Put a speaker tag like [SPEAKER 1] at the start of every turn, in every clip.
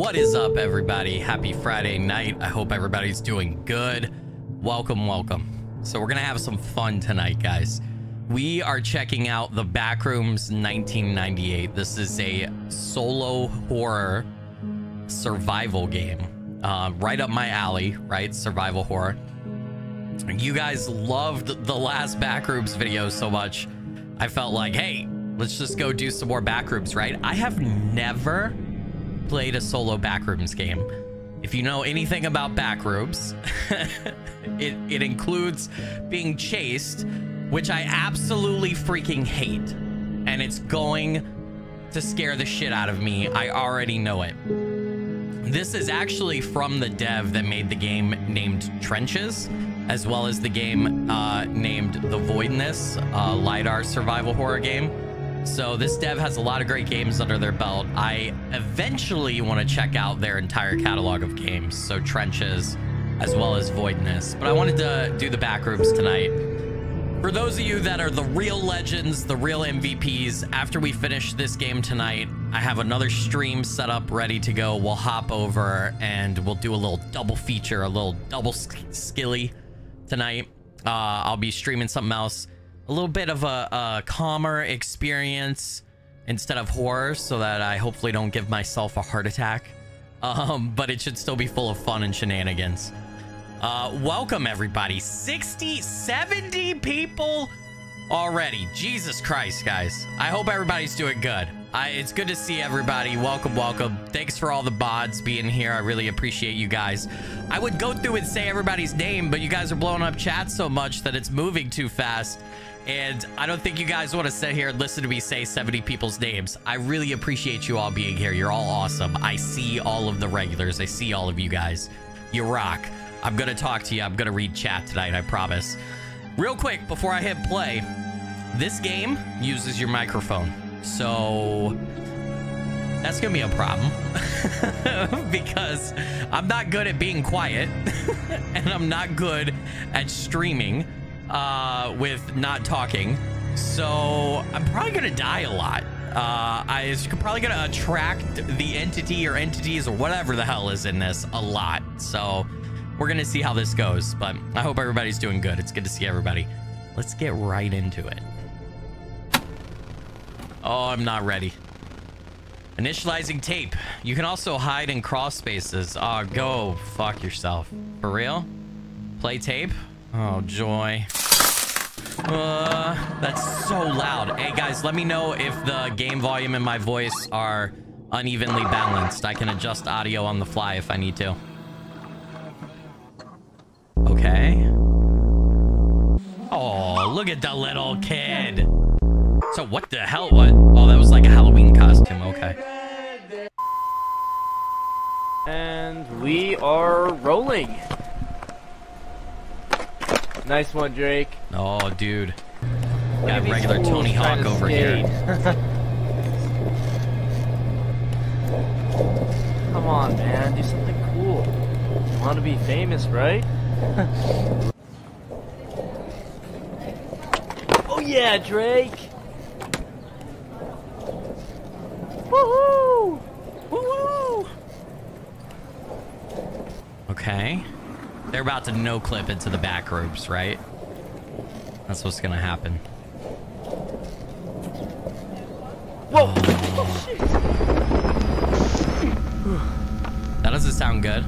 [SPEAKER 1] What is up, everybody? Happy Friday night. I hope everybody's doing good. Welcome, welcome. So, we're going to have some fun tonight, guys. We are checking out the Backrooms 1998. This is a solo horror survival game. Uh, right up my alley, right? Survival horror. You guys loved the last Backrooms video so much. I felt like, hey, let's just go do some more Backrooms, right? I have never played a solo Backrooms game. If you know anything about Backrooms, it, it includes being chased, which I absolutely freaking hate. And it's going to scare the shit out of me. I already know it. This is actually from the dev that made the game named Trenches, as well as the game uh, named The Voidness, uh, LiDAR survival horror game. So this dev has a lot of great games under their belt. I eventually want to check out their entire catalog of games. So Trenches as well as Voidness. But I wanted to do the Backrooms tonight. For those of you that are the real legends, the real MVPs, after we finish this game tonight, I have another stream set up ready to go. We'll hop over and we'll do a little double feature, a little double skilly tonight. Uh, I'll be streaming something else a little bit of a, a calmer experience instead of horror so that I hopefully don't give myself a heart attack. Um, but it should still be full of fun and shenanigans. Uh, welcome everybody. 60, 70 people already. Jesus Christ, guys. I hope everybody's doing good. I, it's good to see everybody. Welcome, welcome. Thanks for all the bods being here. I really appreciate you guys. I would go through and say everybody's name, but you guys are blowing up chat so much that it's moving too fast. And I don't think you guys want to sit here and listen to me say 70 people's names. I really appreciate you all being here. You're all awesome. I see all of the regulars. I see all of you guys. You rock. I'm going to talk to you. I'm going to read chat tonight, I promise. Real quick, before I hit play, this game uses your microphone. So that's going to be a problem because I'm not good at being quiet and I'm not good at streaming uh, with not talking. So I'm probably going to die a lot. Uh, I probably going to attract the entity or entities or whatever the hell is in this a lot. So we're going to see how this goes. But I hope everybody's doing good. It's good to see everybody. Let's get right into it. Oh, I'm not ready. Initializing tape. You can also hide in crawl spaces. Oh, go fuck yourself. For real? Play tape? Oh, joy. Uh, that's so loud. Hey, guys, let me know if the game volume and my voice are unevenly balanced. I can adjust audio on the fly if I need to. Okay. Oh, look at the little kid. So what the hell? What? Oh, that was like a Halloween costume. Okay.
[SPEAKER 2] And we are rolling. Nice one, Drake.
[SPEAKER 1] Oh, dude. Got regular Tony Hawk over here.
[SPEAKER 2] Come on, man. Do something cool. Want to be famous, right? oh, yeah, Drake. Woohoo! Woohoo!
[SPEAKER 1] Okay. They're about to no clip into the Backrooms, right? That's what's gonna happen.
[SPEAKER 2] Whoa!
[SPEAKER 1] Oh, that doesn't sound good.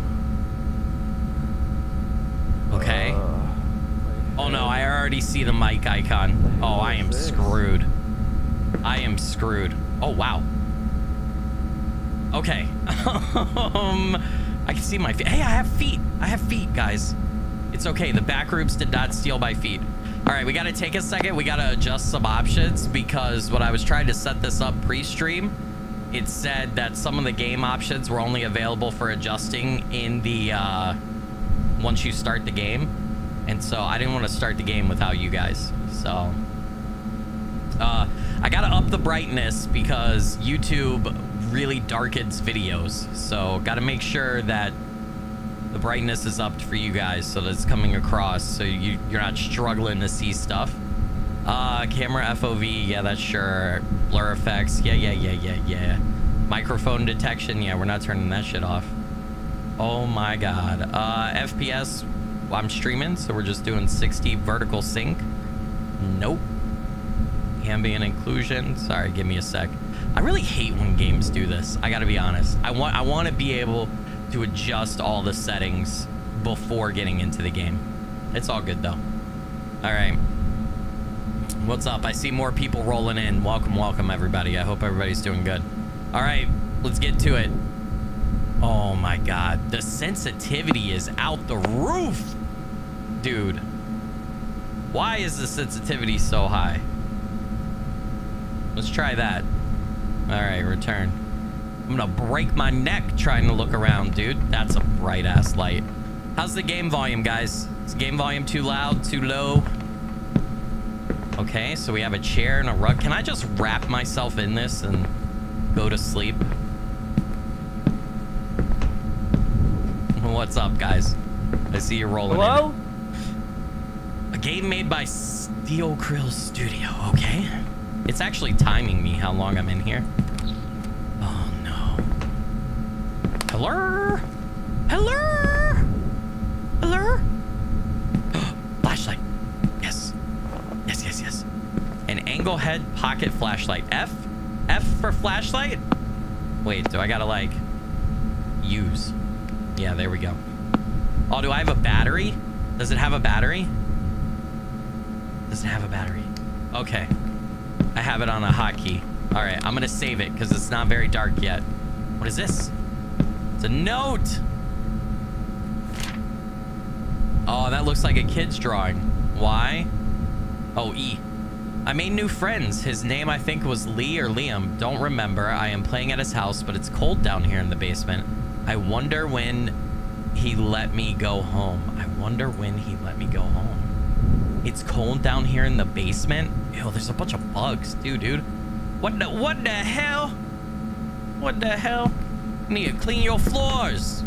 [SPEAKER 1] Okay. Oh no, I already see the mic icon. Oh, I am screwed. I am screwed. Oh, wow. Okay. um, I can see my feet. Hey, I have feet. I have feet, guys. It's okay. The Backrooms did not steal my feet. All right, we got to take a second. We got to adjust some options because when I was trying to set this up pre-stream, it said that some of the game options were only available for adjusting in the uh, once you start the game. And so I didn't want to start the game without you guys. So uh, I got to up the brightness because YouTube really darkens videos. So got to make sure that the brightness is upped for you guys so that it's coming across so you, you're not struggling to see stuff. Uh, camera FOV, yeah, that's sure. Blur effects, yeah, yeah, yeah, yeah, yeah. Microphone detection. Yeah, we're not turning that shit off. Oh my god. Uh, FPS. I'm streaming, so we're just doing 60 vertical sync. Nope. Ambient occlusion. Sorry, give me a sec. I really hate when games do this. I gotta be honest. I want I want to be able to adjust all the settings before getting into the game. It's all good though. All right. What's up? I see more people rolling in. Welcome, welcome everybody. I hope everybody's doing good. All right, let's get to it. Oh my god, the sensitivity is out the roof. Dude. Why is the sensitivity so high? Let's try that. All right, return. I'm gonna break my neck trying to look around, dude. That's a bright ass light. How's the game volume, guys? Is game volume too loud, too low? Okay, so we have a chair and a rug. Can I just wrap myself in this and go to sleep? What's up, guys? I see you rolling
[SPEAKER 2] Hello?
[SPEAKER 1] in. A game made by Steelkrill Studio, okay? It's actually timing me how long I'm in here. Oh, no. Hello? Hello? Hello? flashlight. Yes. Yes, yes, yes. An angle head pocket flashlight. F? F for flashlight? Wait, do I gotta like use? Yeah, there we go. Oh, do I have a battery? Does it have a battery? Does it have a battery? Okay. I have it on a hotkey. All right, I'm gonna save it because it's not very dark yet. What is this? It's a note. Oh, that looks like a kid's drawing. Why? Oh, E. I made new friends. His name, I think, was Lee or Liam. Don't remember. I am playing at his house, but it's cold down here in the basement. I wonder when he let me go home. I wonder when he let me go home. It's cold down here in the basement. Ew, there's a bunch of bugs, too, dude. What the, what the hell? What the hell? You need to clean your floors.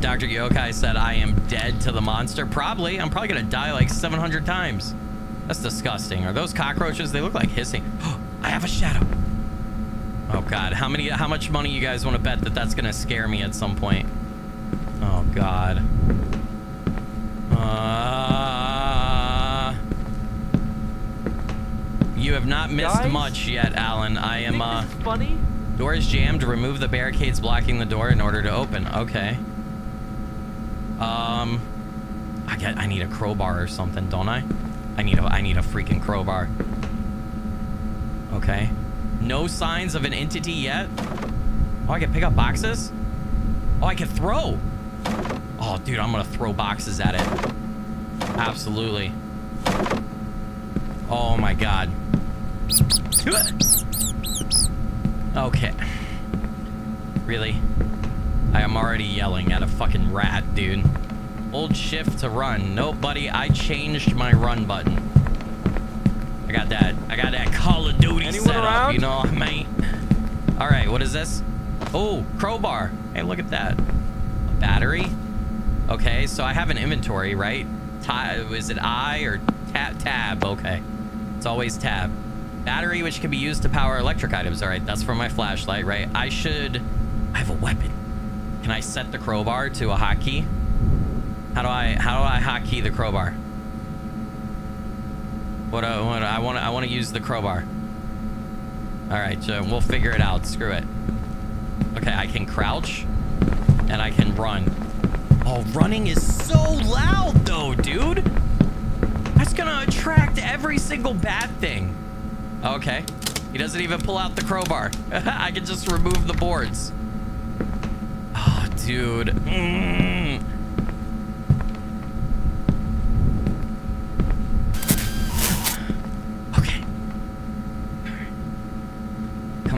[SPEAKER 1] Dr. Yokai said I am dead to the monster. Probably. I'm probably going to die like 700 times. That's disgusting. Are those cockroaches? They look like hissing. I have a shadow. Oh God, how many? How much money you guys want to bet that that's gonna scare me at some point? Oh God. Uh, you have not missed
[SPEAKER 2] Guys?
[SPEAKER 1] much yet, Alan. I am. Uh,
[SPEAKER 2] funny?
[SPEAKER 1] door is jammed. Remove the barricades blocking the door in order to open. Okay. Um, I get. I need a crowbar or something, don't I? I need a. I need a freaking crowbar. Okay. No signs of an entity yet. Oh, I can pick up boxes? Oh, I can throw. Oh, dude, I'm gonna throw boxes at it. Absolutely. Oh my god. Okay. Really? I am already yelling at a fucking rat, dude. Old shift to run. No, buddy, I changed my run button. I got that. I got that Call of Duty
[SPEAKER 2] Anyone
[SPEAKER 1] set up,
[SPEAKER 2] around?
[SPEAKER 1] you know what I mean? All right, what is this? Oh, crowbar. Hey, look at that. A battery. Okay, so I have an inventory, right? Tab, is it I or tab? Tab. Okay, it's always tab. Battery, which can be used to power electric items. All right, that's for my flashlight, right? I should. I have a weapon. Can I set the crowbar to a hotkey? How do I? How do I hotkey the crowbar? What, uh, what I want to I want to use the crowbar. All right, so we'll figure it out. Screw it. Okay, I can crouch and I can run. Oh, running is so loud though, dude. That's gonna attract every single bad thing. Okay. He doesn't even pull out the crowbar. I can just remove the boards. Oh, dude. Mm. Okay.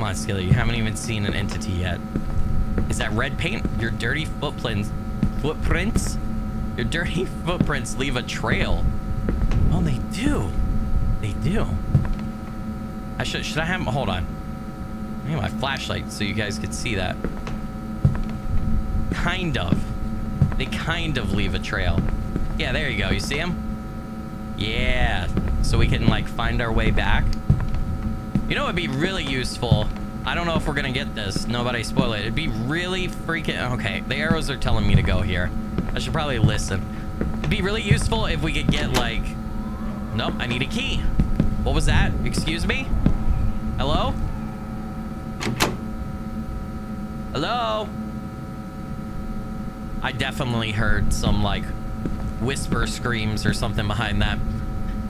[SPEAKER 1] Come. You haven't even seen an entity yet. Is that red paint? Your dirty footprints. Footprints? Your dirty footprints leave a trail. Oh, they do. They do. I should. Should I have? Hold on. I need my flashlight so you guys could see that. Kind of. They kind of leave a trail. Yeah, there you go. You see them? Yeah. so we can like find our way back? You know, it'd be really useful. I don't know if we're gonna get this. Nobody spoil it. It'd be really freaking okay. The arrows are telling me to go here. I should probably listen. It'd be really useful if we could get like. Nope, I need a key. What was that? Excuse me? Hello? Hello? I definitely heard some like whisper screams or something behind that.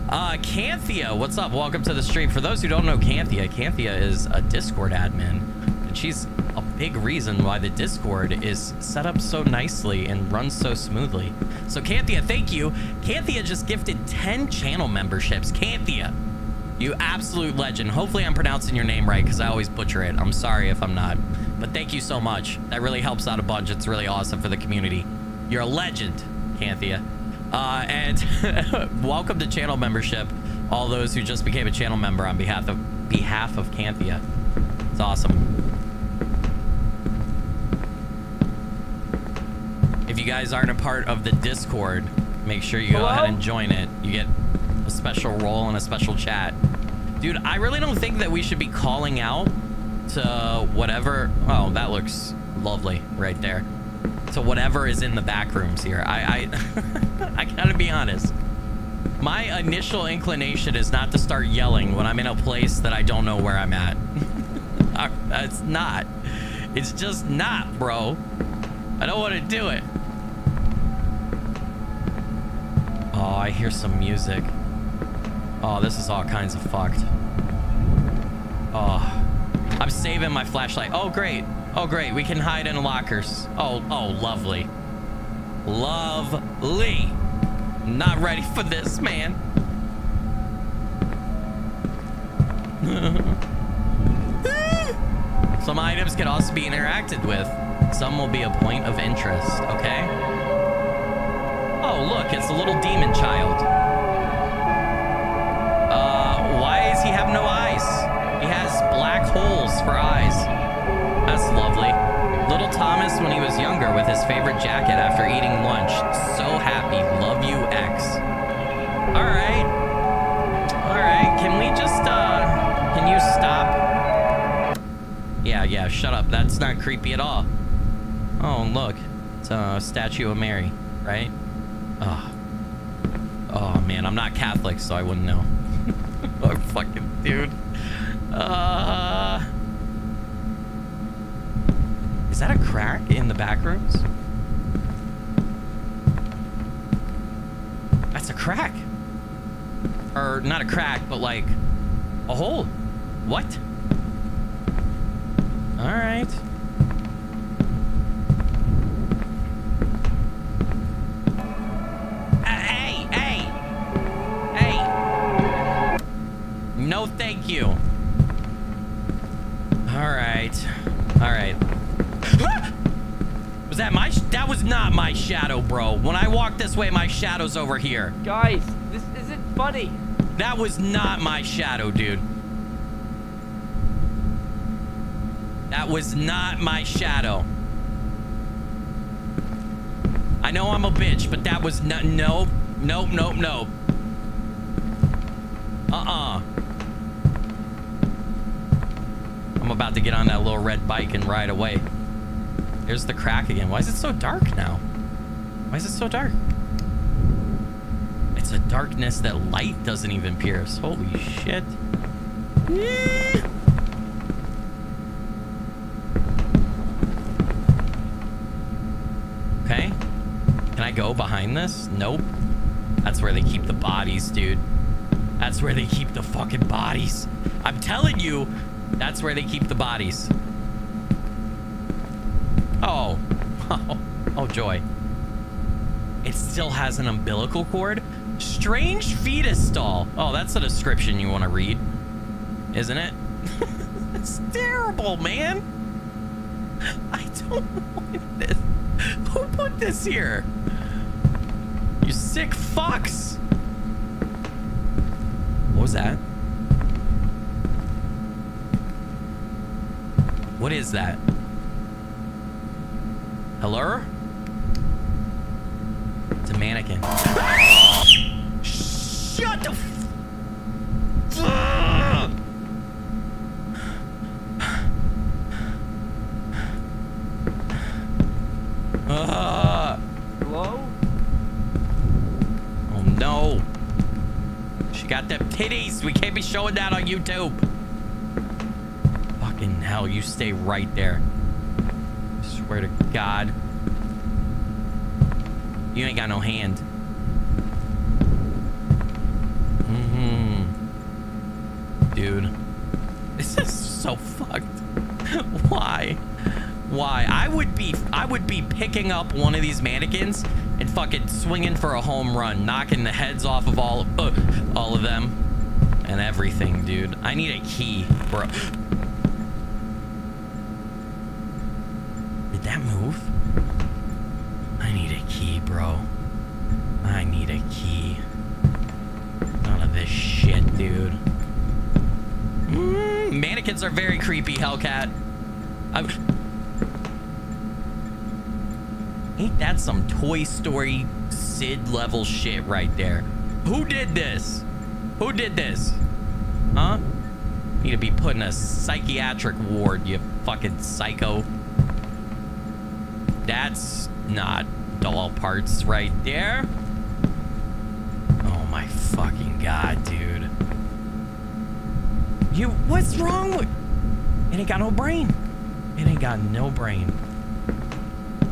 [SPEAKER 1] Uh, Canthia, what's up? Welcome to the stream. For those who don't know Canthia, Canthia is a Discord admin, and she's a big reason why the Discord is set up so nicely and runs so smoothly. So Canthia, thank you. Canthia just gifted 10 channel memberships. Canthia, you absolute legend. Hopefully I'm pronouncing your name right because I always butcher it. I'm sorry if I'm not. But thank you so much. That really helps out a bunch. It's really awesome for the community. You're a legend, Canthia. Uh, and welcome to channel membership, all those who just became a channel member on behalf of behalf of Canthia. It's awesome. If you guys aren't a part of the Discord, make sure you go ahead and join it. You get a special role and a special chat. Dude, I really don't think that we should be calling out to whatever. Oh, that looks lovely right there to whatever is in the back rooms here. I, I, I gotta be honest. My initial inclination is not to start yelling when I'm in a place that I don't know where I'm at. it's not. It's just not, bro. I don't want to do it. Oh, I hear some music. Oh, this is all kinds of fucked. Oh, I'm saving my flashlight. Oh, great. Oh, great. We can hide in lockers. Oh, oh, lovely. Lovely. Not ready for this, man. Some items can also be interacted with. Some will be a point of interest, okay? Oh, look, it's a little demon child. Uh, why does he have no eyes? He has black holes for eyes. That's lovely. Little Thomas when he was younger with his favorite jacket after eating lunch. So happy. Love you, X. All right. All right. Can we just, uh, can you stop? Yeah, yeah, shut up. That's not creepy at all. Oh, look. It's a statue of Mary, right? Oh. Oh, man. I'm not Catholic, so I wouldn't know. oh, fucking dude. Uh... Is that a crack in the back rooms? That's a crack. Or not a crack, but like a hole. What? All right. Shadow's over here.
[SPEAKER 2] Guys, this isn't funny.
[SPEAKER 1] That was not my shadow, dude. That was not my shadow. I know I'm a bitch, but that was not... Nope. Nope, nope, nope. Uh-uh. I'm about to get on that little red bike and ride away. There's the crack again. Why is it so dark now? Why is it so dark? Darkness that light doesn't even pierce. Holy shit. Eh. Okay. Can I go behind this? Nope. That's where they keep the bodies, dude. That's where they keep the fucking bodies. I'm telling you, that's where they keep the bodies. Oh. Oh, oh joy. It still has an umbilical cord? Strange fetus doll. Oh, that's a description you want to read. Isn't it? it's terrible, man. I don't want this. Who put this here? You sick fucks. What was that? What is that? Hello? Stay right there. I Swear to God. You ain't got no hand. hmm Dude. This is so fucked. Why? Why? I would be I would be picking up one of these mannequins and fucking swinging for a home run, knocking the heads off of all uh, all of them and everything, dude. I need a key, bro. Toy Story Sid level shit right there? Who did this? Who did this? Huh? Need to be put in a psychiatric ward, you fucking psycho. That's not doll parts right there. Oh my fucking god, dude. You, what's wrong with... It ain't got no brain. It ain't got no brain.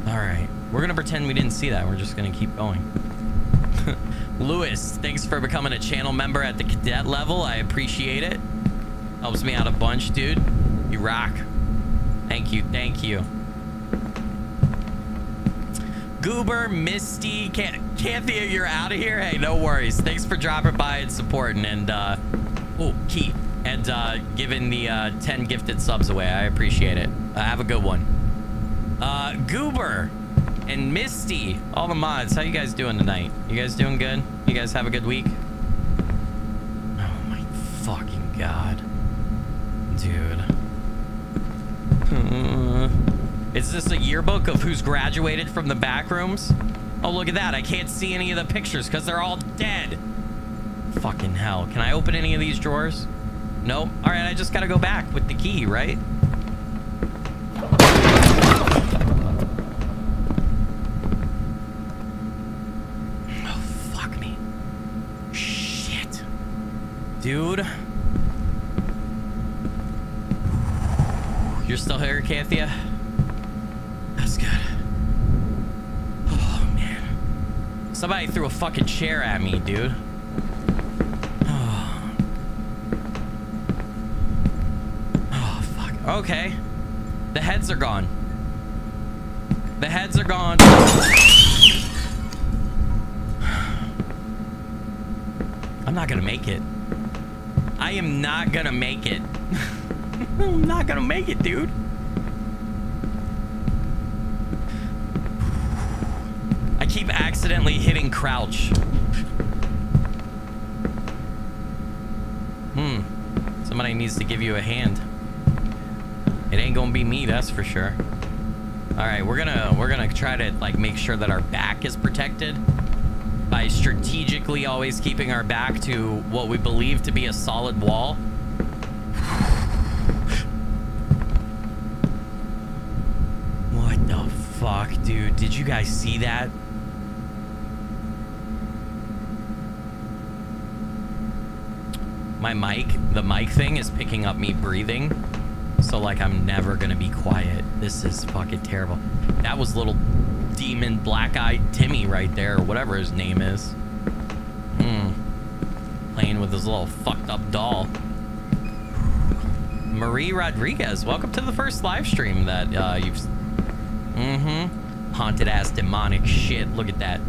[SPEAKER 1] All right. We're going to pretend we didn't see that. We're just going to keep going. Lewis, thanks for becoming a channel member at the cadet level. I appreciate it. Helps me out a bunch, dude. You rock. Thank you. Thank you. Goober, Misty, Can Canthia, you're out of here. Hey, no worries. Thanks for dropping by and supporting. And, uh, oh, Key. And, uh, giving the, uh, 10 gifted subs away. I appreciate it. Uh, have a good one. Uh, Goober and Misty, all the mods. How you guys doing tonight? You guys doing good? You guys have a good week? Oh my fucking god. Dude. Uh, is this a yearbook of who's graduated from the back rooms? Oh, look at that. I can't see any of the pictures because they're all dead. Fucking hell. Can I open any of these drawers? Nope. All right, I just got to go back with the key, right? Oh, fuck me. Shit. Dude. You're still here, Kathia? That's good. Oh, man. Somebody threw a fucking chair at me, dude. Oh. Oh, fuck. Okay. The heads are gone. The heads are gone. I'm not gonna make it. I am not gonna make it. I'm not gonna make it, dude. I keep accidentally hitting crouch. Hmm. Somebody needs to give you a hand. It ain't gonna be me, that's for sure. All right, we're gonna we're gonna try to like make sure that our back is protected by strategically always keeping our back to what we believe to be a solid wall. What the fuck, dude? Did you guys see that? My mic, the mic thing is picking up me breathing. So like I'm never gonna be quiet. This is fucking terrible. That was little demon black-eyed Timmy right there, or whatever his name is. Hmm. Playing with his little fucked up doll. Marie Rodriguez, welcome to the first live stream that uh, you've. Mm-hmm. Haunted ass demonic shit. Look at that.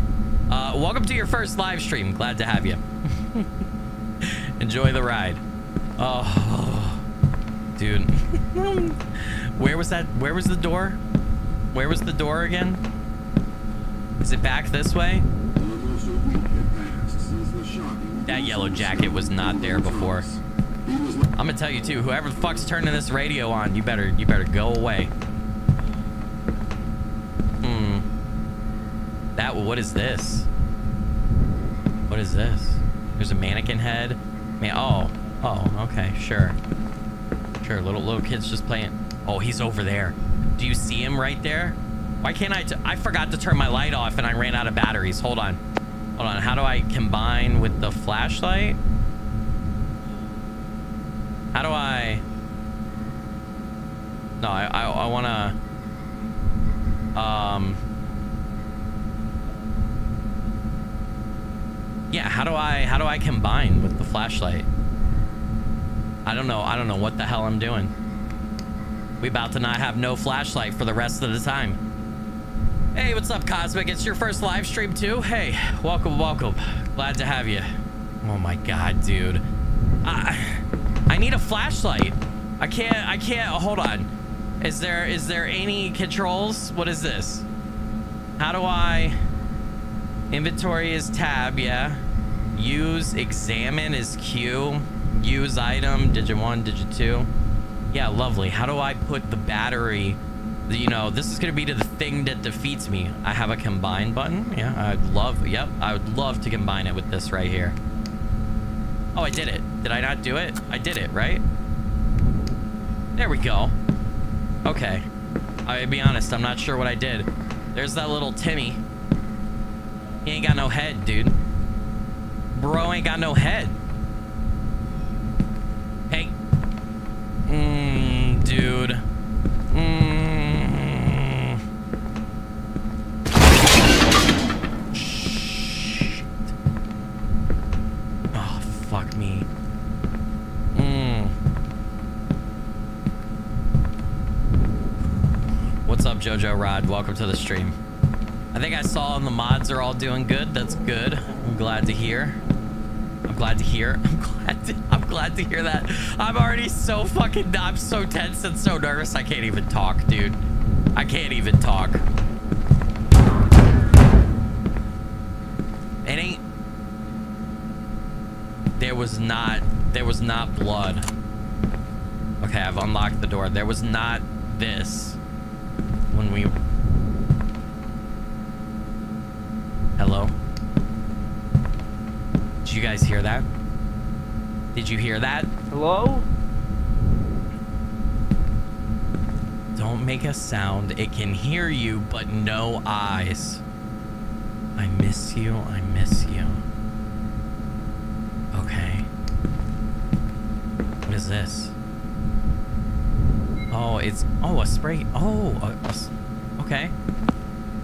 [SPEAKER 1] Uh, welcome to your first live stream. Glad to have you. Enjoy the ride. Oh, dude. Where was that? Where was the door? Where was the door again? Is it back this way? That yellow jacket was not there before. I'm gonna tell you too, whoever the fuck's turning this radio on, you better you better go away. Hmm. That what is this? What is this? There's a mannequin head. Man, oh, Oh, okay, sure. Sure, little little kid's just playing. Oh, he's over there. Do you see him right there? Why can't I? I forgot to turn my light off and I ran out of batteries. Hold on. Hold on. How do I combine with the flashlight? How do I... No, I, I, I want to... Um... Yeah, how do I how do I combine with the flashlight? I don't know. I don't know what the hell I'm doing. We about to not have no flashlight for the rest of the time. Hey, what's up, Cosmic? It's your first live stream too? Hey, welcome, welcome. Glad to have you. Oh my god, dude. I I need a flashlight. I can't I can't oh, hold on. Is there is there any controls? What is this? How do I Inventory is tab, yeah. Use, examine is Q. Use item, digit one, digit two. Yeah, lovely. How do I put the battery, you know, this is going to be to the thing that defeats me. I have a combine button. Yeah, I'd love, yep. I would love to combine it with this right here. Oh, I did it. Did I not do it? I did it, right? There we go. Okay. I'll be honest, I'm not sure what I did. There's that little Timmy. He ain't got no head, dude. Bro ain't got no head. Hey. Mmm, dude. Mmm. Shit. Oh, fuck me. Mmm. Jojo Rod? Welcome to the stream. I think I saw and the mods are all doing good. That's good. I'm glad to hear. I'm glad to hear. I'm glad to, I'm glad to hear that. I'm already so fucking I'm so tense and so nervous I can't even talk, dude. I can't even talk. It ain't There was not there was not blood. Okay, I've unlocked the door. There was not this when we Hello? Did you guys hear that? Did you hear that?
[SPEAKER 2] Hello?
[SPEAKER 1] Don't make a sound. It can hear you, but no eyes. I miss you. I miss you. Okay. What is this? It's... Oh, a spray. Oh, a, a, okay.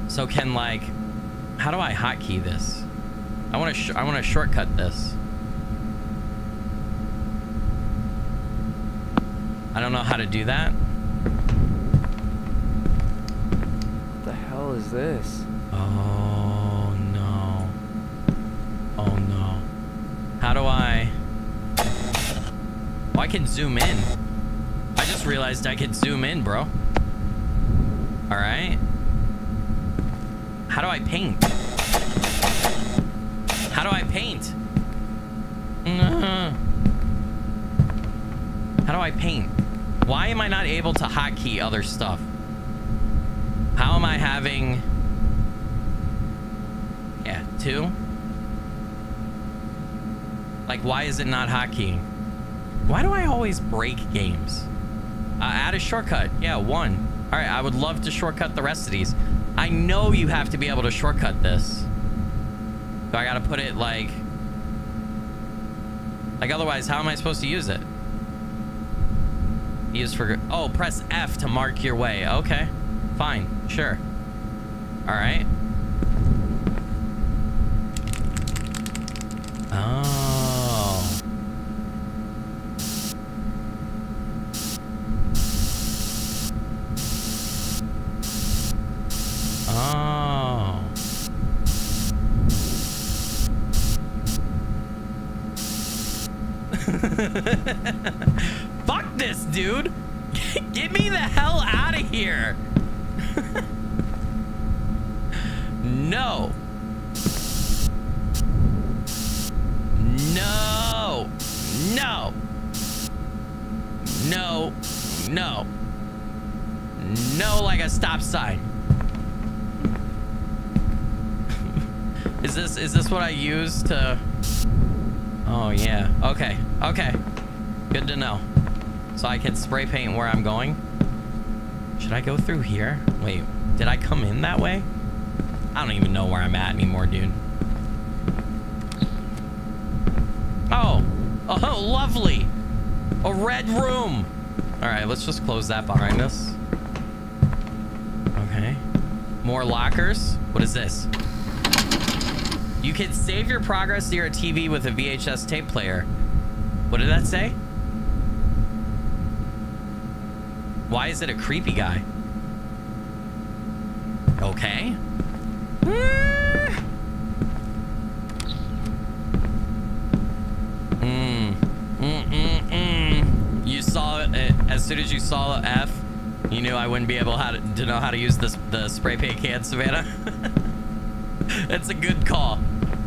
[SPEAKER 1] So can, like... How do I hotkey this? I want to I want to shortcut this. I don't know how to do that.
[SPEAKER 2] What the hell is this?
[SPEAKER 1] Oh no. Oh no. How do I Oh, I can zoom in. Realized I could zoom in, bro. All right. How do I paint? How do I paint? Uh, how do I paint? Why am I not able to hotkey other stuff? How am I having... Yeah, two? Like, why is it not hotkeying? Why do I always break games? Uh, add a shortcut. Yeah, one. All right, I would love to shortcut the rest of these. I know you have to be able to shortcut this. So I gotta put it like... Like otherwise, how am I supposed to use it? Use for... Oh, press F to mark your way. Okay. Fine. Sure. Alright. Oh. Fuck this, dude. Get me the hell out of here. no. No. No. No. No. No like a stop sign. Is this is this what I use to Oh yeah. Okay. Okay. Good to know. So I can spray paint where I'm going. Should I go through here? Wait, did I come in that way? I don't even know where I'm at anymore, dude. Oh, oh, lovely. A red room. All right, let's just close that behind us. Okay. More lockers. What is this? You can save your progress near a TV with a VHS tape player. What did that say? Why is it a creepy guy? Okay. Mm. Mm mm mm. You saw it as soon as you saw the F, you knew I wouldn't be able to, to know how to use this the spray paint can, Savannah. It's a good call.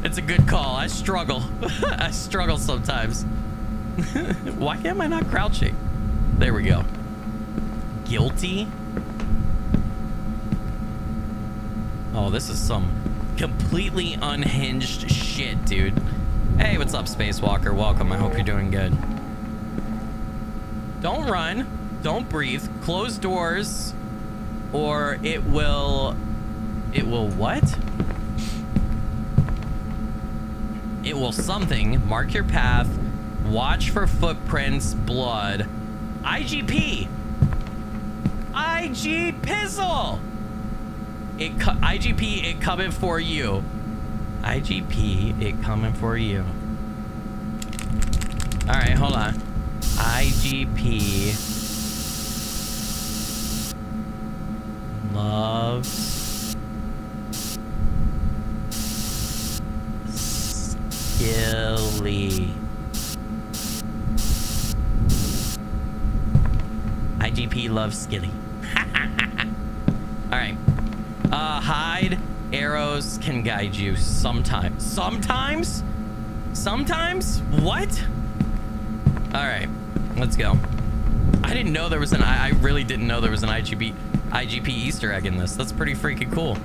[SPEAKER 1] It's a good call. I struggle. I struggle sometimes. Why am I not crouching? There we go. Guilty? Oh, this is some completely unhinged shit, dude. Hey, what's up, Spacewalker? Welcome. I hope you're doing good. Don't run. Don't breathe. Close doors or it will... It will what? It will something. Mark your path. Watch for footprints, blood. IGP. IG Pizzle. It IGP, it coming for you. IGP, it coming for you. All right, hold on. IGP loves Skilly. IGP loves Skilly. All right. Uh, hide arrows can guide you sometimes. Sometimes? Sometimes? What? All right. Let's go. I didn't know there was an... I, really didn't know there was an IGP, IGP Easter egg in this. That's pretty freaking cool.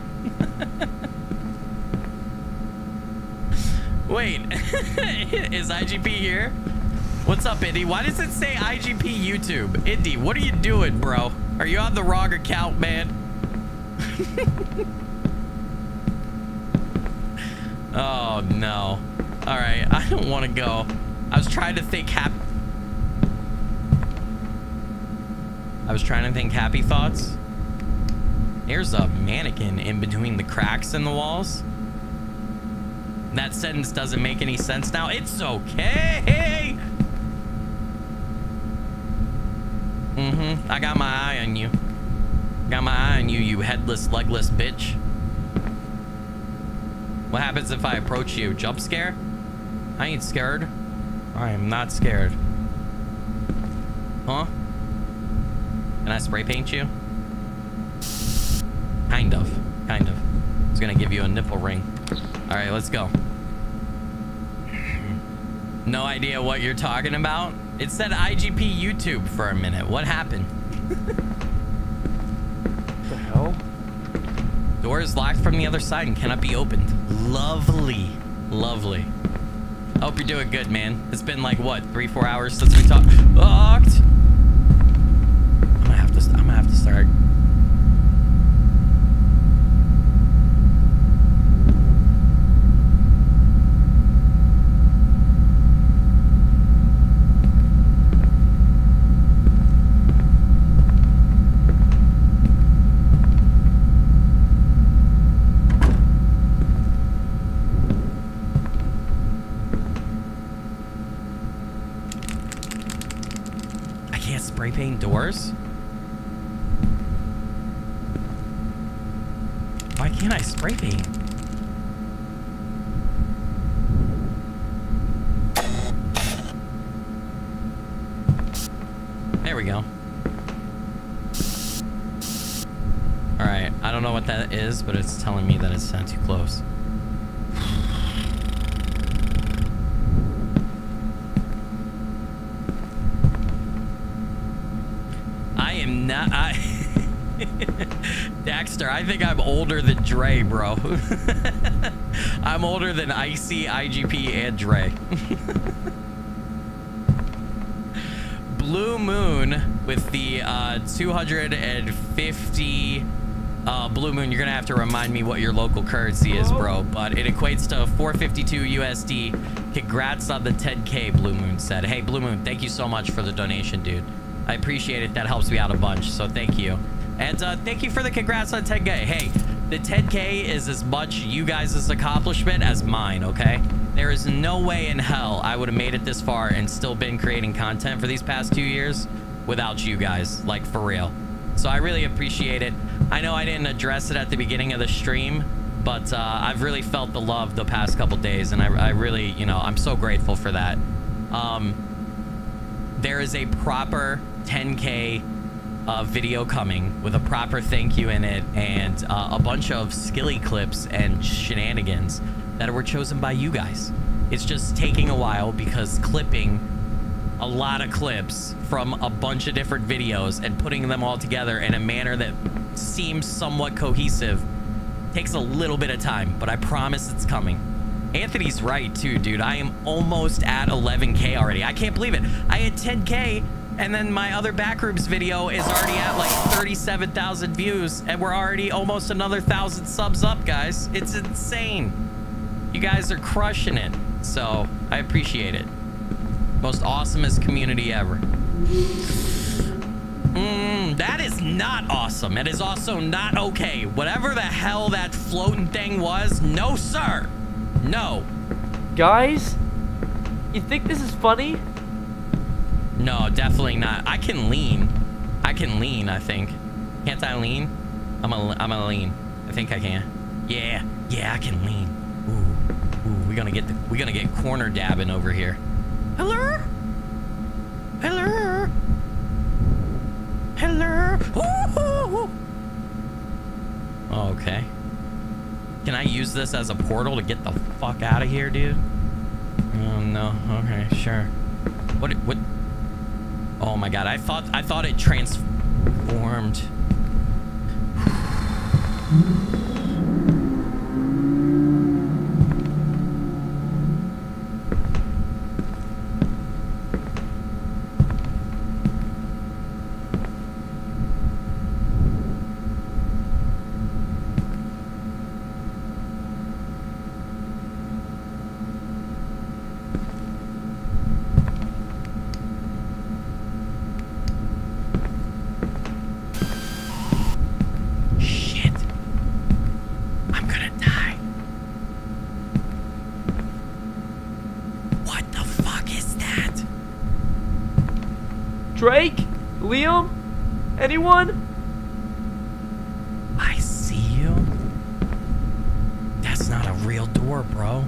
[SPEAKER 1] Wait, is IGP here? What's up, Indy? Why does it say IGP YouTube? Indy, what are you doing, bro? Are you on the wrong account, man? oh, no. All right, I don't want to go. I was trying to think happy... I was trying to think happy thoughts. There's a mannequin in between the cracks in the walls. That sentence doesn't make any sense now. It's okay. Mm-hmm. I got my eye on you. Got my eye on you, you headless, legless bitch. What happens if I approach you? Jump scare? I ain't scared. I am not scared. Huh? Can I spray paint you? Kind of. Kind of. It's gonna give you a nipple ring. All right, let's go. No idea what you're talking about. It said IGP YouTube for a minute. What happened?
[SPEAKER 2] the hell?
[SPEAKER 1] Door is locked from the other side and cannot be opened. Lovely. Lovely. I hope you're doing good, man. It's been like, what, three, four hours since we talked? Locked. I'm gonna have to, I'm gonna have to start paint doors? Why can't I spray paint? There we go. Alright, I don't know what that is, but it's telling me that it's not too close. not. I, Daxter, I think I'm older than Dre, bro. I'm older than Icy, IGP, and Dre. Blue Moon with the uh, 250 uh, Blue Moon. You're gonna have to remind me what your local currency is, bro. But it equates to 452 USD. Congrats on the 10K. Blue Moon said. Hey, Blue Moon, thank you so much for the donation, dude. I appreciate it. That helps me out a bunch. So thank you. And uh, thank you for the congrats on 10K. Hey, the 10K is as much you guys' accomplishment as mine, okay? There is no way in hell I would have made it this far and still been creating content for these past two years without you guys, like for real. So I really appreciate it. I know I didn't address it at the beginning of the stream, but uh, I've really felt the love the past couple days, and I, I, really, you know, I'm so grateful for that. Um, there is a proper 10K uh, video coming with a proper thank you in it and uh, a bunch of skilly clips and shenanigans that were chosen by you guys. It's just taking a while because clipping a lot of clips from a bunch of different videos and putting them all together in a manner that seems somewhat cohesive takes a little bit of time, but I promise it's coming. Anthony's right too, dude. I am almost at 11k already. I can't believe it. I had 10k and then my other backrooms video is already at like 37,000 views and we're already almost another thousand subs up, guys. It's insane. You guys are crushing it. So I appreciate it. Most awesomest community ever. Mm, that is not awesome. It is also not okay. Whatever the hell that floating thing was, no, sir. No.
[SPEAKER 2] Guys, you think this is funny?
[SPEAKER 1] No, definitely not. I can lean. I can lean, I think. Can't I lean? I'm a, I'm a lean. I think I can. Yeah. Yeah, I can lean. Ooh. Ooh, we're gonna get the, we're gonna get corner dabbing over here. Hello? Hello? Hello? Ooh. Okay. Can I use this as a portal to get the fuck out of here, dude? Oh, no. Okay, sure. What, what, Oh my god, I thought I thought it transformed. Shit. I'm gonna die. What the fuck is that?
[SPEAKER 2] Drake? Liam? Anyone?
[SPEAKER 1] I see you. That's not a real door, bro.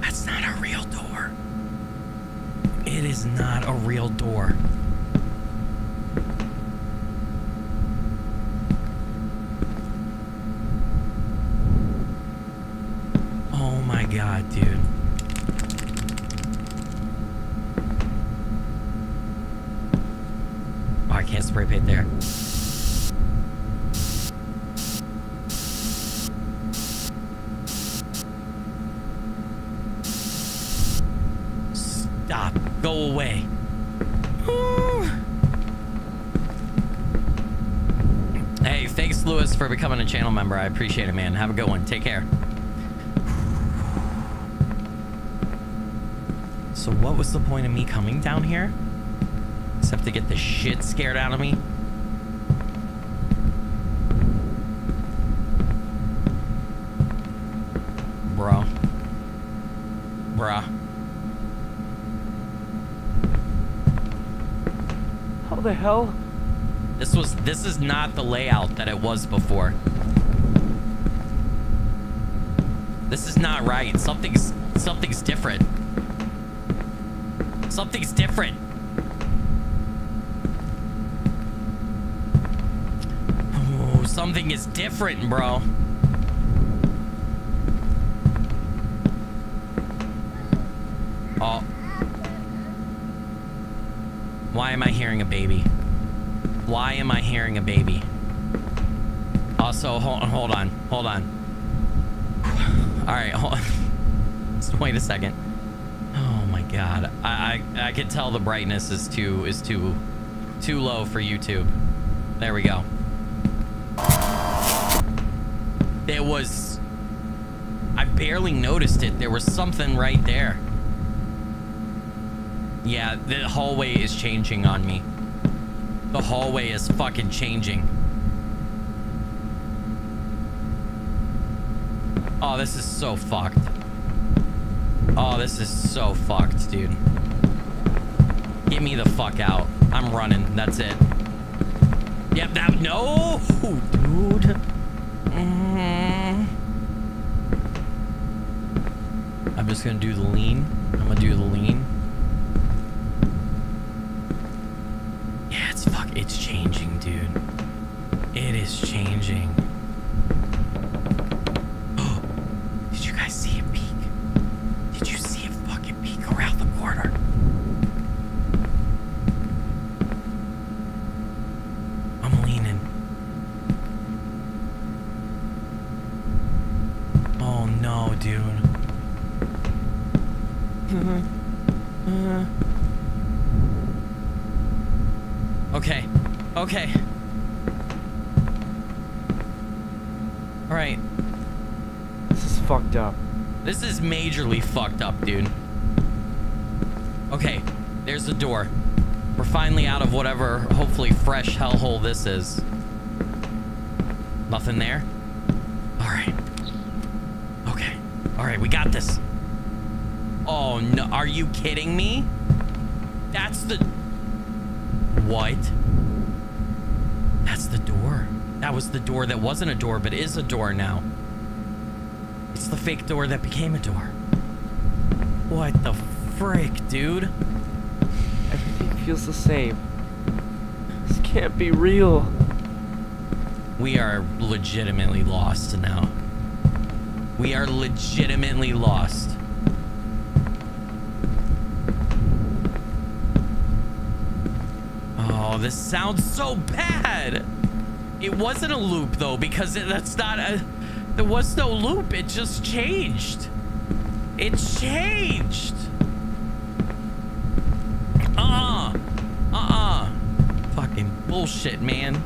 [SPEAKER 1] That's not a real door. It is not a real door. Oh my god, dude. Oh, I can't spray paint there. Stop. Go away. hey, thanks, Lewis, for becoming a channel member. I appreciate it, man. Have a good one. Take care. So what was the point of me coming down here? Except to get the shit scared out of me? Bro. Bruh.
[SPEAKER 2] How the hell?
[SPEAKER 1] This was this is not the layout that it was before. This is not right. Something's something's different. Something's different. Oh, something is different, bro. Oh. Why am I hearing a baby? Why am I hearing a baby? Also, hold, on, hold on, hold on. All right, hold on. Just wait a second. Oh my god. I, I I can tell the brightness is too is too too low for YouTube. There we go. There was I barely noticed it. There was something right there. Yeah, the hallway is changing on me. The hallway is fucking changing. Oh, this is so fucked. Oh, this is so fucked, dude. Get me the fuck out. I'm running. That's it. Yep, that- No! Dude. Mm. I'm just gonna do the lean. I'm gonna do the lean. Yeah, it's fuck. It's changing, dude. It is changing. Did you guys see it peek? Did you see it fucking peek around the corner? I'm leaning. Oh no, dude. Okay. Okay. All right.
[SPEAKER 2] This is fucked up.
[SPEAKER 1] This is majorly fucked up, dude. Okay, there's the door. We're finally out of whatever, hopefully, fresh hellhole this is. Nothing there? Alright. Okay. Alright, we got this. Oh, no. Are you kidding me? That's the... What? That's the door. That was the door that wasn't a door, but is a door now. It's the fake door that became a door. What the frick, dude?
[SPEAKER 2] Everything feels the same. This can't be real.
[SPEAKER 1] We are legitimately lost now. We are legitimately lost. Oh, this sounds so bad. It wasn't a loop though, because it, that's not a. There was no loop. It just changed. It changed. Uh-uh. Uh-uh. Fucking bullshit, man.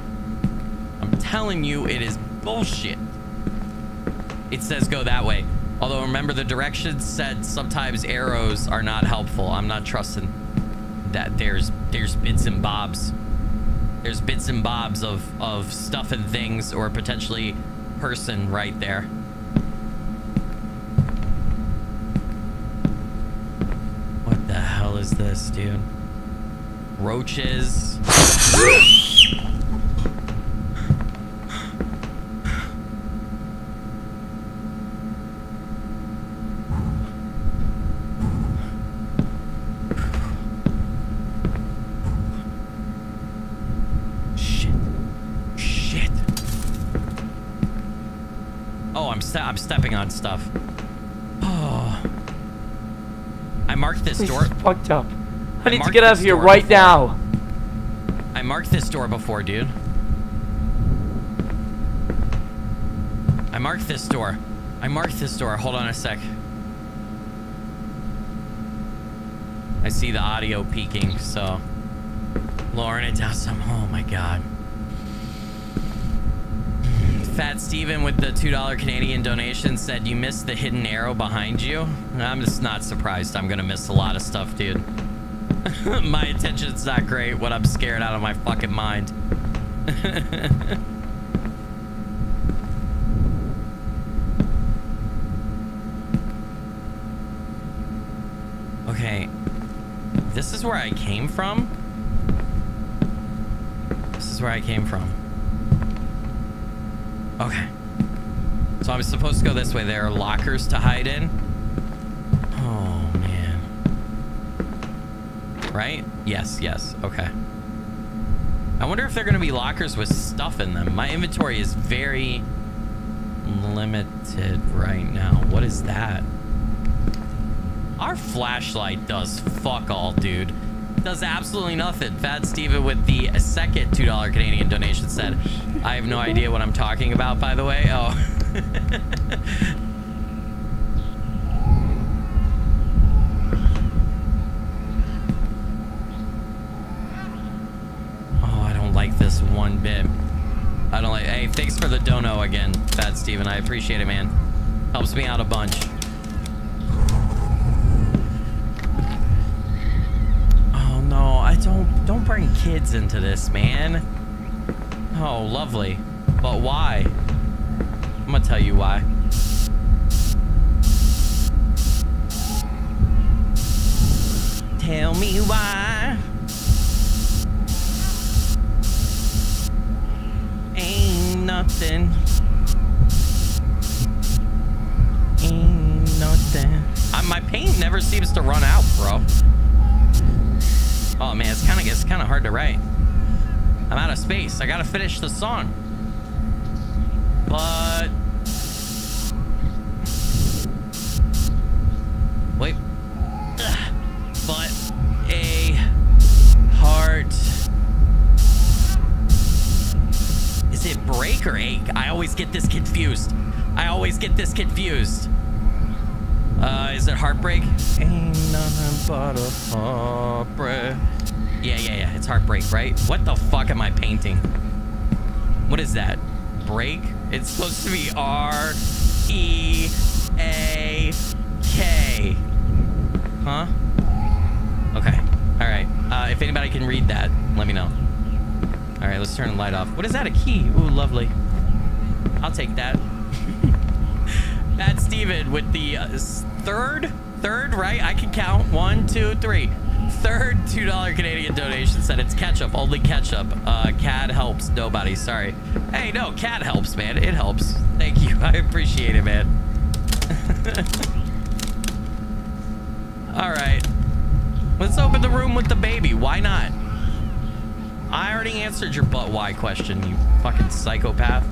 [SPEAKER 1] I'm telling you, it is bullshit. It says go that way. Although remember the directions said sometimes arrows are not helpful. I'm not trusting that there's there's bits and bobs. There's bits and bobs of of stuff and things or potentially person right there. What the hell is this, dude? Roaches. Shit. Shit. Oh, I'm ste- I'm stepping on stuff. Oh. I marked this
[SPEAKER 2] This
[SPEAKER 1] door.
[SPEAKER 2] is fucked up. I need to get out of here right
[SPEAKER 1] before.
[SPEAKER 2] now.
[SPEAKER 1] I marked this door before, dude. I marked this door. I marked this door. Hold on a sec. I see the audio peaking, so lowering it down some. Oh my god. Fat Steven with the $2 Canadian donation said you missed the hidden arrow behind you. I'm just not surprised. I'm gonna miss a lot of stuff, dude. my attention's not great when I'm scared out of my fucking mind. okay. This is where I came from? This is where I came from. Okay. So I'm supposed to go this way. There are lockers to hide in. Oh, man. Right? Yes, yes. Okay. I wonder if they're going to be lockers with stuff in them. My inventory is very limited right now. What is that? Our flashlight does fuck all, dude. Does absolutely nothing. Fat Steven with the second $2 Canadian donation said, I have no idea what I'm talking about, by the way. Oh. oh, I don't like this one bit. I don't like... Hey, thanks for the dono again, Fat Steven. I appreciate it, man. Helps me out a bunch. I gotta finish the song. But wait, but a heart. Is it break or ache? I always get this confused. I always get this confused. Uh, is it heartbreak? Ain't nothing but a heartbreak. Yeah, yeah, yeah. It's heartbreak, right? What the am I painting? What is that? Break? It's supposed to be R E A K. Huh? Okay. All right. Uh, if anybody can read that, let me know. All right, let's turn the light off. What is that? A key? Ooh, lovely. I'll take that. Fat Steven with the uh, third, third, right? I can count. One, two, three. Third $2 Canadian donation said it's ketchup, only ketchup. Uh, CAD helps nobody, sorry. Hey, no, CAD helps, man. It helps. Thank you. I appreciate it, man. All right. Let's open the room with the baby. Why not? I already answered your but why question, you fucking psychopath.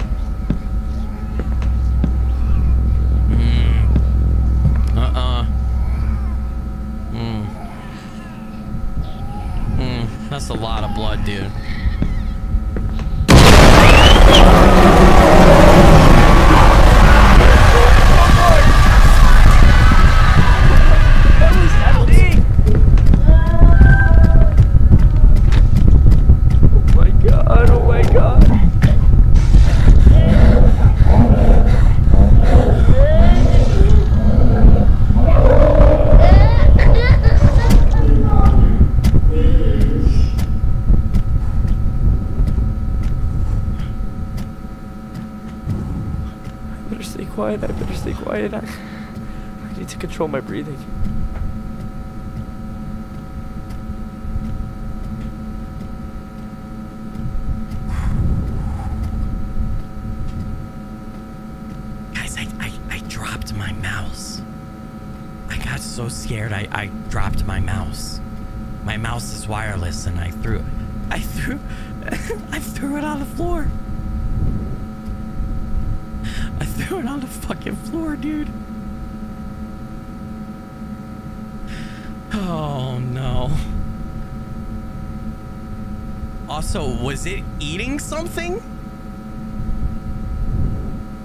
[SPEAKER 1] That's a lot of blood, dude.
[SPEAKER 2] Control my breathing.
[SPEAKER 1] Guys, I, I, I dropped my mouse. I got so scared I, I dropped my mouse. My mouse is wireless and I threw I threw I threw it on the floor. I threw it on the fucking floor, dude. Oh no. Also, was it eating something?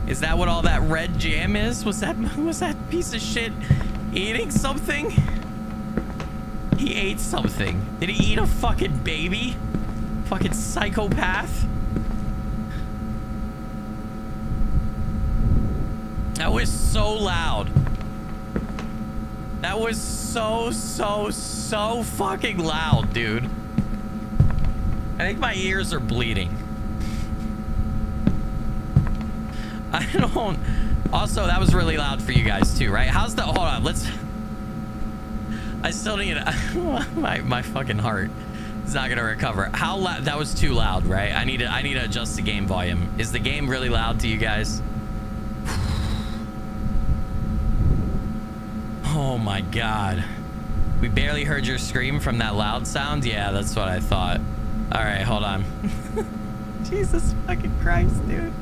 [SPEAKER 1] Is that what all that red jam is? Was that was that piece of shit eating something? He ate something. Did he eat a fucking baby? Fucking psychopath. That was so loud. That was so, so, so fucking loud, dude. I think my ears are bleeding. I don't. Also, that was really loud for you guys too, right? How's the? Hold on, let's. I still need my my fucking heart is not gonna recover. How loud? That was too loud, right? I need to I need to adjust the game volume. Is the game really loud to you guys? Oh my god. We barely heard your scream from that loud sound. Yeah, that's what I thought. All right, hold on. Jesus fucking Christ, dude.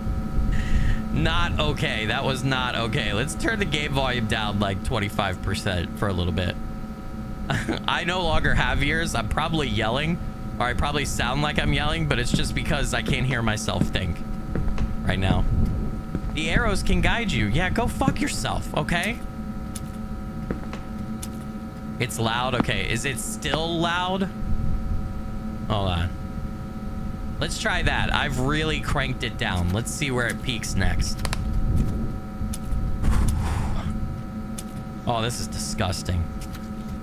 [SPEAKER 1] Not okay. That was not okay. Let's turn the game volume down like 25% for a little bit. I no longer have ears. I'm probably yelling, or I probably sound like I'm yelling, but it's just because I can't hear myself think right now. The arrows can guide you. Yeah, go fuck yourself, okay? It's loud. Okay, is it still loud? Hold on. Let's try that. I've really cranked it down. Let's see where it peaks next. Oh, this is disgusting.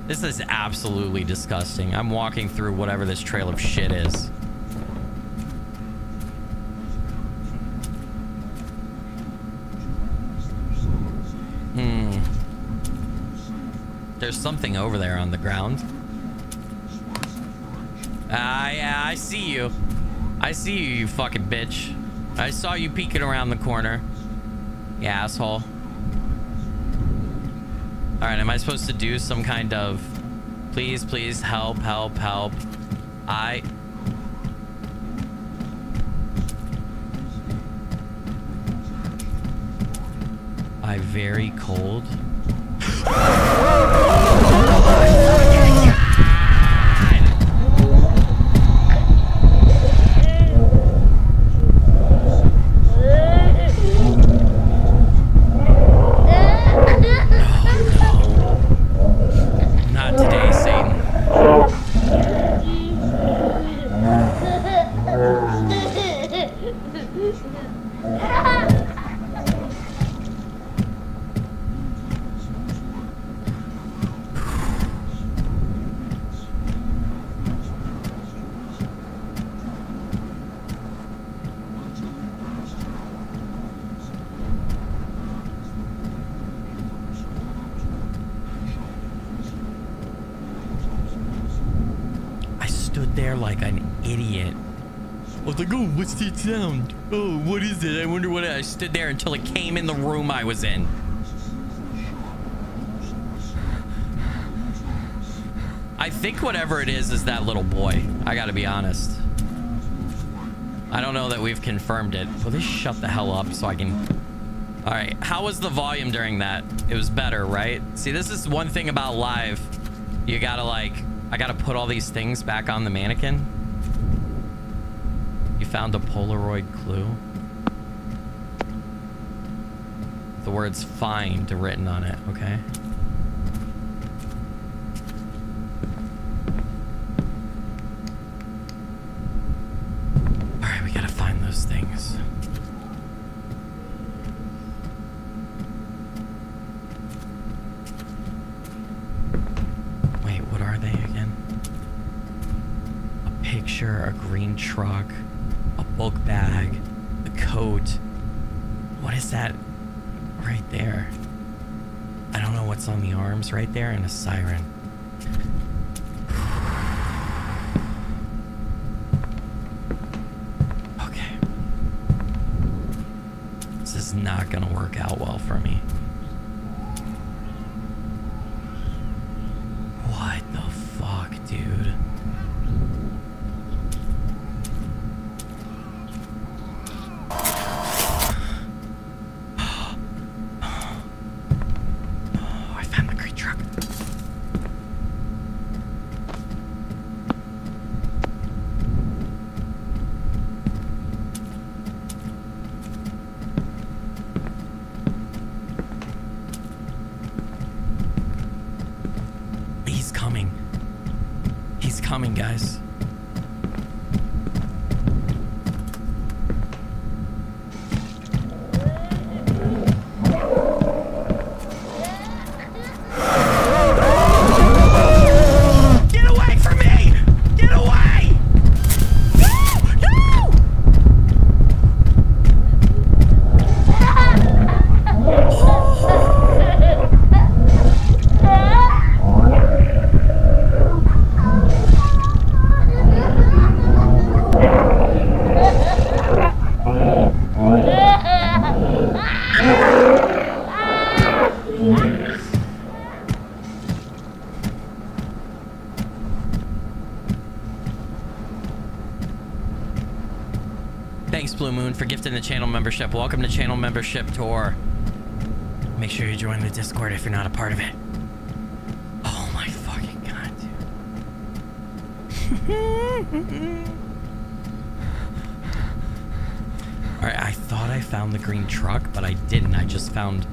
[SPEAKER 1] This is absolutely disgusting. I'm walking through whatever this trail of shit is. Hmm. There's something over there on the ground. Ah, uh, yeah, I see you. I see you, you fucking bitch. I saw you peeking around the corner. You asshole. Alright, am I supposed to do some kind of... Please, please, help, help, help. I... I very cold. Not today, Satan. I stood there like an idiot. I was what's sound? Oh, what is it? I wonder what I stood there until it came in the room I was in. I think whatever it is is that little boy. I gotta be honest. I don't know that we've confirmed it. Will this shut the hell up so I can... Alright, how was the volume during that? It was better, right? See, this is one thing about live. You gotta like... I gotta put all these things back on the mannequin. Found a Polaroid clue. The words find written on it, okay? Alright, we gotta find those things. Wait, what are they again? A picture, a green truck, a book bag, a coat. What is that right there? I don't know what's on the arms right there and siren. Okay. This is not gonna work out well for me. What the fuck, dude? Oh, I found the green truck. He's coming. He's coming, guys. Get away from me! Get away! No! No! Thanks, Moon, the channel membership. Welcome to channel membership tour. Make sure you join the Discord if you're not a part of it. Oh my fucking god, dude. Alright, I thought I found the green truck, but I didn't. I just found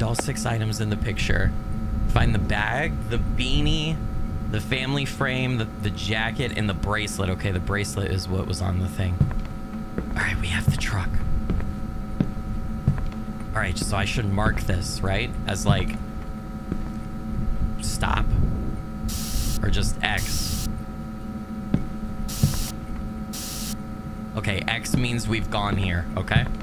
[SPEAKER 1] Find all six items in the picture. Find the bag, the beanie, the family frame, the, the jacket, and the bracelet. Okay, the bracelet is what was on the thing. All right, we have the truck. All right, so I should mark this, right? As like stop or just X. Okay, X means we've gone here, okay? All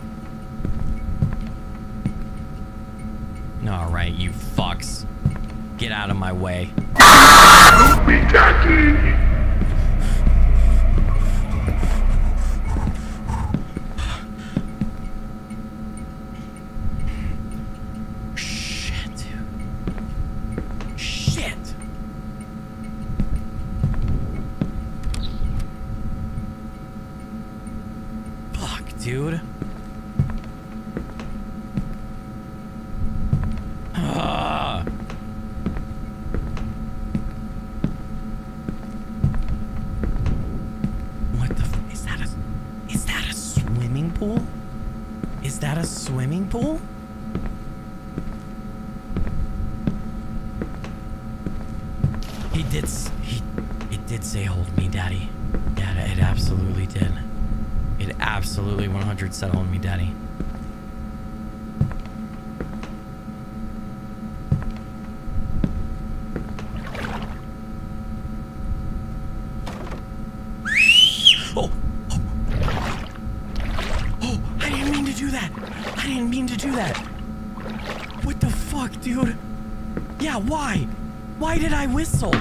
[SPEAKER 1] I whistle?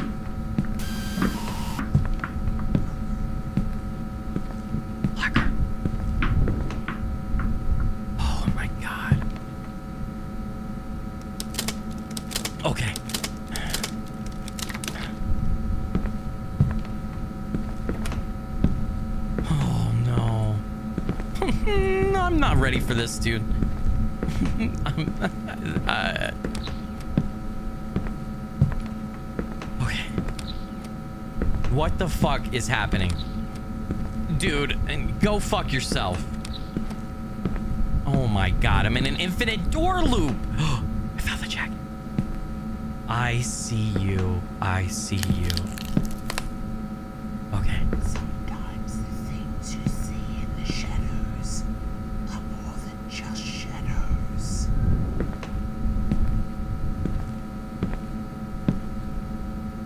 [SPEAKER 1] Oh my god. Okay. Oh no. I'm not ready for this, dude. I'm, uh, okay. What the fuck is happening? Dude, and go fuck yourself. Oh my god, I'm in an infinite door loop. I found the jacket. I see you. I see you. Okay.
[SPEAKER 3] Sometimes the things you see in the shadows are more than just shadows.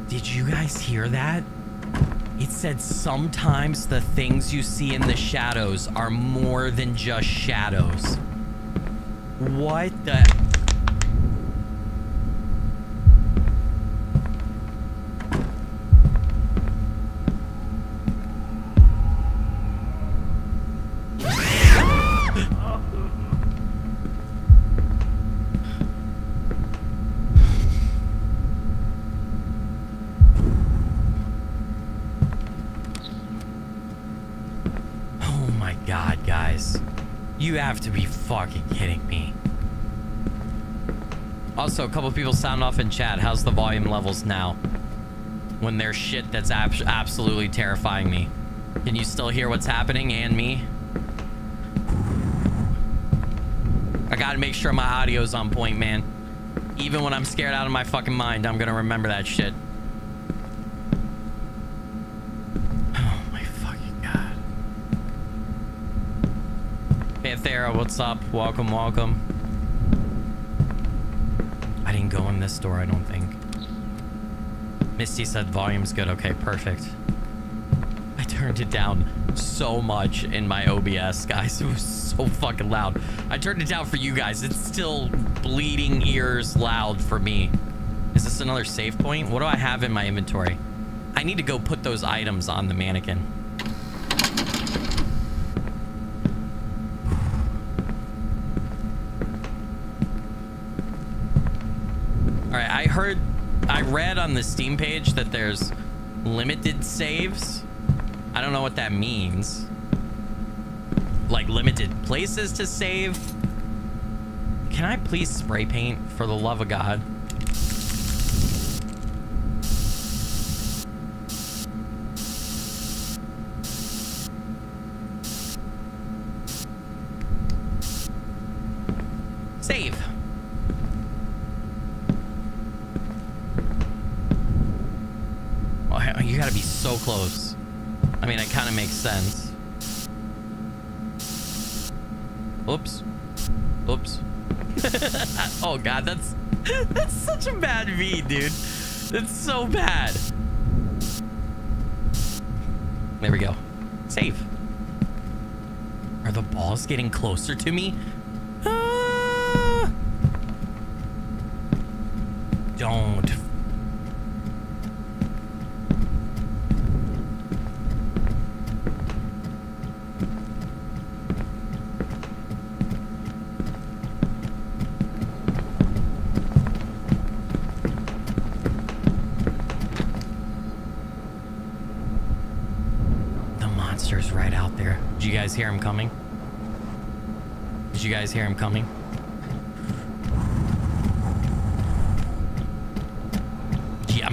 [SPEAKER 1] Did you guys hear that? Said sometimes the things you see in the shadows are more than just shadows. What the? Oh my god, guys. You have to be fucking kidding me. Also, a couple people sound off in chat. How's the volume levels now? When there's shit that's ab absolutely terrifying me. Can you still hear what's happening and me? I gotta make sure my audio's on point, man. Even when I'm scared out of my fucking mind, I'm gonna remember that shit. Oh my fucking god. Panthera, what's up? Welcome, welcome. I didn't go in this door, I don't think. Misty said volume's good. Okay, perfect. I turned it down so much in my OBS, guys. It was so fucking loud. I turned it down for you guys. It's still bleeding ears loud for me. Is this another save point? What do I have in my inventory? I need to go put those items on the mannequin. All right, I heard, I read on the Steam page that there's limited saves. I don't know what that means. Like limited places to save. Can I please spray paint for the love of God? Save. Oh, you gotta be so close. I mean, it kind of makes sense. Oops. Oops. oh god, that's that's such dude. It's so bad. There we go. Save. Are the balls getting closer to me? Ah! Don't. The monster's right out there. Did you guys hear him coming? Did you guys hear him coming? Yeah.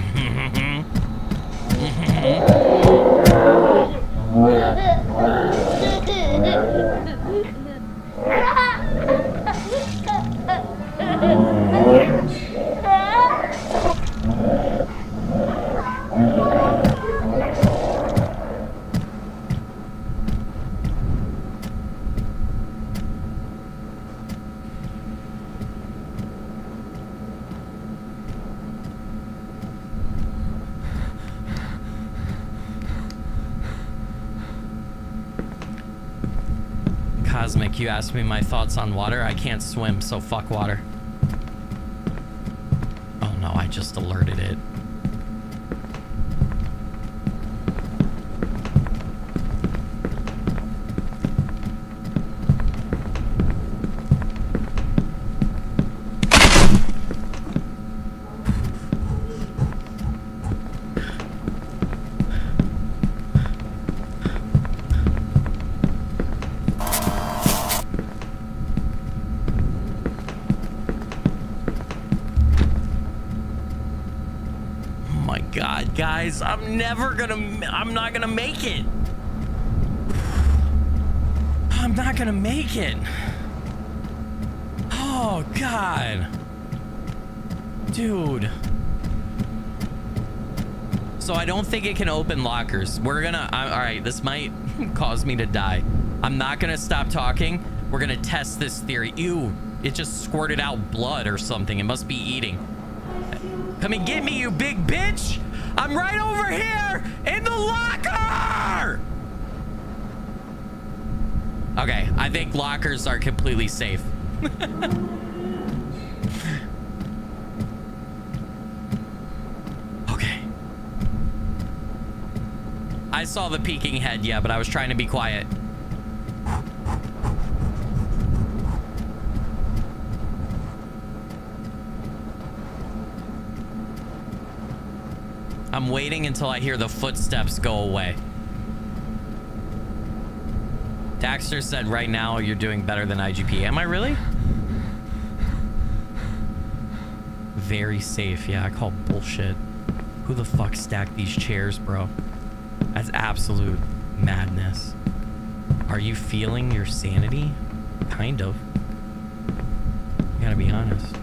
[SPEAKER 1] Cosmic, you asked me my thoughts on water. I can't swim, so fuck water. Oh no, I just alerted it. Oh my I'm never gonna, I'm not gonna make it. I'm not gonna make it. Oh god. Dude. So I don't think it can open lockers. We're gonna, I, all right, this might cause me to die. I'm not gonna stop talking. We're gonna test this theory. Ew, it just squirted out blood or something. It must be eating. Come and get me, you big bitch! I'm right over here in the locker! Okay, I think lockers are completely safe. okay. I saw the peeking head, yeah, but I was trying to be quiet. I'm waiting until I hear the footsteps go away. Daxter said right now you're doing better than IGP. Am I really? Very safe. Yeah, I call bullshit. Who the fuck stacked these chairs, bro? That's absolute madness. Are you feeling your sanity? Kind of. Gotta be honest.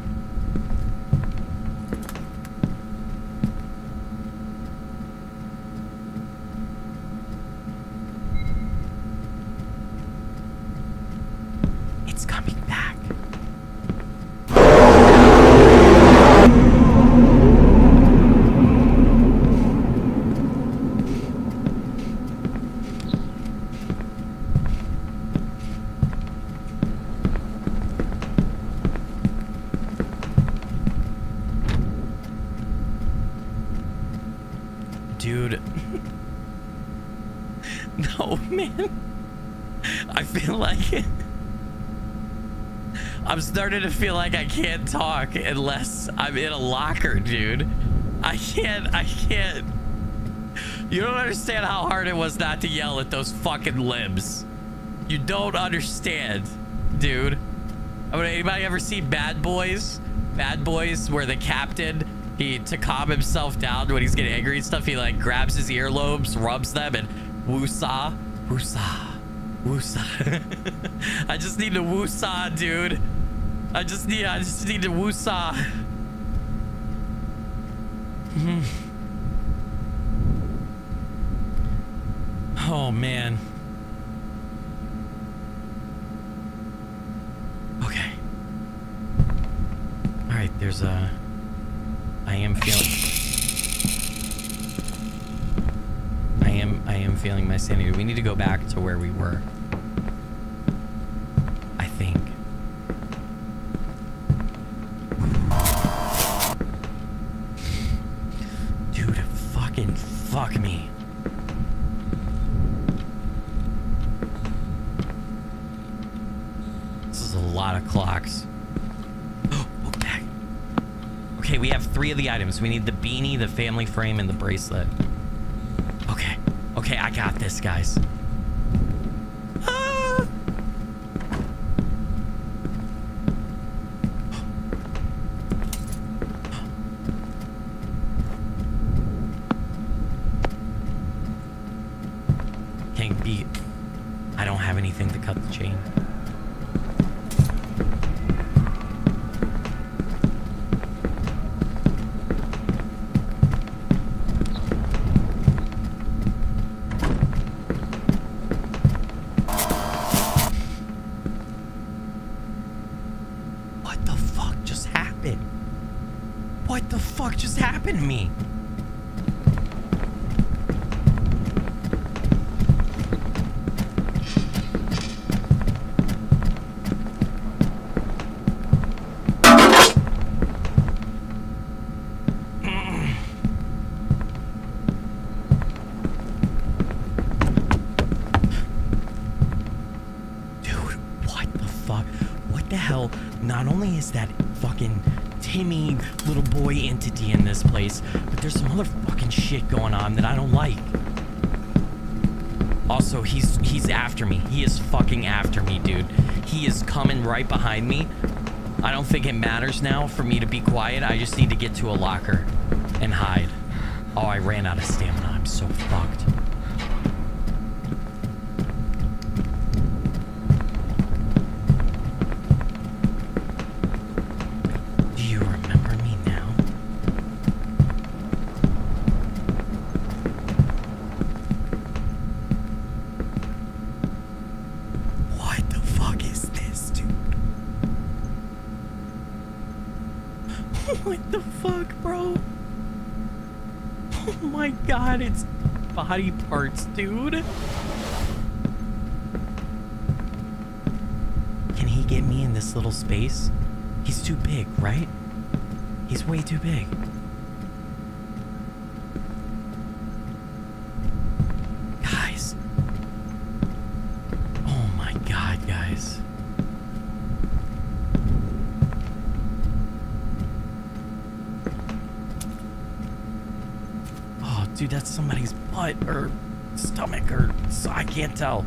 [SPEAKER 1] It's coming back. dude. no, man. I feel like I'm starting to feel like I can't talk unless I'm in a locker, dude. I can't. I can't. You don't understand how hard it was not to yell at those fucking limbs. You don't understand, dude. I mean, anybody ever see Bad Boys? Bad Boys, where the captain, he to calm himself down when he's getting angry and stuff, he like grabs his earlobes, rubs them, and woosah, woosah, woosah. I just need to woosah, dude. I just need, I just need to woosah. Hmm. Oh man. Okay. All right, there's a. I am feeling. I am. I am feeling my sanity. We need to go back to where we were. I think. Dude, fucking fuck me. This is a lot of clocks. Oh, okay. Okay, we have three of the items. We need the beanie, the family frame, and the bracelet. Okay. Okay, I got this, guys. Ah! Can't be. I don't have anything to cut the chain. What the fuck just happened? What the fuck just happened to me? Dude, what the fuck? What the hell? Not only is that fucking Timmy little boy entity in this place, but there's some other fucking shit going on that I don't like. Also, he's he's after me. He is fucking after me, dude. He is coming right behind me. I don't think it matters now for me to be quiet. I just need to get to a locker and hide. Oh, I ran out of stamina. I'm so fucked. Do you remember me now? What the fuck is this, dude? What the fuck, bro? Oh my god, it's body parts, dude. Can he get me in this little space? He's too big, right? He's way too big. Guys. Oh my god, guys. Oh, dude, that's somebody's butt or stomach or so I can't tell.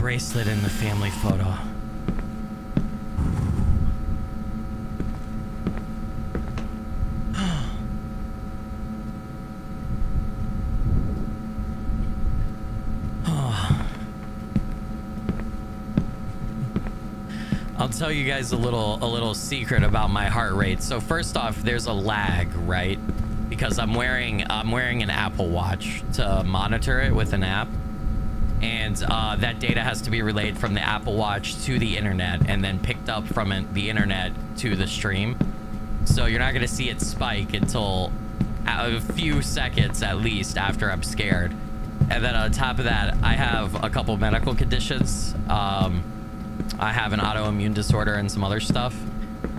[SPEAKER 1] Bracelet in the family photo. I'll tell you guys a little a little secret about my heart rate. So first off, there's a lag, right? Because I'm wearing I'm wearing an Apple Watch to monitor it with an app. And uh, that data has to be relayed from the Apple Watch to the internet and then picked up from the internet to the stream. So you're not going to see it spike until a few seconds at least after I'm scared. And then on top of that, I have a couple medical conditions. Um, I have an autoimmune disorder and some other stuff.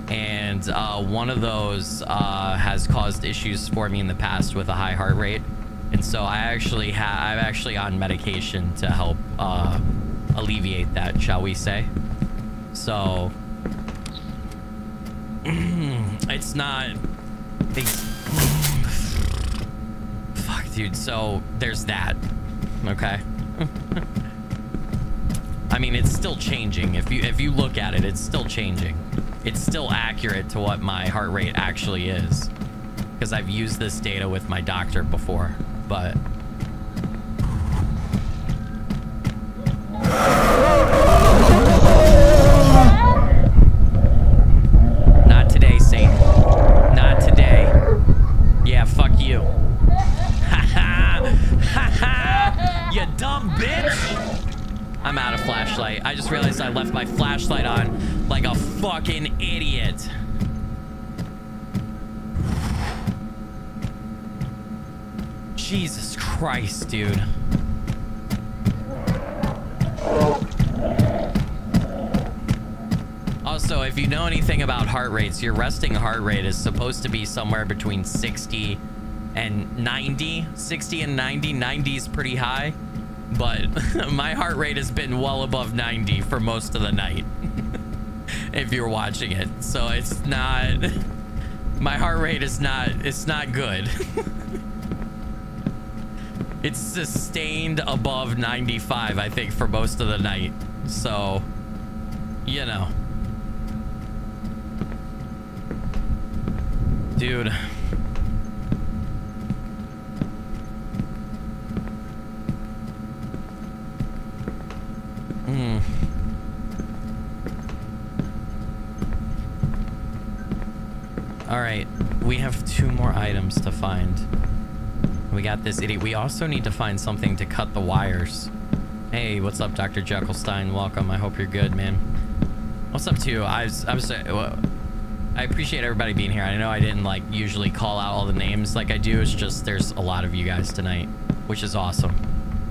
[SPEAKER 1] And uh, one of those uh, has caused issues for me in the past with a high heart rate. And so I actually have, I'm actually on medication to help uh, alleviate that, shall we say. So it's not, it's, fuck dude. So there's that. Okay. I mean, it's still changing. If you if you look at it, it's still changing. It's still accurate to what my heart rate actually is. Because I've used this data with my doctor before, but... dude. Also, if you know anything about heart rates, your resting heart rate is supposed to be somewhere between 60 and 90. 60 and 90. 90 is pretty high but my heart rate has been well above 90 for most of the night if you're watching it so it's not my heart rate is not it's not good it's sustained above 95 i think for most of the night so you know dude Hmm. All right, we have two more items to find. We got this idiot. We also need to find something to cut the wires. Hey, what's up, Dr. Jekyllstein? Welcome. I hope you're good, man. What's up to? I was, I was, uh, well, I appreciate everybody being here. I know I didn't like usually call out all the names like I do. It's just there's a lot of you guys tonight, which is awesome.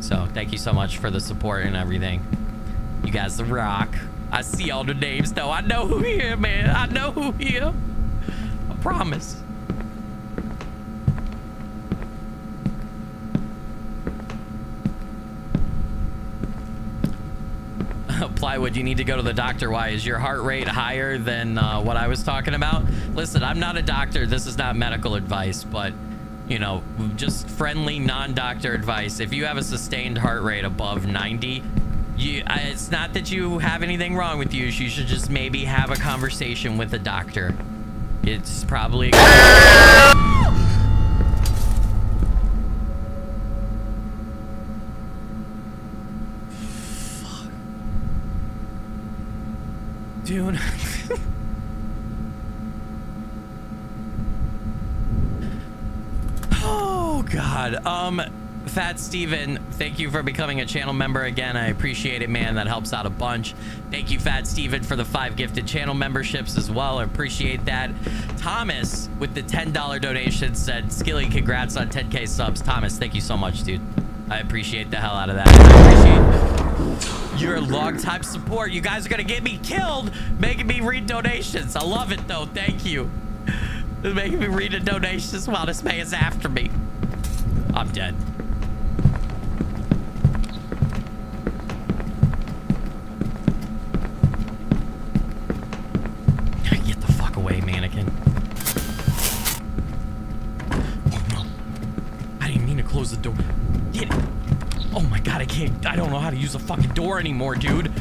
[SPEAKER 1] So thank you so much for the support and everything. You guys rock. I see all the names though. I know who here, man. I know who here. I promise. Plywood, you need to go to the doctor. Why? Is your heart rate higher than uh, what I was talking about? Listen, I'm not a doctor. This is not medical advice, but you know, just friendly non-doctor advice. If you have a sustained heart rate above 90, you, it's not that you have anything wrong with you. You should just maybe have a conversation with a doctor. It's probably. Fuck. Dude. oh God. Um. Fat Steven, thank you for becoming a channel member again. I appreciate it, man. That helps out a bunch. Thank you, Fat Steven, for the five gifted channel memberships as well. I appreciate that. Thomas, with the $10 donation, said, Skilly, congrats on 10K subs. Thomas, thank you so much, dude. I appreciate the hell out of that. I appreciate your long time support. You guys are going to get me killed making me read donations. I love it, though. Thank you. Making me read the donations while this man is after me. I'm dead. Get the fuck away, mannequin. Oh no. I didn't mean to close the door. Get it. Oh my god, God, I can't. I don't know how to use the fucking door anymore, dude.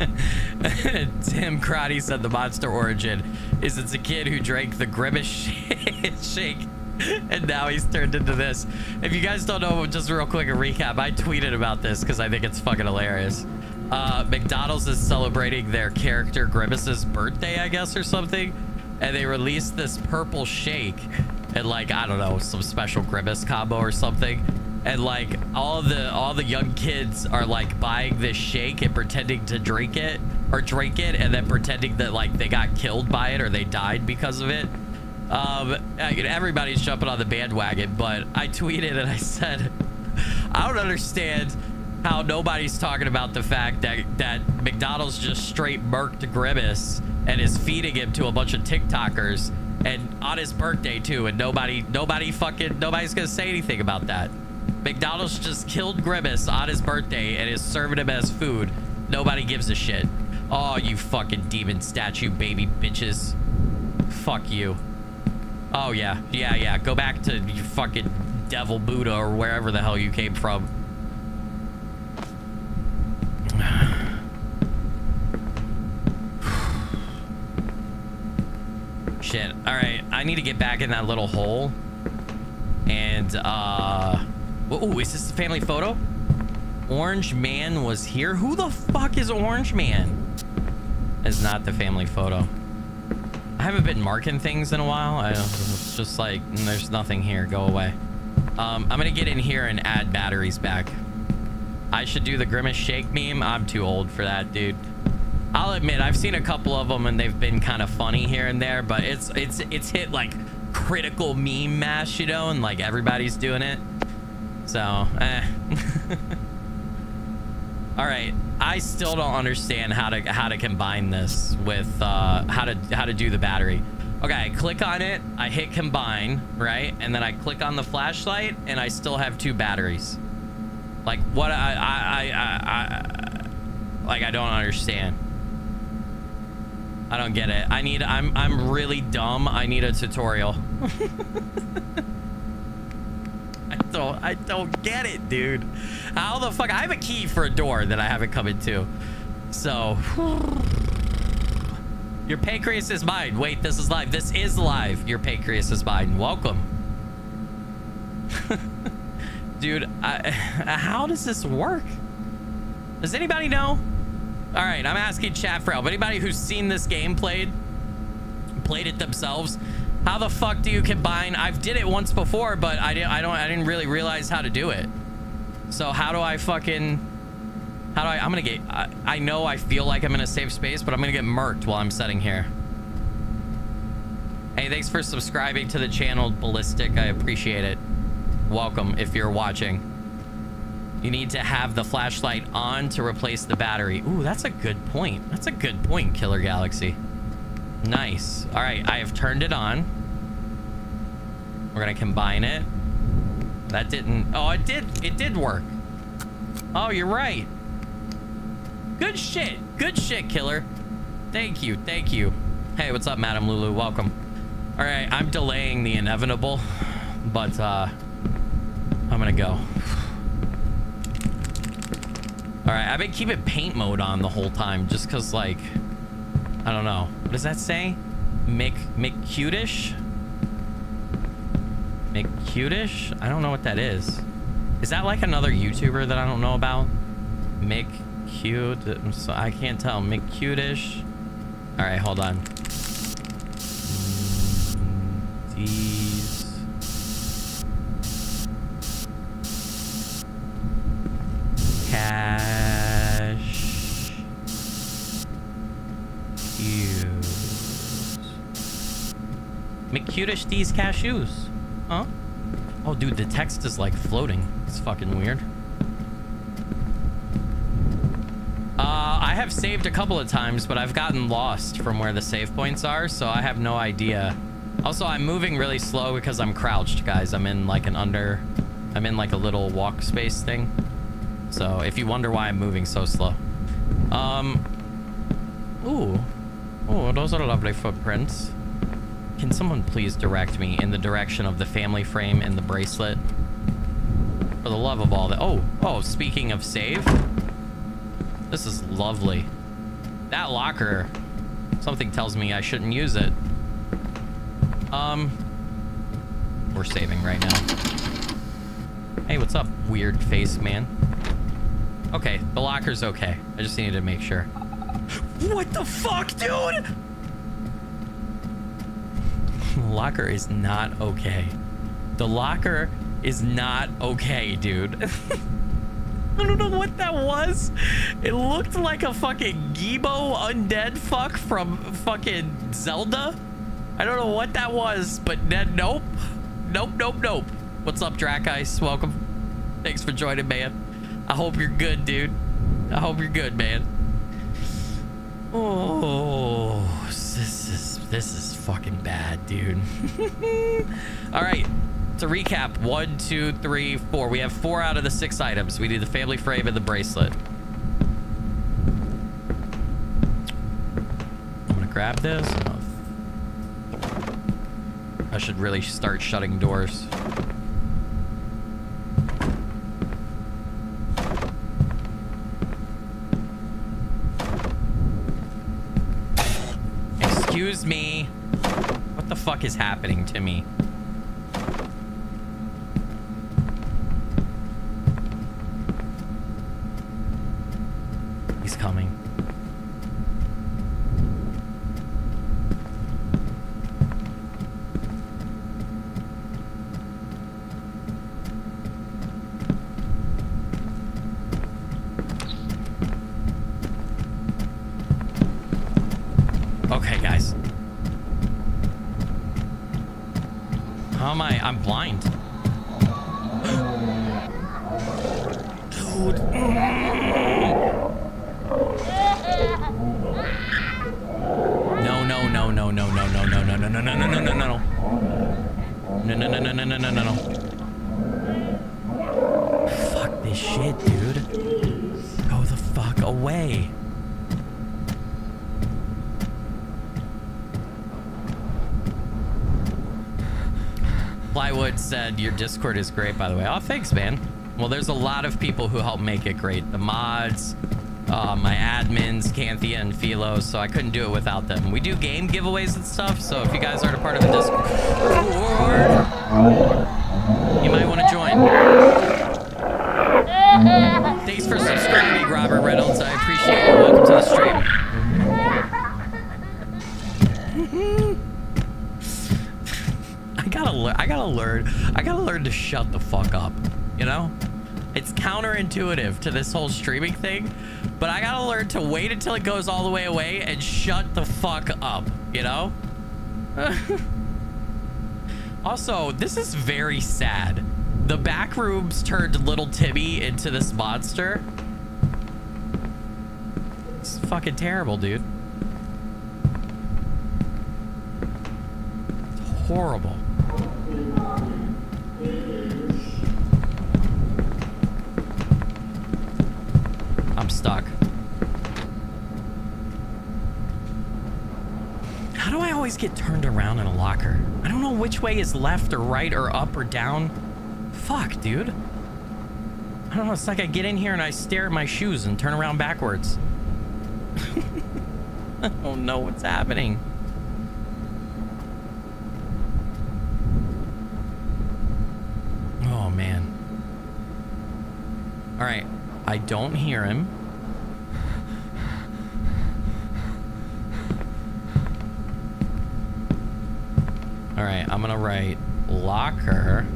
[SPEAKER 1] Tim Crotty said the monster origin is it's a kid who drank the grimace shake and now he's turned into this. If you guys don't know, just real quick a recap. I tweeted about this because I think it's fucking hilarious. Uh, McDonald's is celebrating their character Grimace's birthday, I guess, or something. And they released this purple shake and like, I don't know, some special Grimace combo or something. And like all the all the young kids are like buying this shake and pretending to drink it or drink it and then pretending that like they got killed by it or they died because of it. Um, everybody's jumping on the bandwagon, but I tweeted and I said, I don't understand how nobody's talking about the fact that that McDonald's just straight murked Grimace and is feeding him to a bunch of TikTokers and on his birthday too, and nobody nobody fucking nobody's gonna say anything about that. McDonald's just killed Grimace on his birthday and is serving him as food. Nobody gives a shit. Oh, you fucking demon statue baby bitches. Fuck you. Oh, yeah. Yeah, yeah. Go back to you fucking devil Buddha or wherever the hell you came from. Shit. All right. I need to get back in that little hole. And, uh... Oh, is this the family photo? Orange Man was here? Who the fuck is Orange Man? Is not the family photo. I haven't been marking things in a while. I it's just like, mm, there's nothing here. Go away. Um, I'm gonna get in here and add batteries back. I should do the Grimace Shake meme. I'm too old for that, dude. I'll admit, I've seen a couple of them and they've been kind of funny here and there, but it's it's it's hit like critical meme mash, you know, and like everybody's doing it. So, eh. All right. I still don't understand how to how to combine this with uh, how to how to do the battery. Okay, I click on it, I hit combine, right? And then I click on the flashlight and I still have two batteries. Like what I I I, I, I like I don't understand. I don't get it. I need I'm I'm really dumb. I need a tutorial. Don't I don't get it, dude. How the fuck? I have a key for a door that I haven't come into. So your pancreas is mine. Wait, this is live. This is live. Your pancreas is mine. Welcome. dude, I, how does this work? Does anybody know? All right, I'm asking chat for help. Anybody who's seen this game played, played it themselves, how the fuck do you combine? I've did it once before, but I didn't. I don't. I didn't really realize how to do it. So how do I fucking? How do I? I'm gonna get. I, I know I feel like I'm in a safe space, but I'm gonna get murked while I'm sitting here. Hey, thanks for subscribing to the channel, Ballistic. I appreciate it. Welcome if you're watching. You need to have the flashlight on to replace the battery. Ooh, that's a good point. That's a good point, Killer Galaxy. Nice. All right, I have turned it on. We're gonna combine it. That didn't... Oh, it did. It did work. Oh, you're right. Good shit. Good shit, Killer. Thank you. Thank you. Hey, what's up, Madam Lulu? Welcome. All right, I'm delaying the inevitable, but uh, I'm gonna go. All right, I've been keeping paint mode on the whole time just because, like, I don't know. What does that say? Mick, Mick Cutish? Mick Cutish? I don't know what that is. Is that like another YouTuber that I don't know about? Mick Cute? So I can't tell. Mick Cutish? All right, hold on. These. McCutish these cashews. Huh? Oh, dude, the text is like floating. It's fucking weird. Uh, I have saved a couple of times, but I've gotten lost from where the save points are, so I have no idea. Also, I'm moving really slow because I'm crouched, guys. I'm in like an under... I'm in like a little walk space thing. So if you wonder why I'm moving so slow. Um... Ooh. Oh, those are lovely footprints. Can someone please direct me in the direction of the family frame and the bracelet? For the love of all that... Oh, oh, speaking of save... This is lovely. That locker, something tells me I shouldn't use it. Um, we're saving right now. Hey, what's up, weird face man? Okay, the locker's okay. I just needed to make sure. What the fuck, dude? locker is not okay. The locker is not okay, dude. I don't know what that was. It looked like a fucking Gibdo undead fuck from fucking Zelda. I don't know what that was, but then nope. Nope, nope, nope. What's up, Drac? Welcome. Thanks for joining, man. I hope you're good, dude. I hope you're good, man. Oh, this is this is fucking bad, dude. All right to recap, one, two, three, four. We have four out of the six items. We need the family frame and the bracelet. I'm gonna grab this. I should really start shutting doors. Excuse me. What the fuck is happening to me? Said your Discord is great, by the way. Oh, thanks, man. Well, there's a lot of people who help make it great. The mods, uh, my admins, Canthia and Philo, so I couldn't do it without them. We do game giveaways and stuff, so if you guys aren't a part of the Discord, you might want to join. Thanks for subscribing, Robert Reynolds. I appreciate it. Welcome to the stream. To shut the fuck up. You know, it's counterintuitive to this whole streaming thing, but I gotta learn to wait until it goes all the way away and shut the fuck up, you know? also, this is very sad. The back rooms turned little Timmy into this monster. It's fucking terrible, dude. It's horrible. I'm stuck. How do I always get turned around in a locker? I don't know which way is left or right or up or down. Fuck, dude. I don't know. It's like I get in here and I stare at my shoes and turn around backwards. I don't know what's happening. Oh, man. All right. I don't hear him. All right, I'm gonna write locker,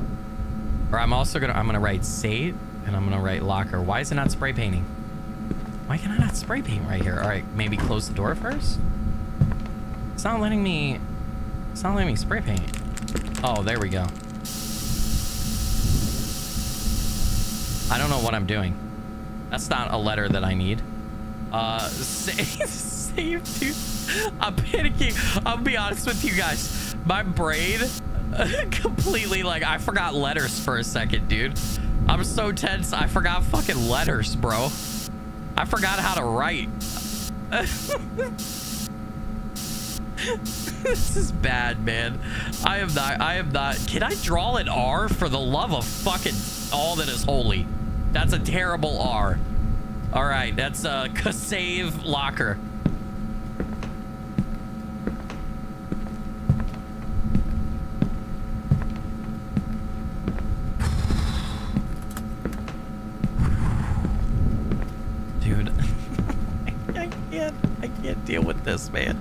[SPEAKER 1] or I'm also gonna I'm gonna write state, and I'm gonna write locker. Why is it not spray painting? Why can I not spray paint right here? All right, maybe close the door first. It's not letting me. It's not letting me spray paint. Oh, there we go. I don't know what I'm doing. That's not a letter that I need. Uh, save, save, dude. I'm panicking. I'll be honest with you guys. My brain completely like I forgot letters for a second, dude. I'm so tense. I forgot fucking letters, bro. I forgot how to write. this is bad, man. I am not. I am not. Can I draw an R for the love of fucking all that is holy? That's a terrible R. All right, that's a uh, save locker. Dude, I can't. I can't deal with this, man.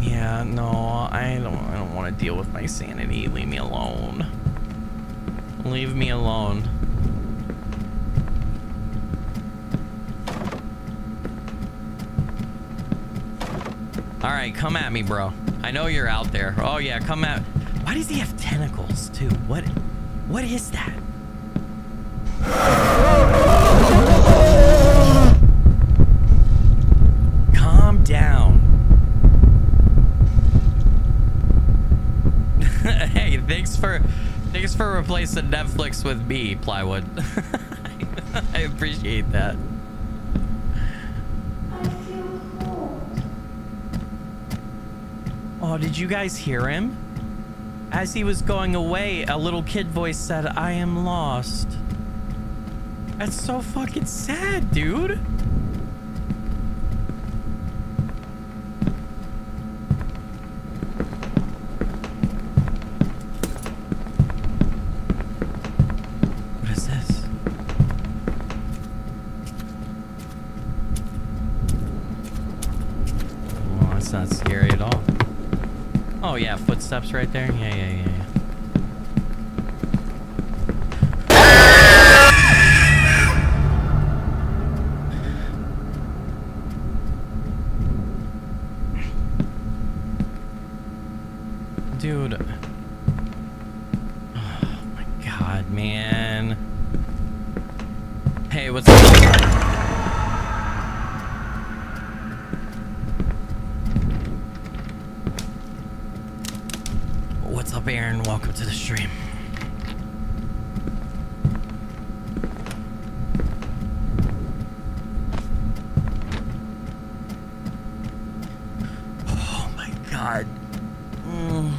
[SPEAKER 1] Yeah, no, I don't. I don't want to deal with my sanity. Leave me alone. Leave me alone. All right, come at me, bro. I know you're out there. Oh yeah, come at. Why does he have tentacles too? What? What is that? Calm down. hey, thanks for thanks replacing Netflix with me, Plywood. I appreciate that. Oh, did you guys hear him? As he was going away, a little kid voice said, I am lost. That's so fucking sad, dude. What's up? Aaron? Welcome to the stream. Oh my god. Mm.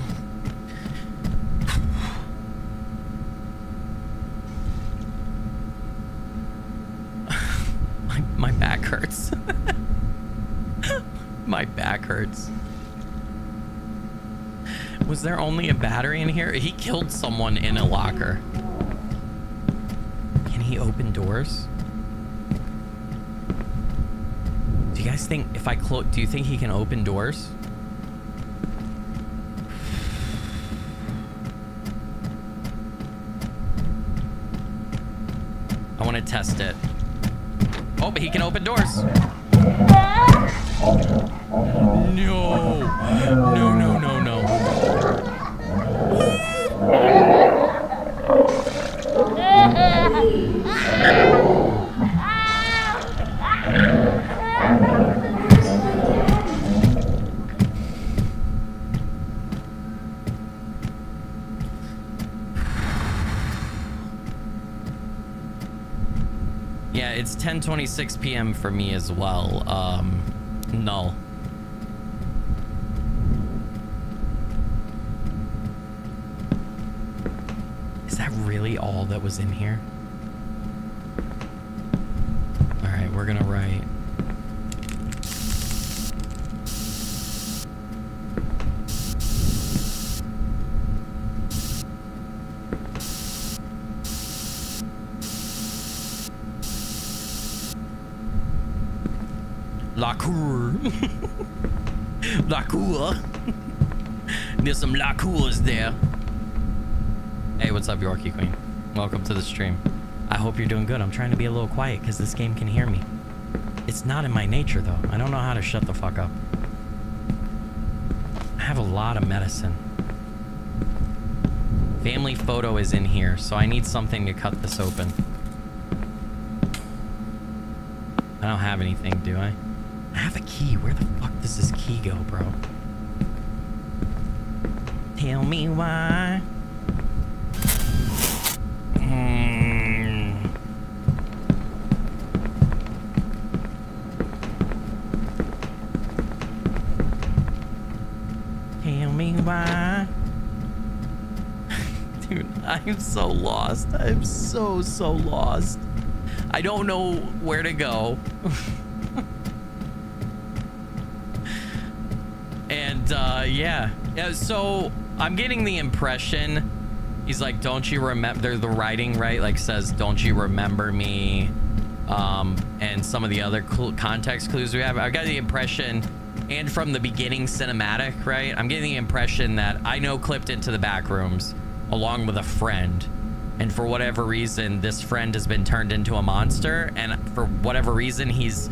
[SPEAKER 1] my, my back hurts. my back hurts. Was there only a battery in here? He killed someone in a locker. Can he open doors? Do you guys think if I close, do you think he can open doors? I want to test it. Oh, but he can open doors. No. No, no, no, no. Yeah, it's 10:26 p.m. for me as well. Um, null. Is that really all that was in here? All right, we're gonna write. La cour. La cour. There's some La cours there. Hey, what's up, Yorkie Queen? Welcome to the stream. I hope you're doing good. I'm trying to be a little quiet because this game can hear me. It's not in my nature, though. I don't know how to shut the fuck up. I have a lot of medicine. Family photo is in here, so I need something to cut this open. I don't have anything, do I? I have a key. Where the fuck does this key go, bro? Tell me why. Mm. Tell me why. Dude, I'm so lost. I'm so, so lost. I don't know where to go. and uh yeah. Yeah, so I'm getting the impression he's like, "Don't you remember the writing, right? Like says, "Don't you remember me?" Um and some of the other cl- context clues we have. I've got the impression and from the beginning cinematic, right? I'm getting the impression that I know clipped into the back rooms along with a friend. And for whatever reason this friend has been turned into a monster. And for whatever reason he's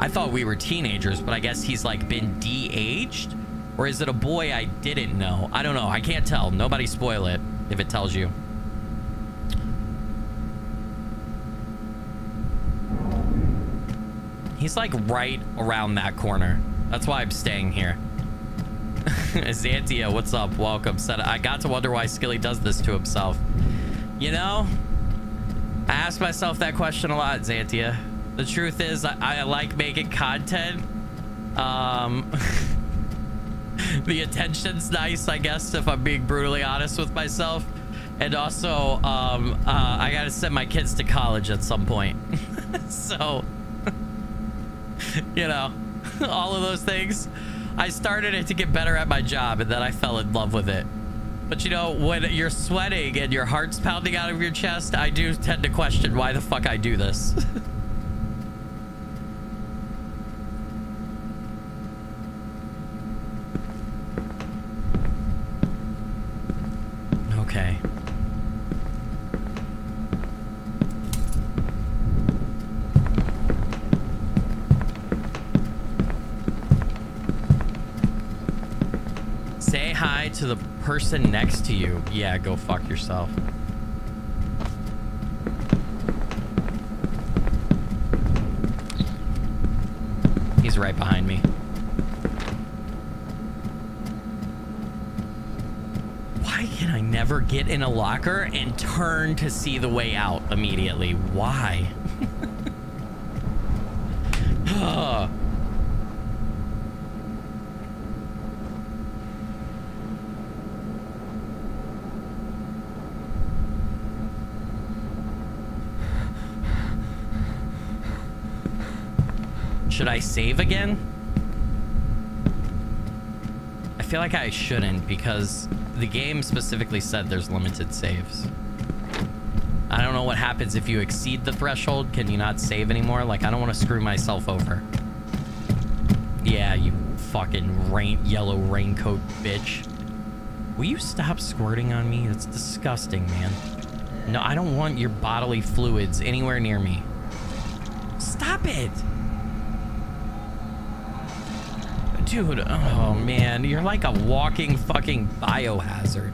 [SPEAKER 1] i thought we were teenagers but i guess he's like been de-aged? Or is it a boy i didn't know? I don't know. I can't tell. Nobody spoil it if it tells you. He's like right around that corner. That's why i'm staying here Xantia, what's up? Welcome. Said I got to wonder why Skilly does this to himself. You know, I ask myself that question a lot, Xantia. The truth is, I, I like making content. Um, the attention's nice, I guess, if I'm being brutally honest with myself. And also, um, uh, I gotta send my kids to college at some point. so, you know, all of those things. I started it to get better at my job, and then I fell in love with it. But you know, when you're sweating and your heart's pounding out of your chest, I do tend to question why the fuck I do this. okay. Say hi to the person next to you. Yeah, go fuck yourself. He's right behind me. Why can I never get in a locker and turn to see the way out immediately? Why? Should I save again? I feel like I shouldn't because the game specifically said there's limited saves. I don't know what happens if you exceed the threshold. Can you not save anymore? Like, I don't want to screw myself over. Yeah, you fucking rain yellow raincoat bitch. Will you stop squirting on me? That's disgusting, man. No, I don't want your bodily fluids anywhere near me. Stop it! Dude, oh man, you're like a walking fucking biohazard.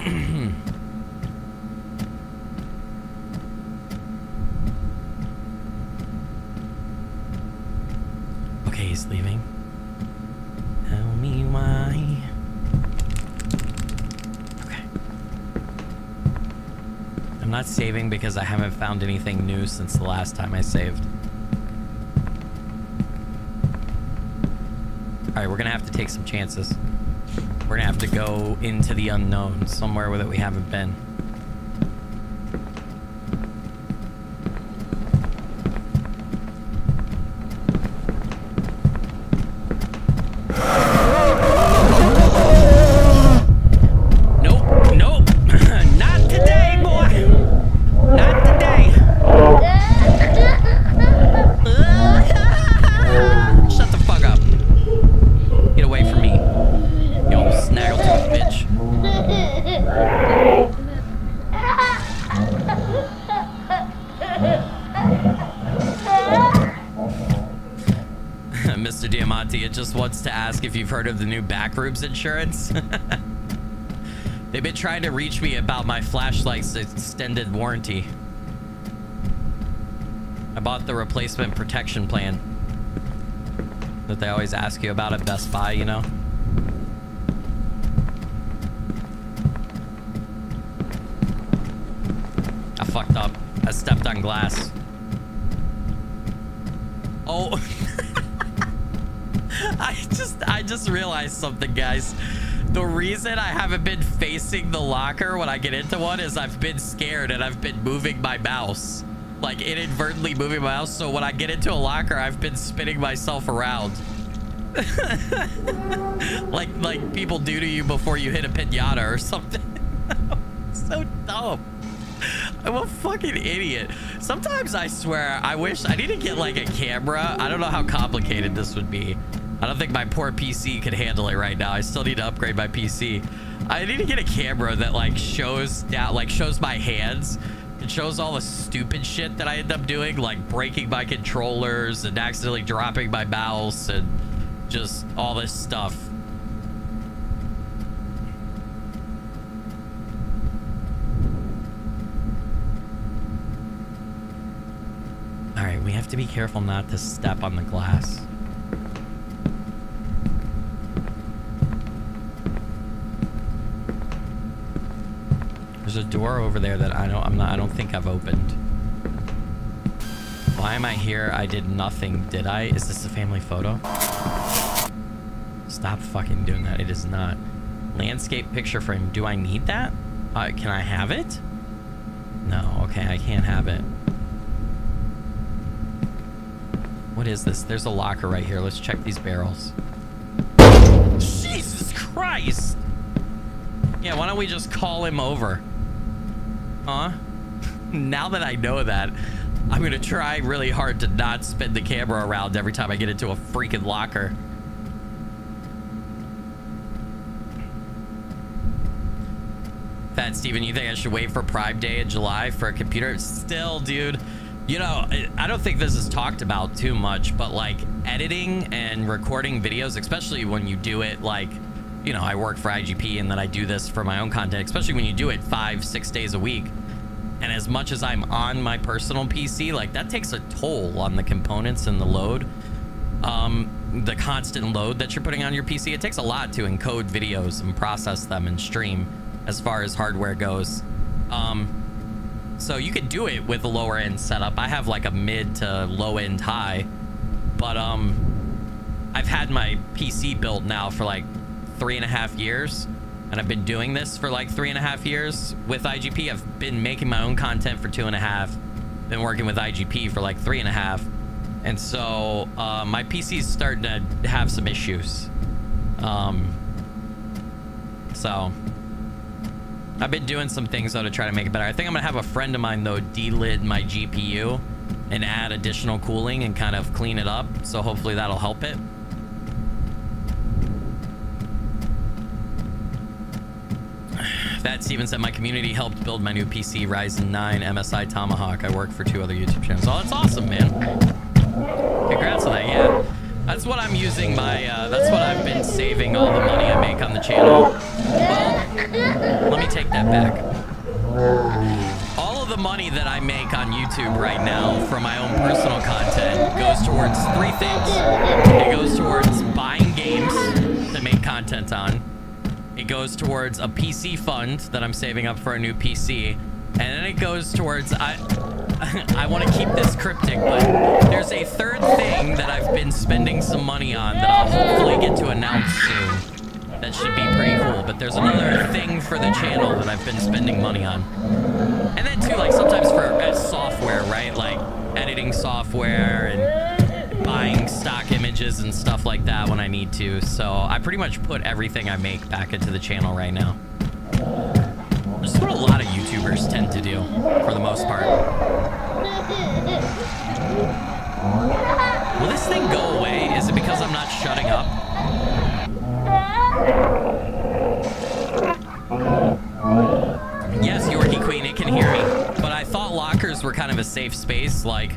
[SPEAKER 1] okay, he's leaving. Tell me why. Okay. I'm not saving because I haven't found anything new since the last time I saved. All right, we're gonna have to take some chances. We're gonna have to go into the unknown, somewhere that we haven't been. Heard of the new Backrooms insurance. They've been trying to reach me about my flashlight's extended warranty. I bought the replacement protection plan that they always ask you about at Best Buy, you know? I fucked up. I stepped on glass. Oh. I just I just realized something, guys. The reason I haven't been facing the locker when I get into one is I've been scared and I've been moving my mouse. Like inadvertently moving my mouse. So when I get into a locker, I've been spinning myself around. like like people do to you before you hit a pinata or something. so dumb. I'm a fucking idiot. Sometimes I swear, I wish I need to get like a camera. I don't know how complicated this would be. Think my poor PC could handle it right now. I still need to upgrade my PC. I need to get a camera that like shows that like shows my hands. It shows all the stupid shit that I end up doing, like breaking my controllers and accidentally dropping my mouse and just all this stuff. All right, we have to be careful not to step on the glass. There's a door over there that I don't I'm not I don't think I've opened. Why am I here? I did nothing, did I? Is this a family photo? Stop fucking doing that. It is not. Landscape picture frame. Do I need that? Uh, can I have it? No, okay, I can't have it. What is this? There's a locker right here. Let's check these barrels. Jesus Christ! Yeah, why don't we just call him over? Huh? now that I know that, I'm gonna try really hard to not spin the camera around every time I get into a freaking locker. Fat Steven, you think I should wait for Prime Day in July for a computer? Still, dude. You know, I don't think this is talked about too much, but like editing and recording videos, especially when you do it like, you know, I work for IGP and then I do this for my own content, especially when you do it five, six days a week. And as much as I'm on my personal PC, like that takes a toll on the components and the load. Um, the constant load that you're putting on your PC, it takes a lot to encode videos and process them and stream as far as hardware goes. Um, so you could do it with a lower end setup. I have like a mid to low end high, but um, I've had my PC built now for like three and a half years, and I've been doing this for like three and a half years with IGP. I've been making my own content for two and a half, been working with IGP for like three and a half, and so uh, my is starting to have some issues. Um, so I've been doing some things though to try to make it better. I think I'm gonna have a friend of mine though delid my GPU and add additional cooling and kind of clean it up. So hopefully that'll help it. Fat Steven said my community helped build my new PC Ryzen 9 MSI Tomahawk. I work for two other YouTube channels. Oh, that's awesome, man. Congrats on that. Yeah. That's what I'm using my, uh, that's what I've been saving all the money I make on the channel. Well, let me take that back. All of the money that I make on YouTube right now for my own personal content goes towards three things. It goes towards buying games to make content on. It goes towards a PC fund that I'm saving up for a new PC. And then it goes towards, I, I want to keep this cryptic, but there's a third thing that I've been spending some money on that I'll hopefully get to announce soon. That should be pretty cool. But there's another thing for the channel that I've been spending money on. And then too, like sometimes for uh, software, right? Like editing software and buying stock images and stuff like that when I need to. So I pretty much put everything I make back into the channel right now. This is what a lot of YouTubers tend to do, for the most part. Will this thing go away? Is it because I'm not shutting up? Yes, Yorkie Queen, it can hear me. But I thought lockers were kind of a safe space. Like,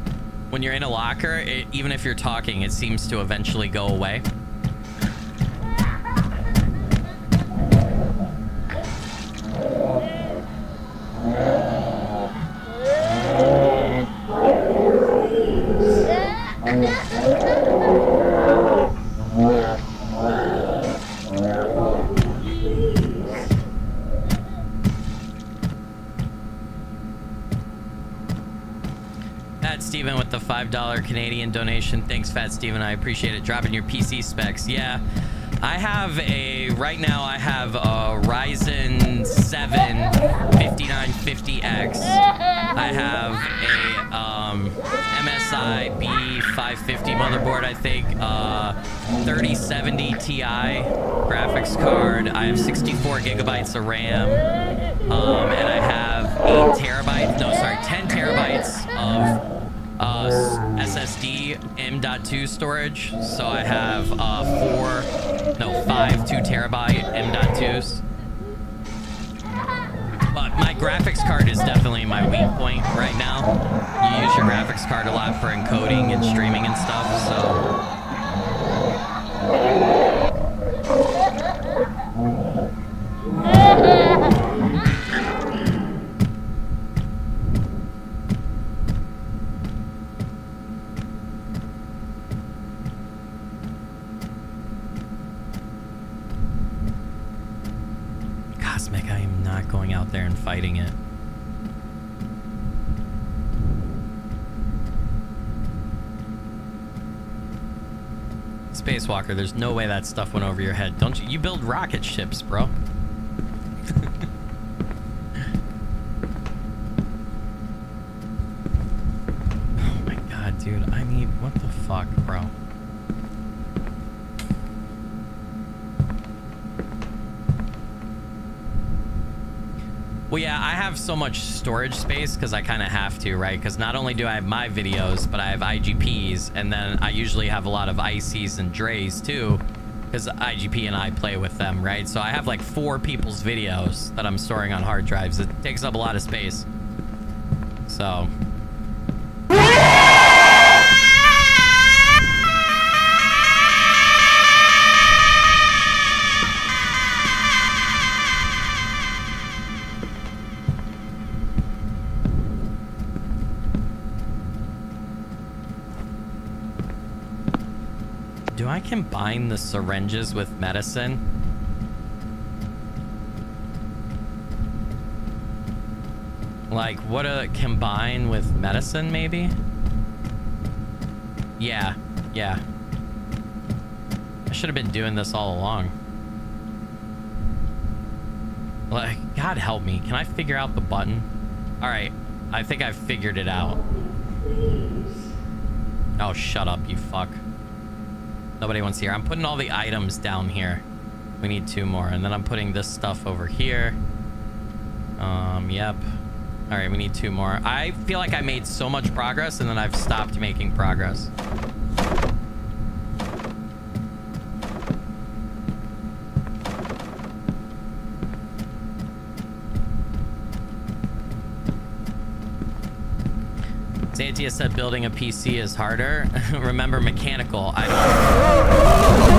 [SPEAKER 1] when you're in a locker, it, even if you're talking, it seems to eventually go away. Fat Steven with the $5 Canadian donation. Thanks, Fat Steven. I appreciate it. Dropping your PC specs. Yeah. I have a, right now, I have a Ryzen 7 5950X. I have a um, MSI B550 motherboard, I think. Uh, 3070 Ti graphics card. I have 64 gigabytes of RAM. Um, and I have 8 terabytes, no, sorry, 10 terabytes of uh, SSD M.2 storage. So I have uh, four, no, five 2 terabyte M.2s. But my graphics card is definitely my weak point right now. You use your graphics card a lot for encoding and streaming and stuff, so Spacewalker, there's no way that stuff went over your head. Don't you? You build rocket ships, bro. oh my god, dude. I mean, what the fuck, bro? Well, yeah, I have so much storage space because I kind of have to, right? Because not only do I have my videos, but I have IGPs, and then I usually have a lot of ICs and Dre's too, because IGP and I play with them, right? So I have like four people's videos that I'm storing on hard drives. It takes up a lot of space. So. Combine the syringes with medicine? Like, what a combine with medicine, maybe? Yeah, yeah. I should have been doing this all along. Like, God help me. Can I figure out the button? All right, I think I've figured it out. Oh, shut up, you fuck. Nobody wants here. I'm putting all the items down here. We need two more. And then I'm putting this stuff over here. Um, yep. All right, we need two more. I feel like I made so much progress and then I've stopped making progress. Xantia said building a PC is harder. Remember mechanical. I don't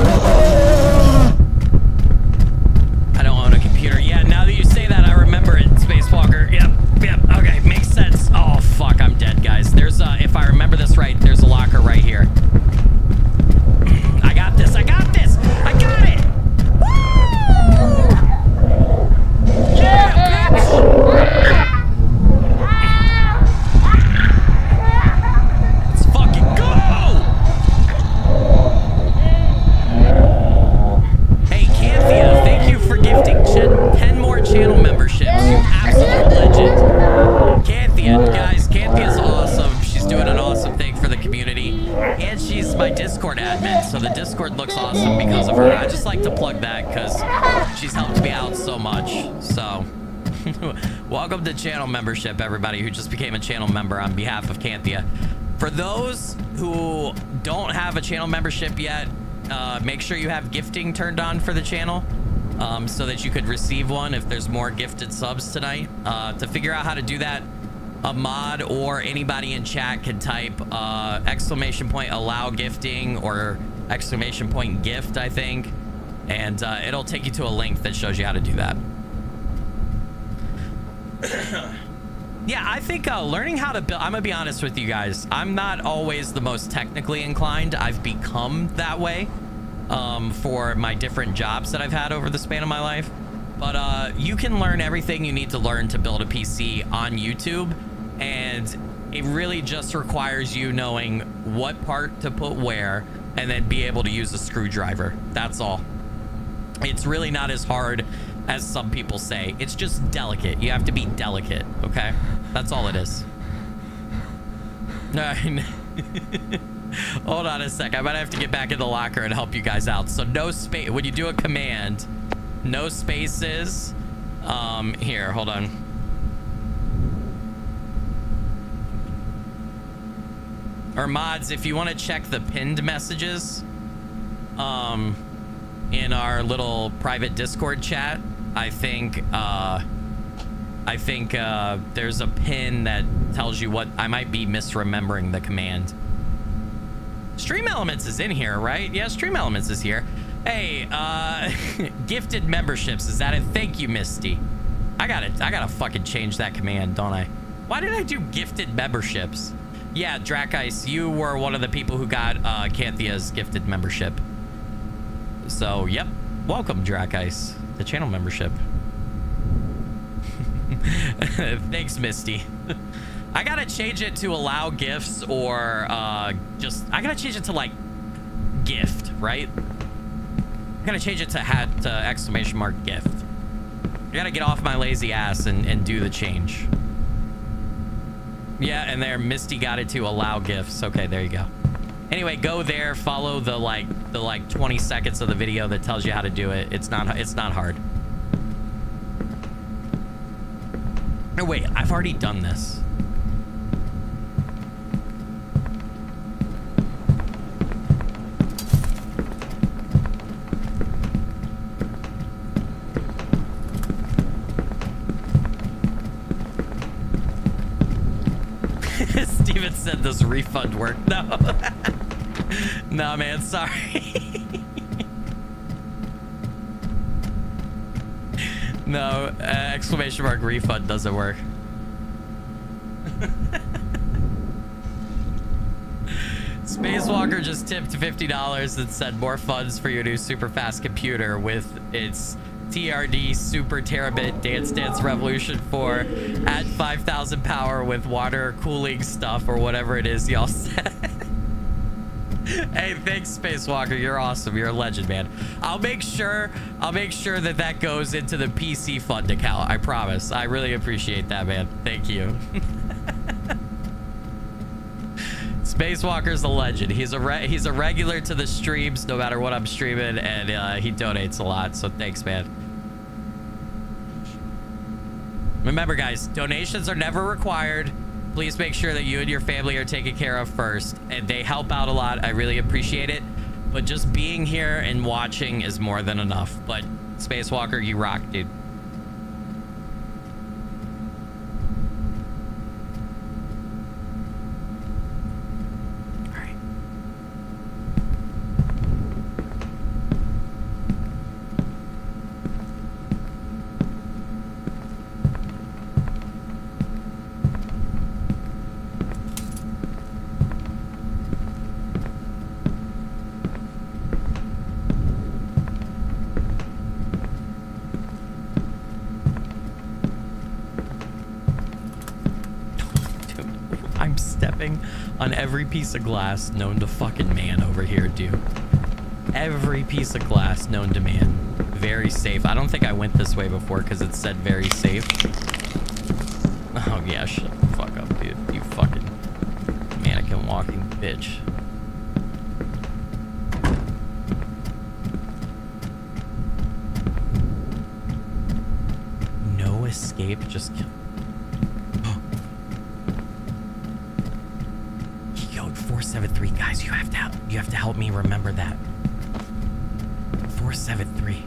[SPEAKER 1] channel membership yet, uh, make sure you have gifting turned on for the channel um, so that you could receive one if there's more gifted subs tonight. Uh, to figure out how to do that, a mod or anybody in chat can type uh, exclamation point allow gifting or exclamation point gift, I think. And uh, it'll take you to a link that shows you how to do that. yeah, I think uh, learning how to build, I'm to be honest with you guys. I'm not always the most technically inclined. I've become that way um, for my different jobs that I've had over the span of my life. But uh, you can learn everything you need to learn to build a PC on YouTube. And it really just requires you knowing what part to put where and then be able to use a screwdriver. That's all. It's really not as hard as some people say. It's just delicate. You have to be delicate, okay? That's all it is. Hold on a sec. I might have to get back in the locker and help you guys out. So no space. When you do a command, no spaces. Um, here, hold on. Or mods, if you want to check the pinned messages, um, in our little private Discord chat, I think, uh, I think, uh, there's a pin that tells you what, I might be misremembering the command. Stream Elements is in here, right? Yeah, Stream Elements is here. Hey, uh, gifted memberships. Is that it? Thank you, Misty. I gotta, I gotta fucking change that command, don't I? Why did I do gifted memberships? Yeah, Drakice, you were one of the people who got uh, Canthia's gifted membership. So, yep. Welcome, Drakice, the channel membership. Thanks, Misty. I gotta change it to allow gifts or uh, just... I gotta change it to, like, gift, right? I gotta change it to hat to exclamation mark gift. I gotta get off my lazy ass and, and do the change. Yeah, and there, Misty got it to allow gifts. Okay, there you go. Anyway, go there, follow the like the like 20 seconds of the video that tells you how to do it. It's not it's not hard. Oh wait, I've already done this. Steven said this refund worked. No. no, man, sorry. no, uh, exclamation mark refund doesn't work. Spacewalker just tipped $50 and said more funds for your new super fast computer with its TRD Super Terabit Dance Dance Revolution 4 at 5,000 power with water cooling stuff or whatever it is y'all said. hey, thanks Spacewalker. You're awesome. You're a legend, man. I'll make sure I'll make sure that that goes into the PC fund account. I promise. I really appreciate that, man. Thank you. Spacewalker's a legend. He's a he's a regular to the streams, no matter what I'm streaming, and uh, he donates a lot. So thanks, man. Remember, guys, donations are never required. Please make sure that you and your family are taken care of first, and they help out a lot. I really appreciate it. But just being here and watching is more than enough. But Spacewalker, you rock, dude. on every piece of glass known to fucking man over here, dude. Every piece of glass known to man. Very safe. I don't think I went this way before because it said very safe. Oh, yeah, shut the fuck up, dude. You fucking mannequin walking bitch. No escape, just kill. 473 guys you have to you have to help me remember that. 473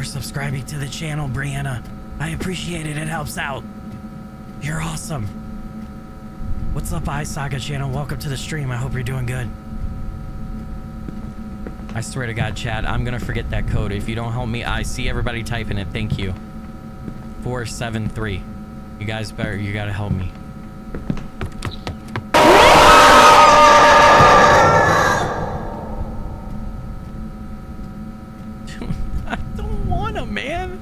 [SPEAKER 1] for subscribing to the channel, Brianna. I appreciate it. It helps out. You're awesome. What's up, iSaga channel? Welcome to the stream. I hope you're doing good. I swear to God, Chad, I'm gonna forget that code. If you don't help me, I see everybody typing it. Thank you. 473. You guys better, you gotta help me. I don't wanna, man.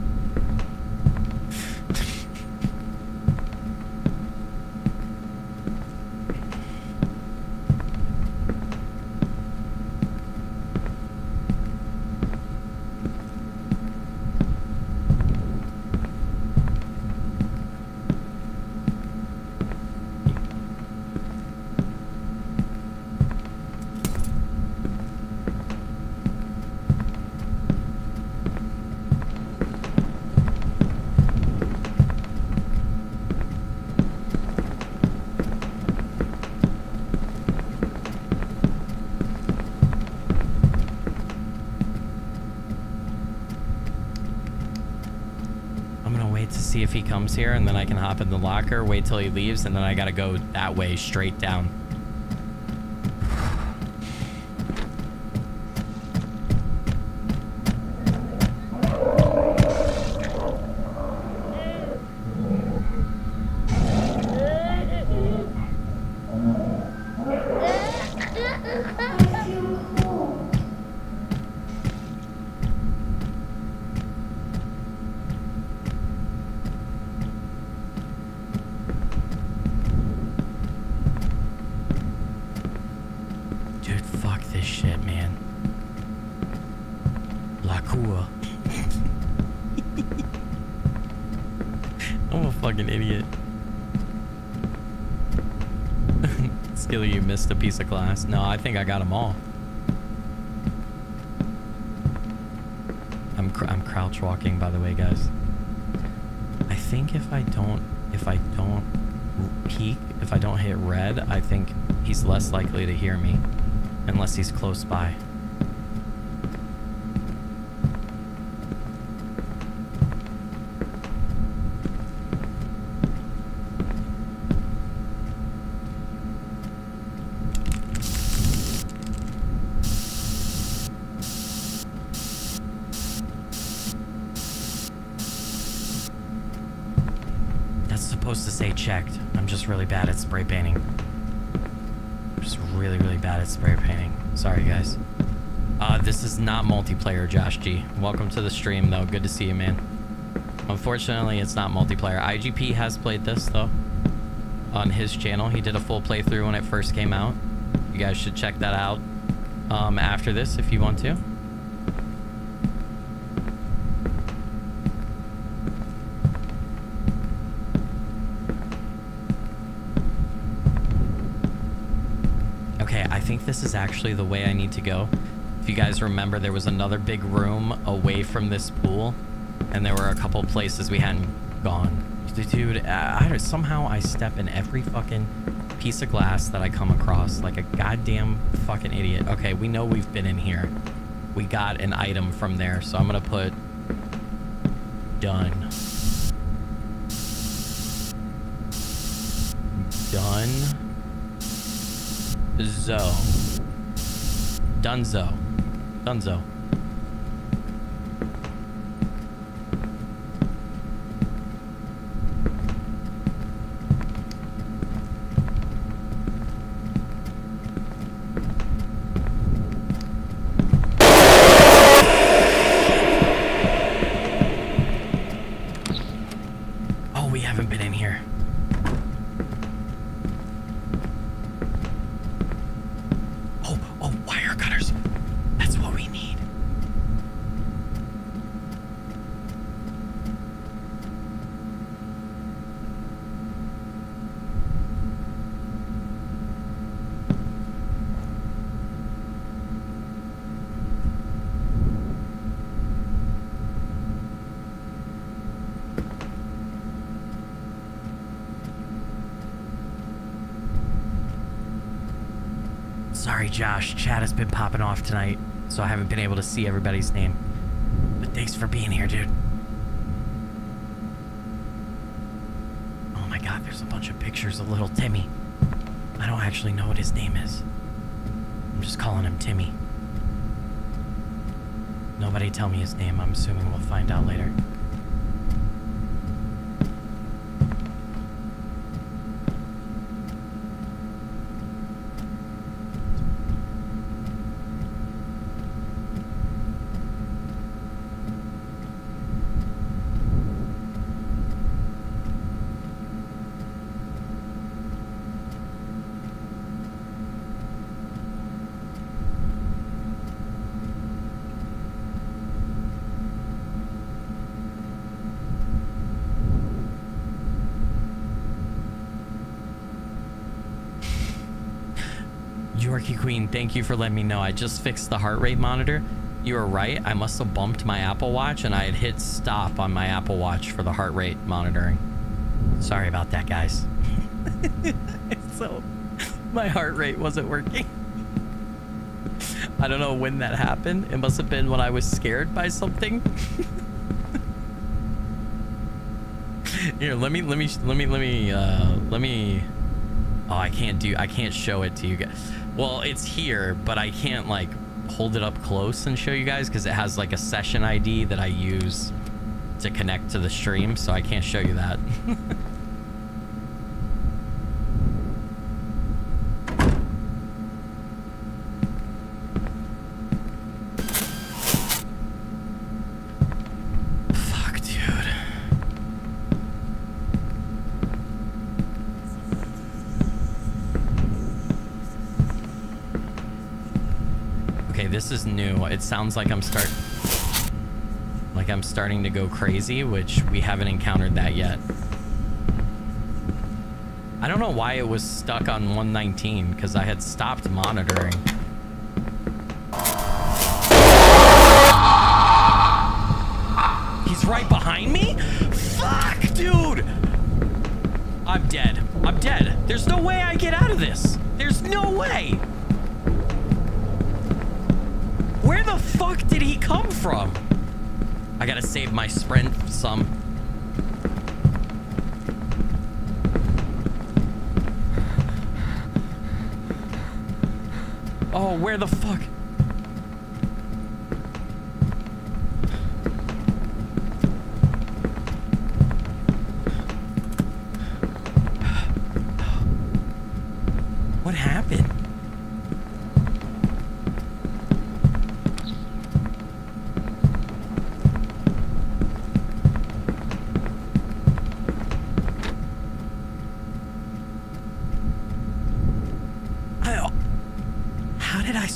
[SPEAKER 1] I'm gonna wait to see if he comes here and then I can hop in the locker, wait till he leaves, and then I gotta go that way straight down. Dude, fuck this shit, man. La Cua. I'm a fucking idiot. Skilly, you missed a piece of glass. No, I think I got them all. I'm cr I'm crouch walking, by the way, guys. I think if I don't if I don't peek, if I don't hit red, I think he's less likely to hear me unless he's close by. Multiplayer, Josh G. Welcome to the stream, though. Good to see you, man. Unfortunately, it's not multiplayer. IGP has played this, though. On his channel. He did a full playthrough when it first came out. You guys should check that out um, after this if you want to. Okay, I think this is actually the way I need to go. If you guys remember, there was another big room away from this pool, and there were a couple places we hadn't gone. Dude, I, I, somehow I step in every fucking piece of glass that I come across like a goddamn fucking idiot. Okay, we know we've been in here. We got an item from there, so I'm gonna put done. Done. Zo. Dunzo. Dunzo. Oh, we haven't been in here. Oh, oh, wire cutters. That's what we need. Sorry, Josh. Chat has been popping off tonight, so I haven't been able to see everybody's name. But thanks for being here, dude. Oh my god, there's a bunch of pictures of little Timmy. I don't actually know what his name is. I'm just calling him Timmy. Nobody tell me his name. I'm assuming we'll find out later. Yorkie Queen, thank you for letting me know. I just fixed the heart rate monitor. You were right. I must have bumped my Apple Watch and I had hit stop on my Apple Watch for the heart rate monitoring. Sorry about that, guys. so, my heart rate wasn't working. I don't know when that happened. It must have been when I was scared by something. Here, let me, let me, let me, let me, uh, let me. Oh, I can't do, I can't show it to you guys. Well, it's here, but I can't like hold it up close and show you guys because it has like a session ID that I use to connect to the stream, so I can't show you that. Fuck, dude. Okay, this is new. It sounds like I'm start like I'm starting to go crazy, which we haven't encountered that yet. I don't know why it was stuck on 119 because I had stopped monitoring.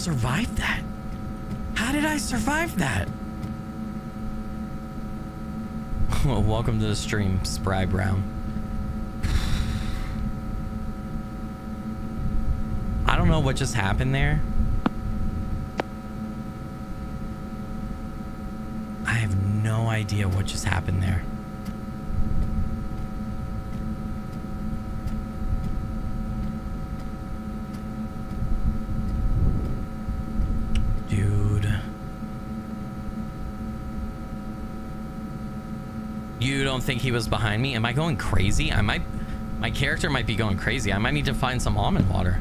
[SPEAKER 1] Survive that? How did I survive that? Well, welcome to the stream, Spry Brown. I don't know what just happened there. I have no idea what just happened there. Dude. You don't think he was behind me? Am I going crazy? I might... My character might be going crazy. I might need to find some almond water.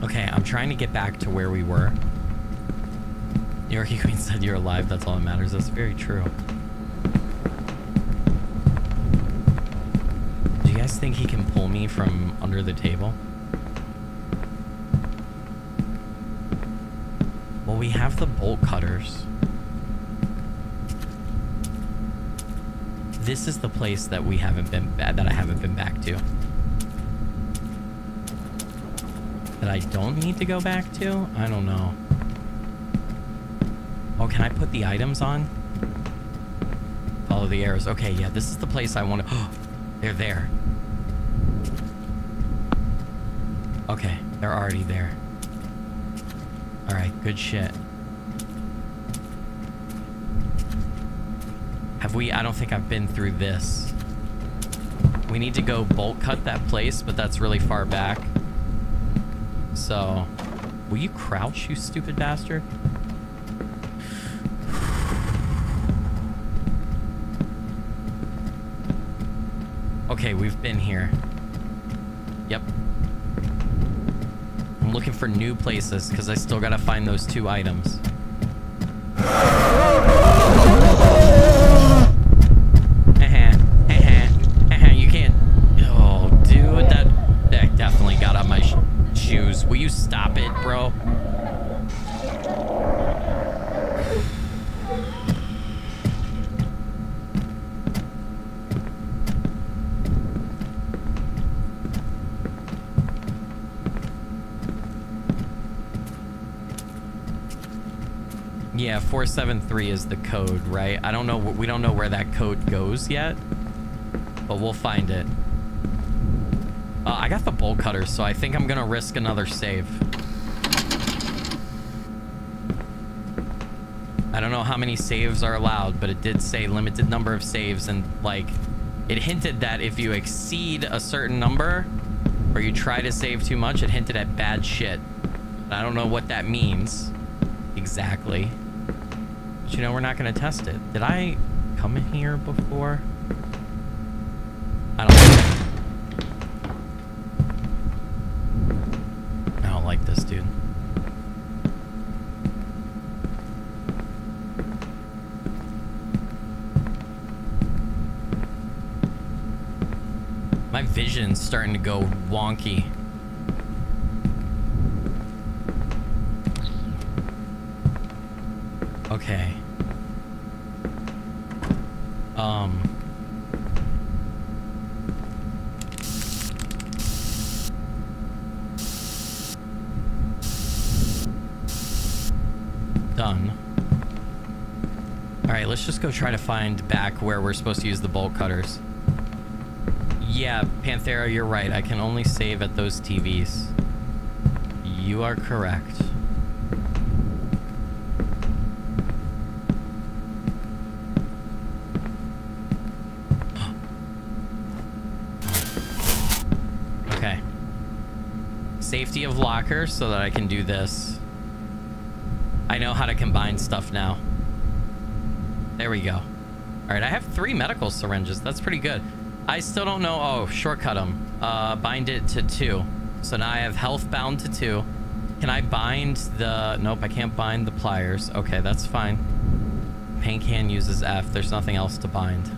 [SPEAKER 1] Okay, I'm trying to get back to where we were. Yorkie Queen said you're alive. That's all that matters. That's very true. Do you guys think he can pull me from under the table? Well, we have the bolt cutters. This is the place that we haven't been that I haven't been back to. That I don't need to go back to? I don't know. Oh, can I put the items on? Follow the arrows. Okay, yeah, this is the place I want to... Oh, They're there. Okay, they're already there. Alright, good shit. Have we? I don't think I've been through this. We need to go bolt cut that place, but that's really far back. So, will you crouch, you stupid bastard? Okay, we've been here. Yep. I'm looking for new places because I still gotta find those two items. Uh-huh, uh-huh, uh-huh, you can't. Oh, dude, that that definitely got on my sh shoes. Will you stop it, bro? Yeah, 473 is the code, right? I don't know. We don't know where that code goes yet, but we'll find it. Uh, I got the bolt cutter, so I think I'm going to risk another save. I don't know how many saves are allowed, but it did say limited number of saves, and, like, it hinted that if you exceed a certain number, or you try to save too much, it hinted at bad shit. I don't know what that means exactly. But you know, we're not going to test it. Did I come in here before? I don't I don't like this, dude. My vision's starting to go wonky. Okay. Um. Done. Alright, let's just go try to find back where we're supposed to use the bolt cutters. Yeah, Panthera, you're right. I can only save at those TVs. You are correct. Okay. Safety of locker so that I can do this. I know how to combine stuff now. There we go. All right, I have three medical syringes. That's pretty good. I still don't know. Oh, shortcut them. Uh, bind it to two. So now I have health bound to two. Can I bind the... Nope, I can't bind the pliers. Okay, that's fine. Paint can uses F. There's nothing else to bind.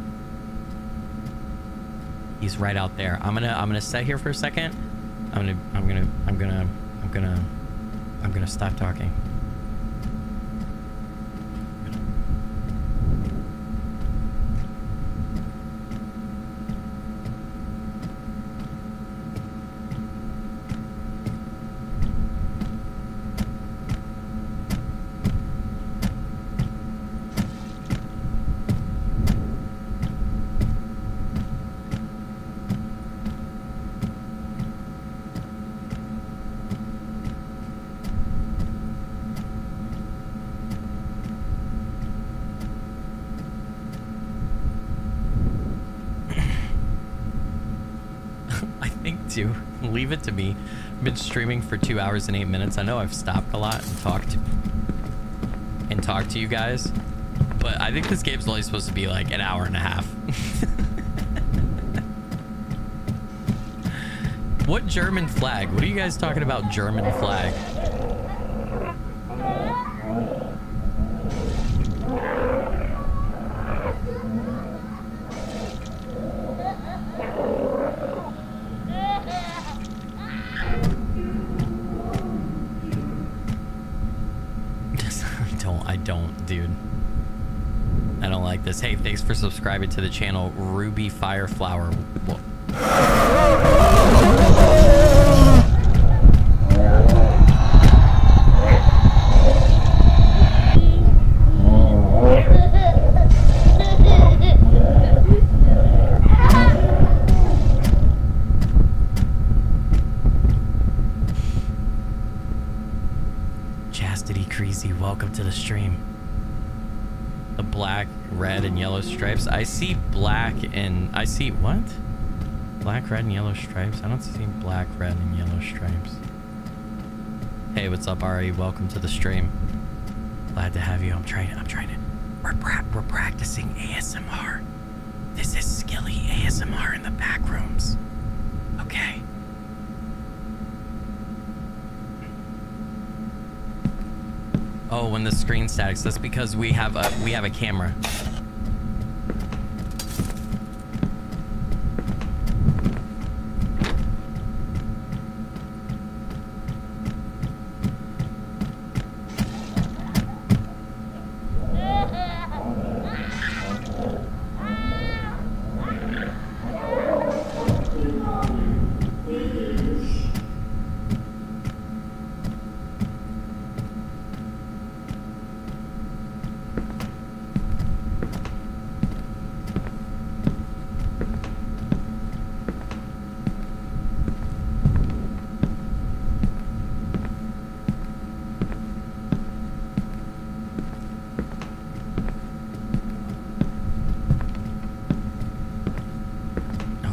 [SPEAKER 1] He's right out there. I'm gonna I'm gonna sit here for a second. I'm gonna I'm gonna I'm gonna I'm gonna I'm gonna stop talking. I think to leave it to me. I've been streaming for two hours and eight minutes. I know I've stopped a lot and talked and talked to you guys, but I think this game's only supposed to be like an hour and a half. what German flag? What are you guys talking about German flag? For subscribing to the channel, Ruby Fireflower. Stripes. I don't see black, red, and yellow stripes. Hey, what's up, Ari? Welcome to the stream. Glad to have you. I'm trying. I'm trying to. We're pra- we're practicing ASMR. This is Skilly ASMR in the back rooms. Okay. Oh, when the screen statics, that's because we have a we have a camera.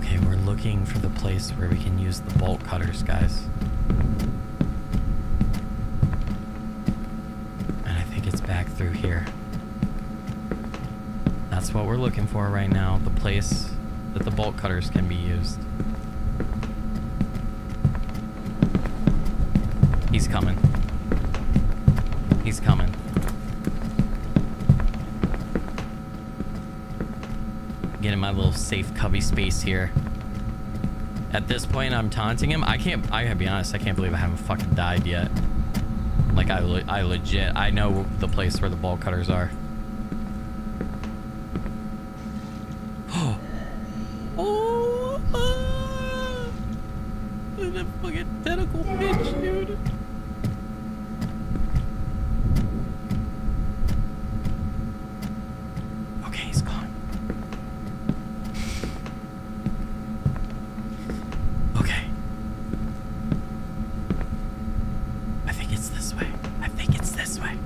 [SPEAKER 1] Okay, we're looking for the place where we can use the bolt cutters, guys. And I think it's back through here. That's what we're looking for right now. The place that the bolt cutters can be used. He's coming. He's coming. Get in my little cubby space here. At this point, I'm taunting him. I can't. I gotta be honest. I can't believe I haven't fucking died yet. Like I, le- I legit. I know the place where the bolt cutters are. oh, ah, the fucking tentacle bitch, dude. Okay, he's gone. Okay. I think it's this way. I think it's this way.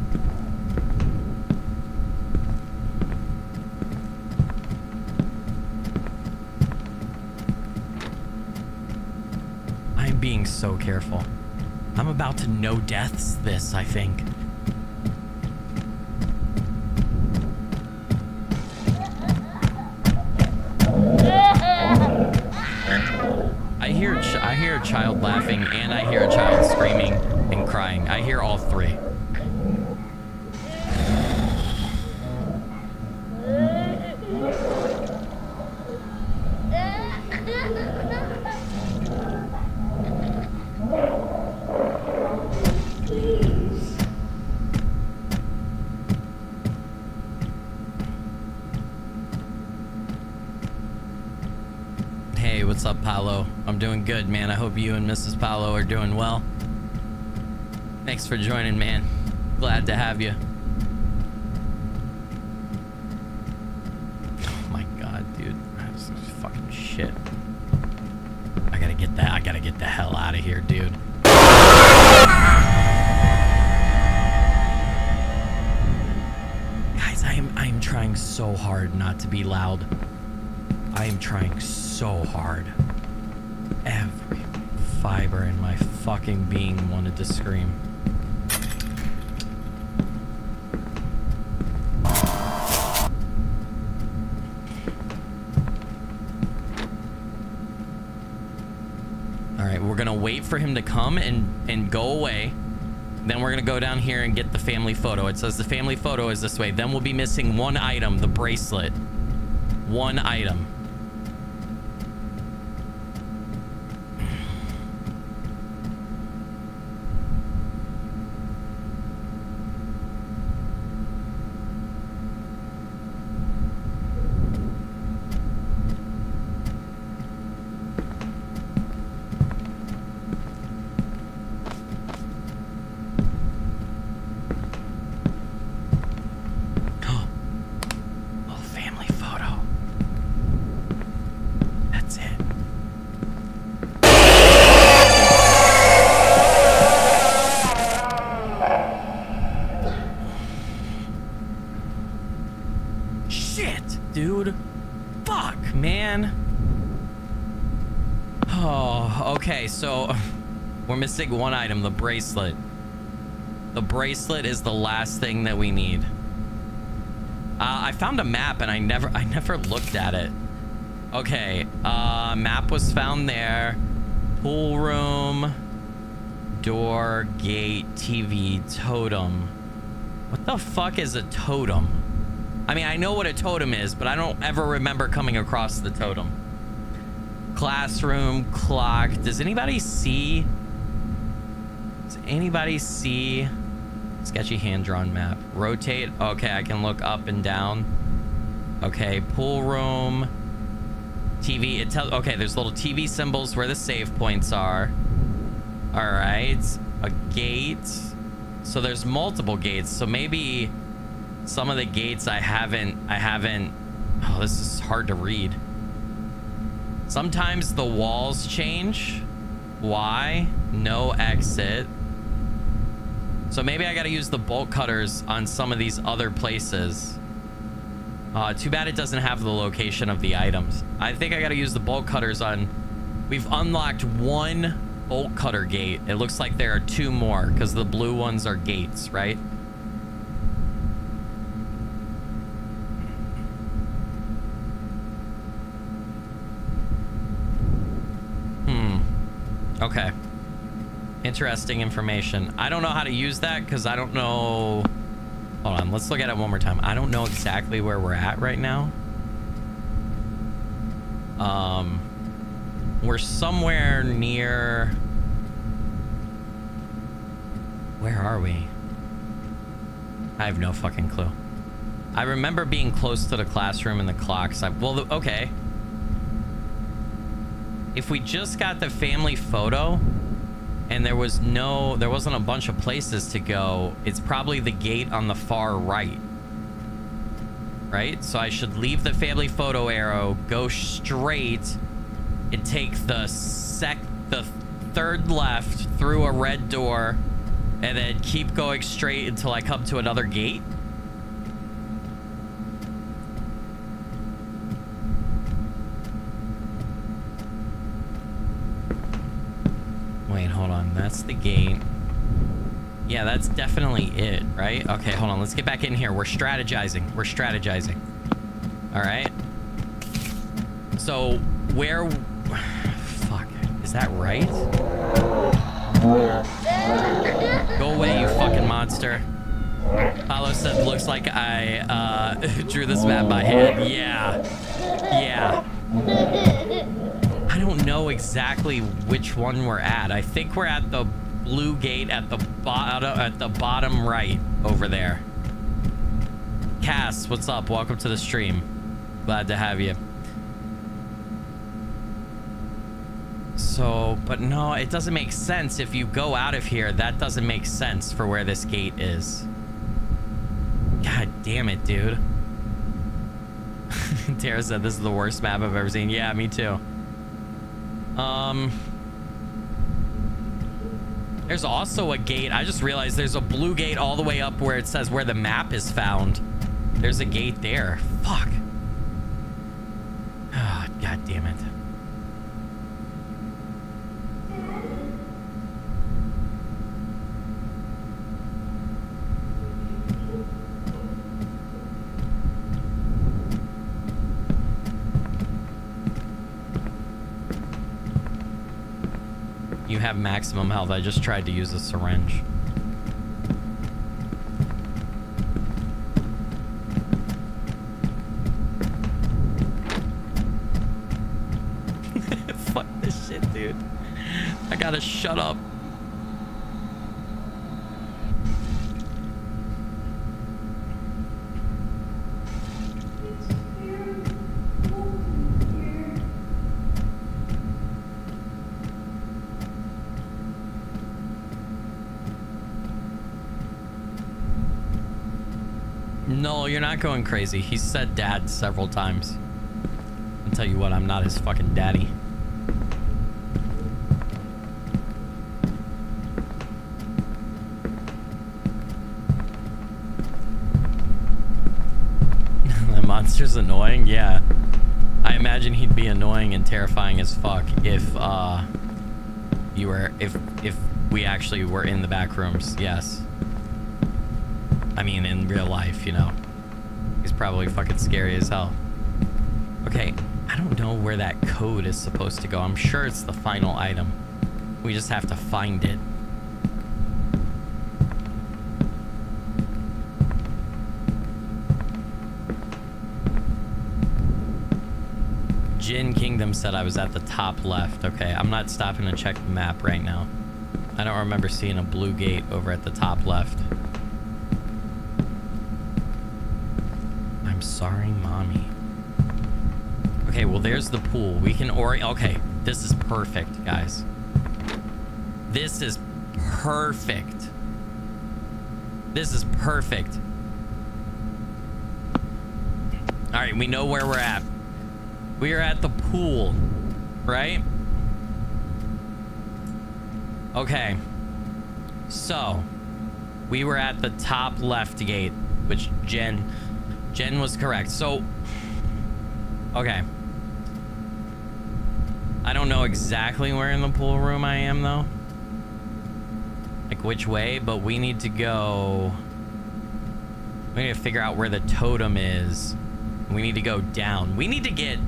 [SPEAKER 1] I'm being so careful. I'm about to no deaths this, I think. I hear ch- I hear a child laughing and I hear a child screaming and crying. I hear all three. Hey, what's up, Paolo? I'm doing good, man. I hope you and Mrs. Paolo are doing well. Thanks for joining, man. Glad to have you. And get the family photo. It says the family photo is this way. Then we'll be missing one item, the bracelet. One item. Oh, family photo. dude. Fuck, man. Oh, okay. So we're missing one item, the bracelet. The bracelet is the last thing that we need. Uh, I found a map and I never I never looked at it. Okay, uh, map was found there. Pool room, door, gate, TV, totem. What the fuck is a totem? I mean, I know what a totem is, but I don't ever remember coming across the totem. Classroom, clock. Does anybody see? Anybody see? Sketchy hand-drawn map. Rotate. Okay, I can look up and down. Okay, pool room. TV. It tells. Okay, there's little TV symbols where the save points are. All right. A gate. So there's multiple gates. So maybe some of the gates I haven't. I haven't. Oh, this is hard to read. Sometimes the walls change. Why? No exit. So maybe I got to use the bolt cutters on some of these other places. Uh, too bad it doesn't have the location of the items. I think I got to use the bolt cutters on... We've unlocked one bolt cutter gate. It looks like there are two more because the blue ones are gates, right? Hmm. Okay. Interesting information. I don't know how to use that because I don't know... Hold on, let's look at it one more time. I don't know exactly where we're at right now. Um, we're somewhere near... Where are we? I have no fucking clue. I remember being close to the classroom and the clocks. I, well, okay. If we just got the family photo and there was no there wasn't a bunch of places to go. It's probably the gate on the far right. Right? So i should leave the family photo arrow go straight and take the sec the third left through a red door and then keep going straight until i come to another gate Wait, hold on. That's the gate. Yeah, that's definitely it, right? Okay, hold on. Let's get back in here. We're strategizing. We're strategizing. All right. So, where... Fuck. Is that right? Go away, you fucking monster. Paolo said, looks like I uh, drew this map by hand. Yeah. Yeah. Know exactly which one we're at. I think we're at the blue gate at the bottom at the bottom right over there. Cass, what's up? Welcome to the stream. Glad to have you. So, but no, it doesn't make sense if you go out of here. That doesn't make sense for where this gate is. God damn it, dude. Tara said this is the worst map I've ever seen. Yeah, me too. Um, there's also a gate. I just realized there's a blue gate all the way up where it says where the map is found. There's a gate there. Fuck. Oh, God damn it. You have maximum health. I just tried to use a syringe. Fuck this shit, dude. I gotta shut up. No, you're not going crazy. He said dad several times. I'll tell you what, I'm not his fucking daddy. The monster's annoying? Yeah. I imagine he'd be annoying and terrifying as fuck if uh you were if if we actually were in the back rooms. Yes. I mean in real life, you know. Probably fucking scary as hell. Okay, I don't know where that code is supposed to go. I'm sure it's the final item. We just have to find it. Jin Kingdom said I was at the top left. Okay, I'm not stopping to check the map right now. I don't remember seeing a blue gate over at the top left. Sorry, mommy. Okay, well, there's the pool. We can ori- Okay, this is perfect, guys. This is perfect. This is perfect. All right, we know where we're at. We are at the pool, right? Okay. So, we were at the top left gate, which Jen Jen was correct. So, okay. I don't know exactly where in the pool room I am though. Like which way, but we need to go we need to figure out where the totem is. We need to go down. We need to get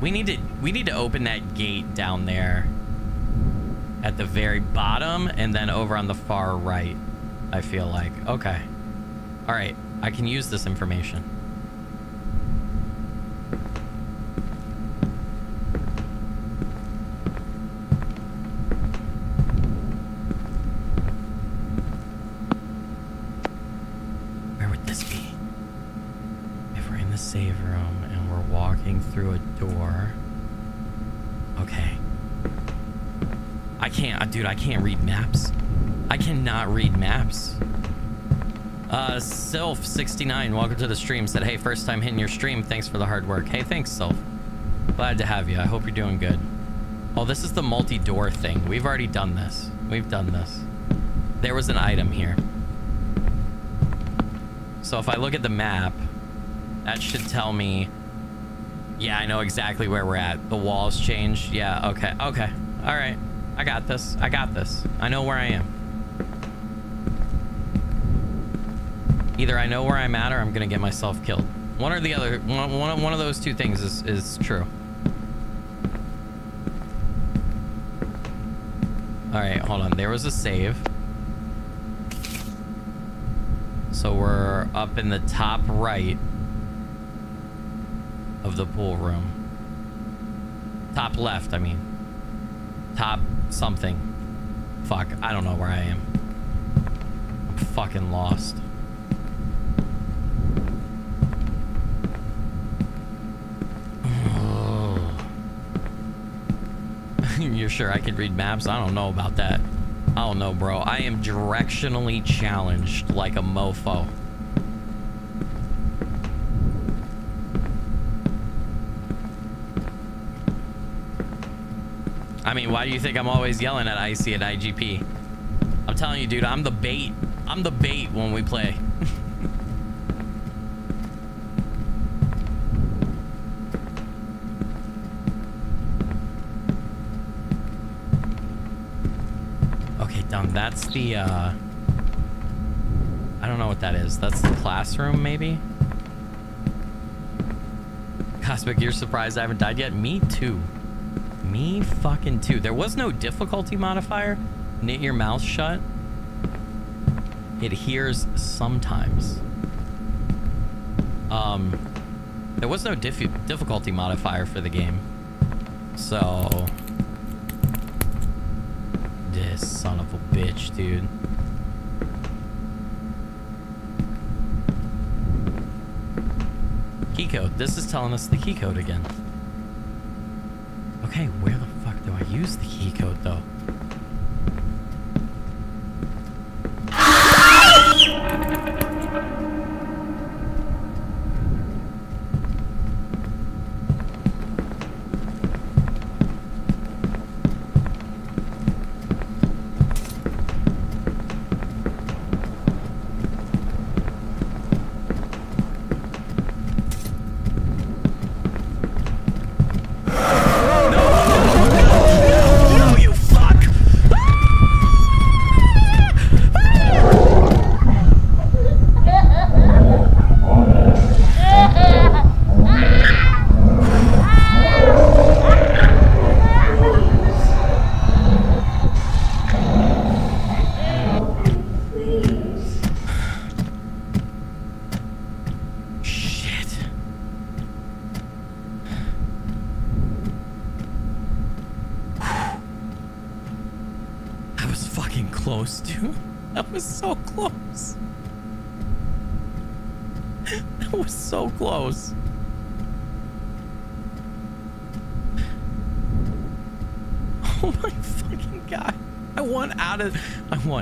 [SPEAKER 1] we need to we need to open that gate down there at the very bottom and then over on the far right. I feel like. Okay. All right. I can use this information. Where would this be? If we're in the save room and we're walking through a door. Okay. I can't, read maps. I cannot read maps. Uh, Sylph69, welcome to the stream. Said, hey, first time hitting your stream. Thanks for the hard work. Hey, thanks, Sylph. Glad to have you. I hope you're doing good. Oh, this is the multi-door thing. We've already done this. We've done this. There was an item here. So if I look at the map, that should tell me... Yeah, I know exactly where we're at. The walls changed. Yeah, okay. Okay. All right. I got this. I got this. I know where I am. Either I know where I'm at or I'm going to get myself killed. One or the other. One, one, one of those two things is, is true. All right, hold on. There was a save. So we're up in the top right of the pool room. Top left, I mean. Top something. Fuck, I don't know where I am. I'm fucking lost. You're sure I can read maps? I don't know about that. I don't know, bro. I am directionally challenged like a mofo. I mean, why do you think I'm always yelling at IC at IGP? I'm telling you, dude, I'm the bait. I'm the bait when we play. okay, dumb. That's the, uh... I don't know what that is. That's the classroom, maybe? Cosmic, you're surprised I haven't died yet? Me too. Me fucking too. There was no difficulty modifier. Knit your mouth shut. It hears sometimes. Um, there was no diffi difficulty modifier for the game. So... This son of a bitch, dude. Key code. This is telling us the key code again. Okay, where the fuck the key code though?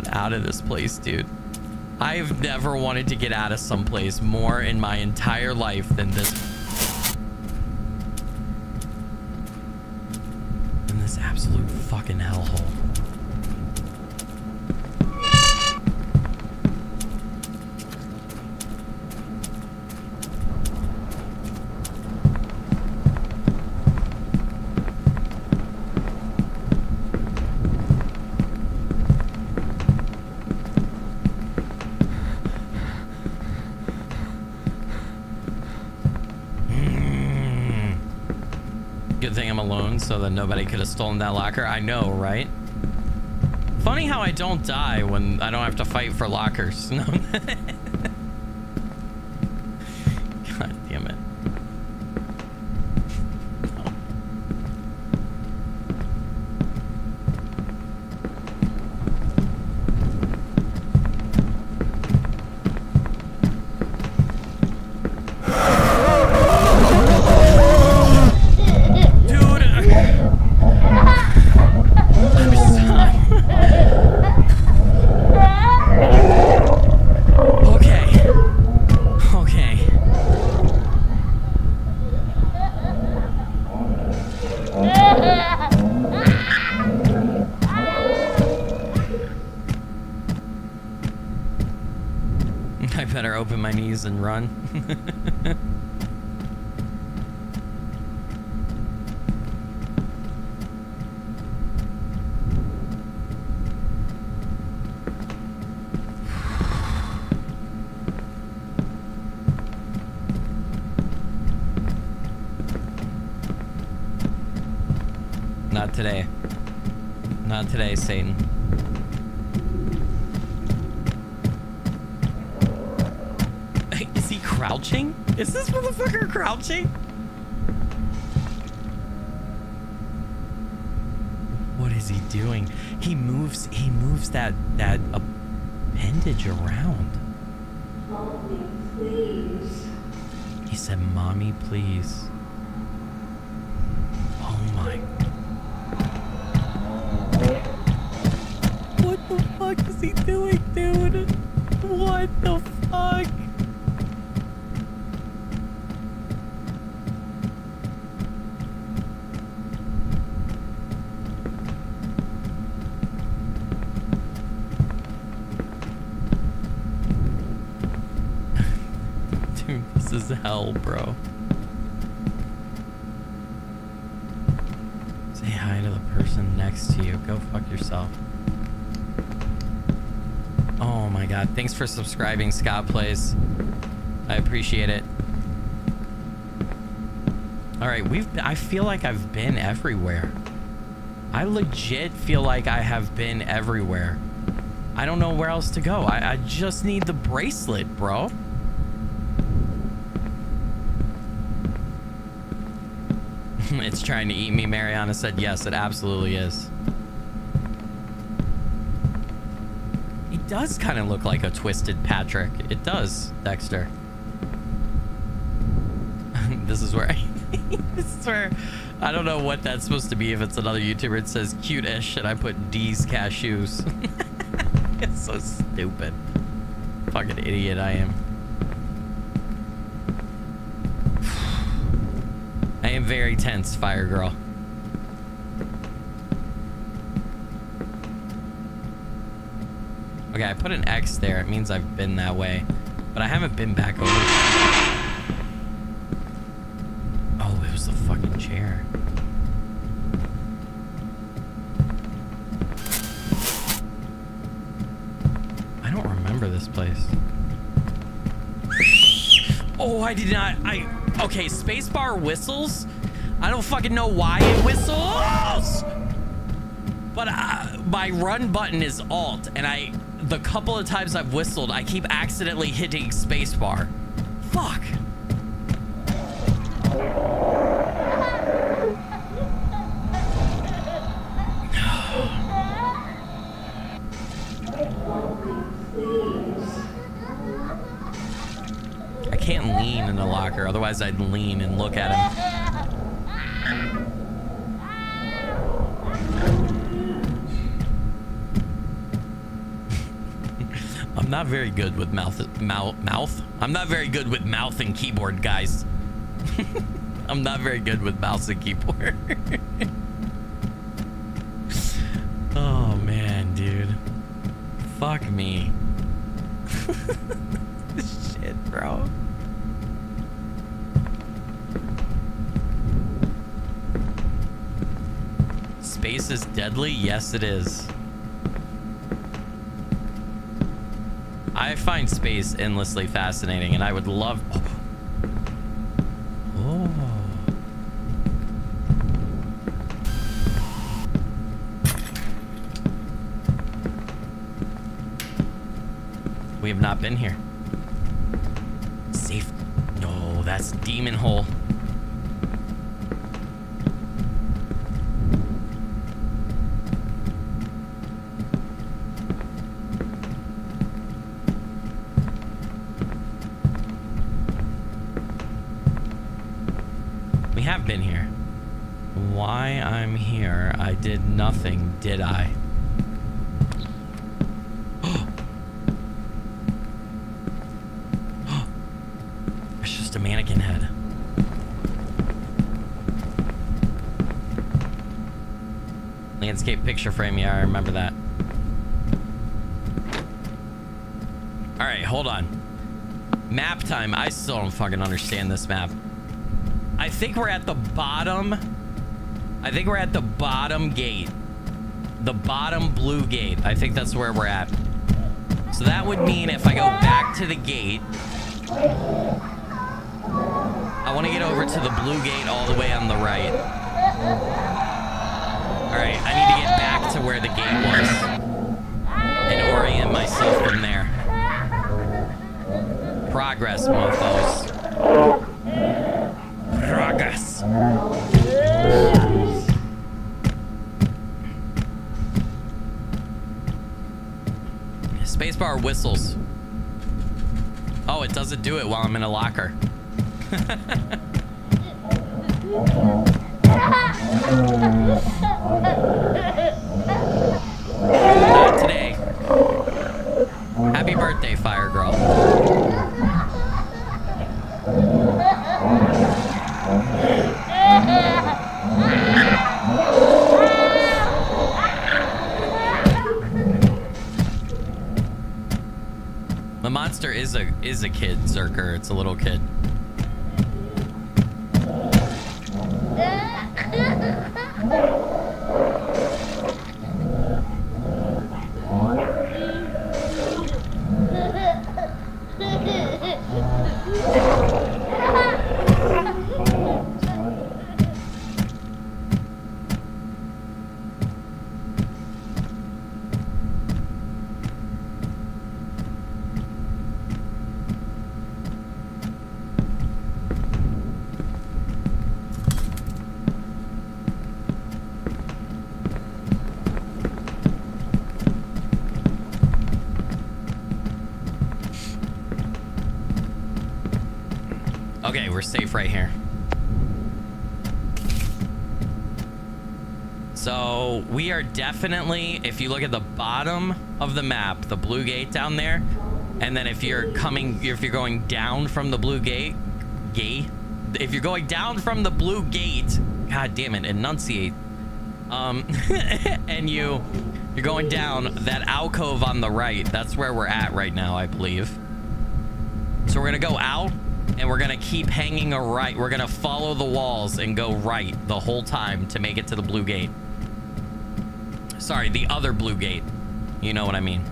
[SPEAKER 1] Out of this place, dude. I've never wanted to get out of someplace more in my entire life than this. So that nobody could have stolen that locker. I know, right? Funny how I don't die when I don't have to fight for lockers. No. and run. Not today. Not today, Satan. Is he crouching? Is this motherfucker crouching? What is he doing? He moves that that appendage around. Mommy, please. He said, "Mommy, please." Oh my. What the fuck is he doing, dude? What the fuck? Dude, this is hell, bro. Say hi to the person next to you. Go fuck yourself. Oh my god. Thanks for subscribing, Scott Plays. I appreciate it. Alright, we've I feel like I've been everywhere. I legit feel like I have been everywhere. I don't know where else to go. I, I just need the bracelet, bro. it's trying to eat me, Mariana said. Yes, it absolutely is. He does kind of look like a twisted Patrick. It does, Dexter. this is where I, this is where I don't know what that's supposed to be. If it's another YouTuber, it says cute-ish, and I put D's cashews. it's so stupid. Fucking idiot I am. I am very tense, Fire Girl. Okay, I put an X there. It means I've been that way. But I haven't been back over. Oh, it was the fucking chair. I don't remember this place. Oh, I did not. I okay. Spacebar whistles. I don't fucking know why it whistles. But uh, my run button is Alt, and I the couple of times I've whistled, I keep accidentally hitting spacebar. With mouth, mouth, mouth. I'm not very good with mouth and keyboard, guys. I'm not very good with mouse and keyboard. oh man, dude. Fuck me. Shit, bro. Space is deadly? Yes, it is. I find space endlessly fascinating, and I would love. Oh. oh. We have not been here. Safe. No, that's demon hole. We have been here. Why I'm here, I did nothing, did I? It's just a mannequin head. Landscape picture frame, yeah, I remember that. Alright, hold on. Map time. I still don't fucking understand this map. I think we're at the bottom. I think we're at the bottom gate. The bottom blue gate. I think that's where we're at. So that would mean if I go back to the gate, I want to get over to the blue gate all the way on the right. All right, I need to get back to where the gate was and orient myself from there. Progress, mofos. Progress. Spacebar whistles. Oh, it doesn't do it while I'm in a locker. Not today. Happy birthday, Fire is a kid, Zerker. It's a little kid. Okay, we're safe right here. So we are definitely, if you look at the bottom of the map, the blue gate down there, and then if you're coming, if you're going down from the blue gate, gate, if you're going down from the blue gate, god damn it, enunciate. Um, and you, you're going down that alcove on the right. That's where we're at right now, I believe. So we're gonna go out and we're gonna keep hanging a right. We're gonna follow the walls and go right the whole time to make it to the blue gate. Sorry, the other blue gate. You know what I mean.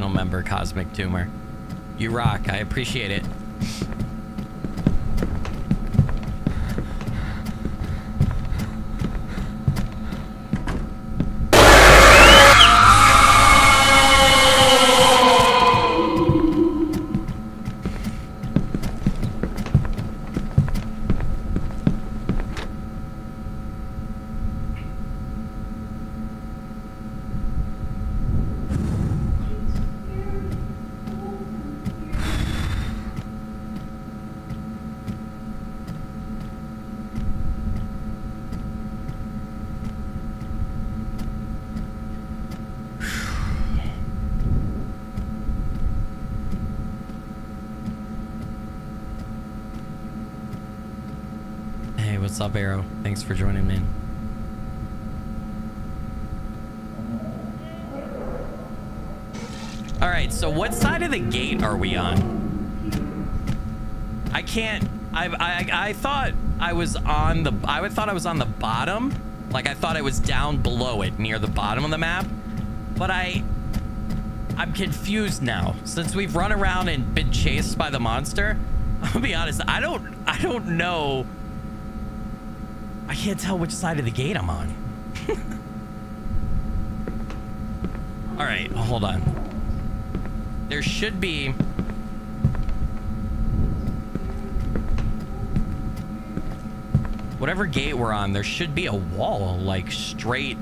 [SPEAKER 1] Channel member, Cosmic Tumor. You rock. I appreciate it. Hey, what's up, Arrow? Thanks for joining me. All right, so what side of the gate are we on? I can't. I I I thought I was on the. I would thought I was on the bottom. Like I thought I was down below it, near the bottom of the map. But I. I'm confused now. Since we've run around and been chased by the monster, I'll be honest. I don't. I don't know. Can't tell which side of the gate I'm on. All right, hold on. There should be. Whatever gate we're on, there should be a wall, like straight.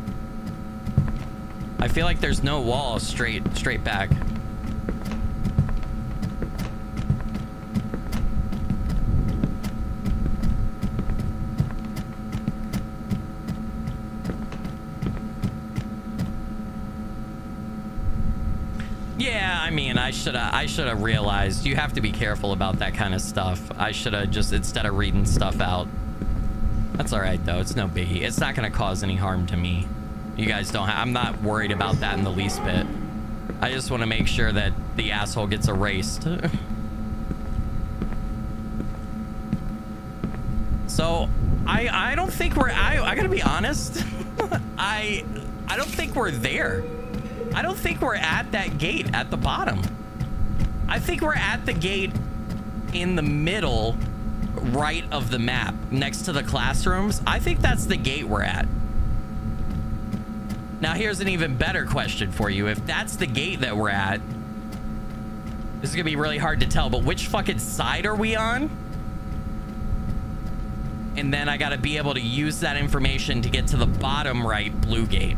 [SPEAKER 1] I feel like there's no wall straight, straight back. Yeah, I should have I should have realized you have to be careful about that kind of stuff. I should have just instead of reading stuff out. That's all right though. It's no biggie. It's not going to cause any harm to me. You guys don't I'm not worried about that in the least bit. I just want to make sure that the asshole gets erased. so, I I don't think we're I I got to be honest. I I don't think we're there. I don't think we're at that gate at the bottom. I think we're at the gate in the middle right of the map next to the classrooms. I think that's the gate we're at. Now, here's an even better question for you. If that's the gate that we're at, this is going to be really hard to tell, but which fucking side are we on? And then I got to be able to use that information to get to the bottom right blue gate.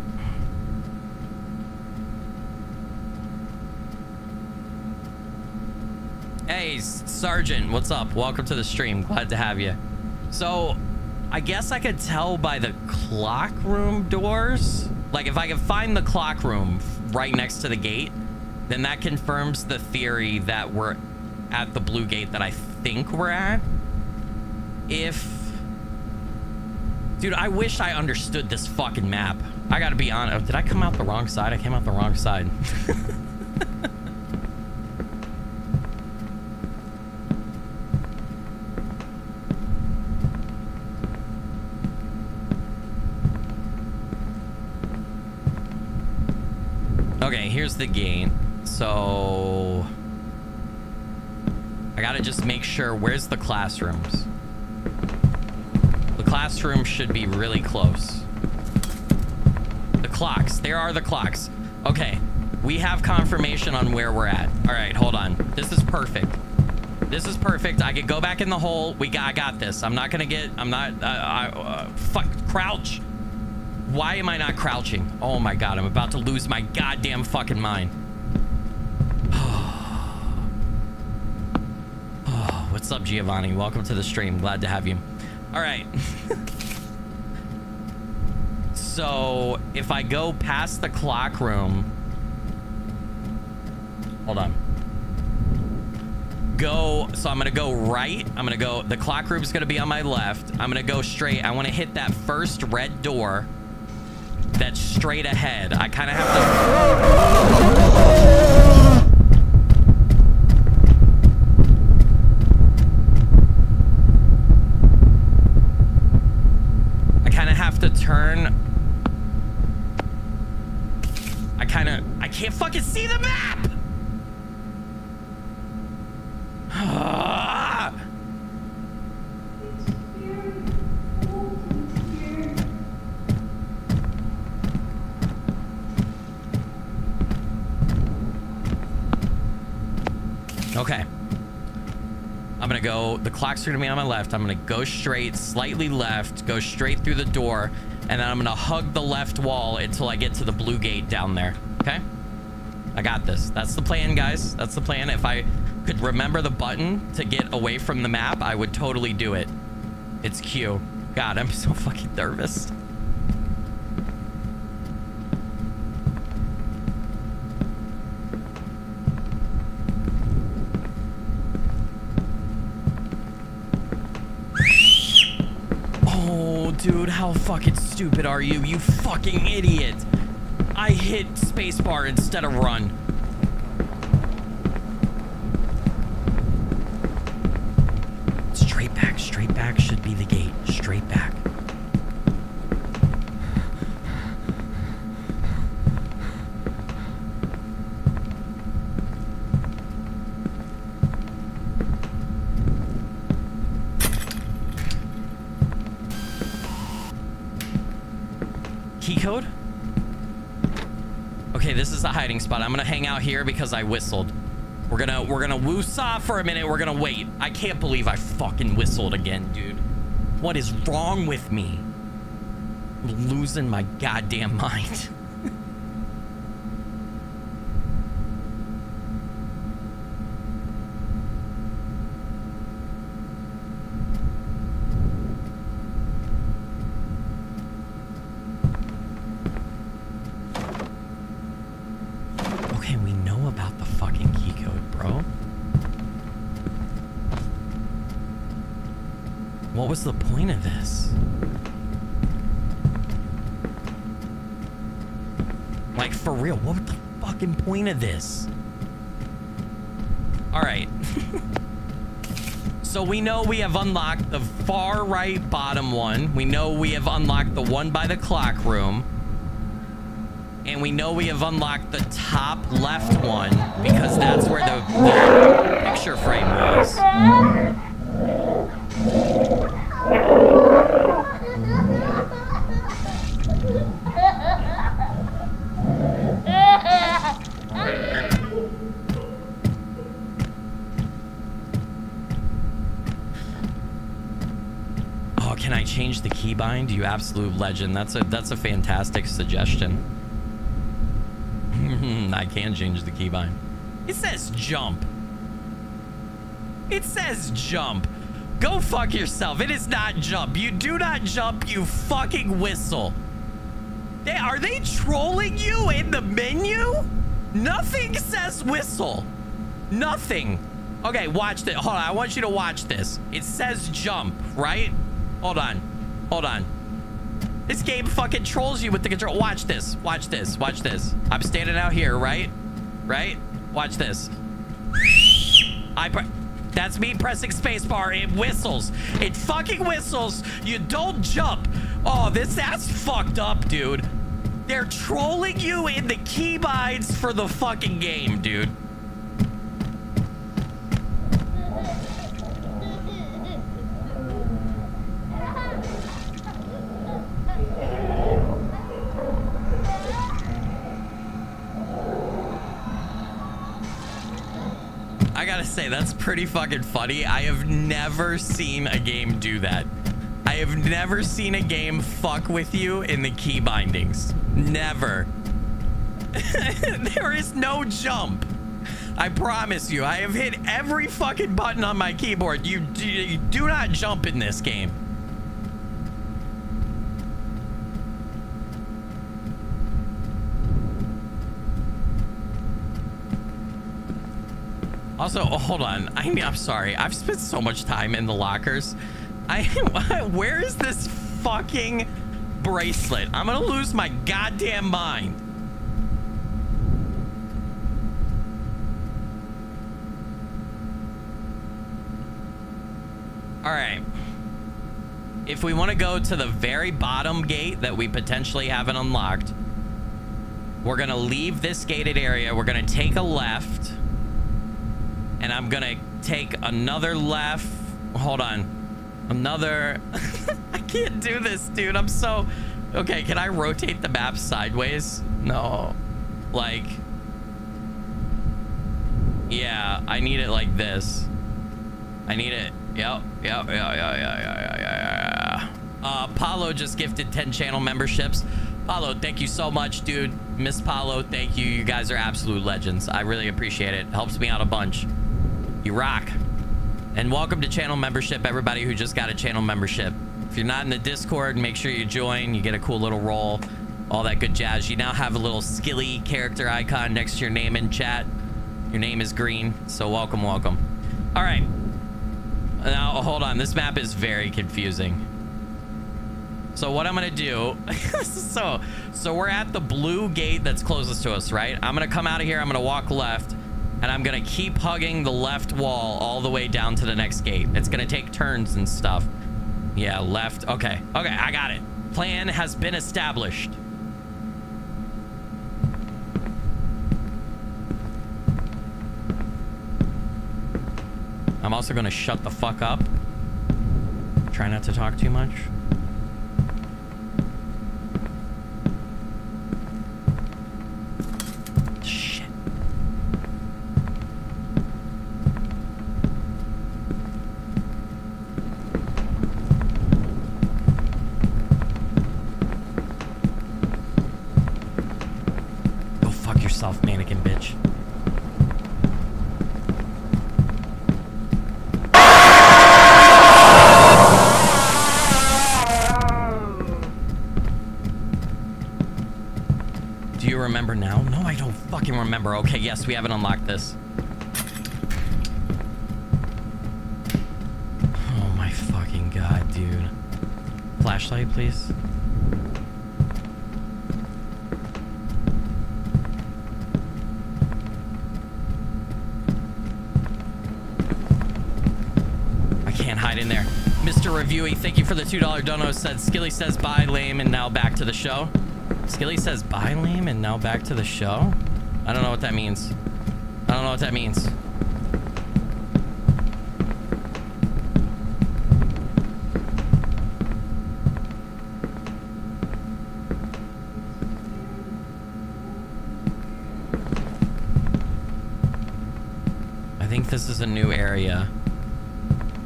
[SPEAKER 1] Hey, Sergeant, what's up? Welcome to the stream. Glad to have you. So, I guess I could tell by the clock room doors. Like, if I can find the clock room right next to the gate, then that confirms the theory that we're at the blue gate that I think we're at. If... Dude, I wish I understood this fucking map. I gotta be honest. Did I come out the wrong side? I came out the wrong side. Okay, here's the gain. So... I gotta just make sure, where's the classrooms? The classroom should be really close. The clocks, there are the clocks. Okay, we have confirmation on where we're at. All right, hold on. This is perfect. This is perfect. I could go back in the hole. We got, I got this. I'm not gonna get, I'm not, uh, I, uh, fuck, crouch. Why am I not crouching? Oh my god, I'm about to lose my goddamn fucking mind. oh, what's up, Giovanni? Welcome to the stream. Glad to have you. All right. so, if I go past the clock room... Hold on. Go, so I'm gonna go right. I'm gonna go, the clock room's gonna be on my left. I'm gonna go straight. I wanna hit that first red door that's straight ahead. I kind of have to... I kind of have to turn... I kind of... I can't fucking see the map! Ah! Okay. I'm gonna go, the clock's are gonna be on my left. I'm gonna go straight, slightly left, go straight through the door, and then I'm gonna hug the left wall until I get to the blue gate down there. Okay? I got this. That's the plan, guys. That's the plan. If I could remember the button to get away from the map, I would totally do it. It's Q. God, I'm so fucking nervous. Oh, dude, how fucking stupid are you? You fucking idiot. I hit spacebar instead of run. Straight back, straight back should be the gate. Straight back. Key code? Okay, this is the hiding spot. I'm gonna hang out here because I whistled. We're gonna we're gonna woosah for a minute. We're gonna wait. I can't believe I fucking whistled again, dude. What is wrong with me? I'm losing my goddamn mind. Okay, we know about the fucking key code, bro. What was the point of this? Like, for real, what was the fucking point of this? All right. so we know we have unlocked the far right bottom one. We know we have unlocked the one by the clock room. And we know we have unlocked the top left one because that's where the, the picture frame was. Can I change the keybind? You absolute legend. That's a that's a fantastic suggestion. I can change the keybind. It says jump. It says jump. Go fuck yourself. It is not jump. You do not jump, you fucking whistle. They, are they trolling you in the menu? Nothing says whistle. Nothing. Okay, watch this. Hold on. I want you to watch this. It says jump, right? Hold on. Hold on. This game fucking trolls you with the control. Watch this. Watch this. Watch this. I'm standing out here, right? Right? Watch this. I That's me pressing spacebar. It whistles. It fucking whistles. You don't jump. Oh, this that's fucked up, dude. They're trolling you in the keybinds for the fucking game, dude. I gotta say, that's pretty fucking funny. I have never seen a game do that. I have never seen a game fuck with you in the key bindings. Never. there is no jump. I promise you. I have hit every fucking button on my keyboard. You do, you do not jump in this game. Also, oh, hold on. I, I'm sorry. I've spent so much time in the lockers. I where is this fucking bracelet? I'm gonna lose my goddamn mind. All right. If we want to go to the very bottom gate that we potentially haven't unlocked, We're going to leave this gated area. We're going to take a left. And I'm to take another left. Hold on. Another. I can't do this, dude. I'm so. Okay, can I rotate the map sideways? No. Like. Yeah, I need it like this. I need it. Yep, yep, yeah, yeah, yeah, yeah, yeah, yeah, yeah. Uh, Paolo just gifted 10 channel memberships. Paolo, thank you so much, dude. Miss Paolo, thank you. You guys are absolute legends. I really appreciate it. Helps me out a bunch. You rock. And welcome to channel membership, everybody who just got a channel membership. If you're not in the Discord, make sure you join. You get a cool little role, all that good jazz. You now have a little skilly character icon next to your name in chat. Your name is green, so welcome, welcome. All right. Now, hold on. This map is very confusing. So what I'm gonna do, so so we're at the blue gate that's closest to us, right? I'm gonna come out of here. I'm gonna walk left, and I'm gonna keep hugging the left wall all the way down to the next gate. It's gonna take turns and stuff. Yeah, left. Okay, okay, I got it. Plan has been established. I'm also gonna shut the fuck up. Try not to talk too much. Shit. Go fuck yourself, mannequin bitch. Do you remember now? No, I don't fucking remember. Okay, yes, we haven't unlocked this. Oh my fucking god, dude. Flashlight, please. I can't hide in there. Mr. Reviewy, thank you for the $2 dono. Said Skilly says bye, lame, and now back to the show. Skilly says bye, lame, and now back to the show? I don't know what that means. Know what that means. I think this is a new area.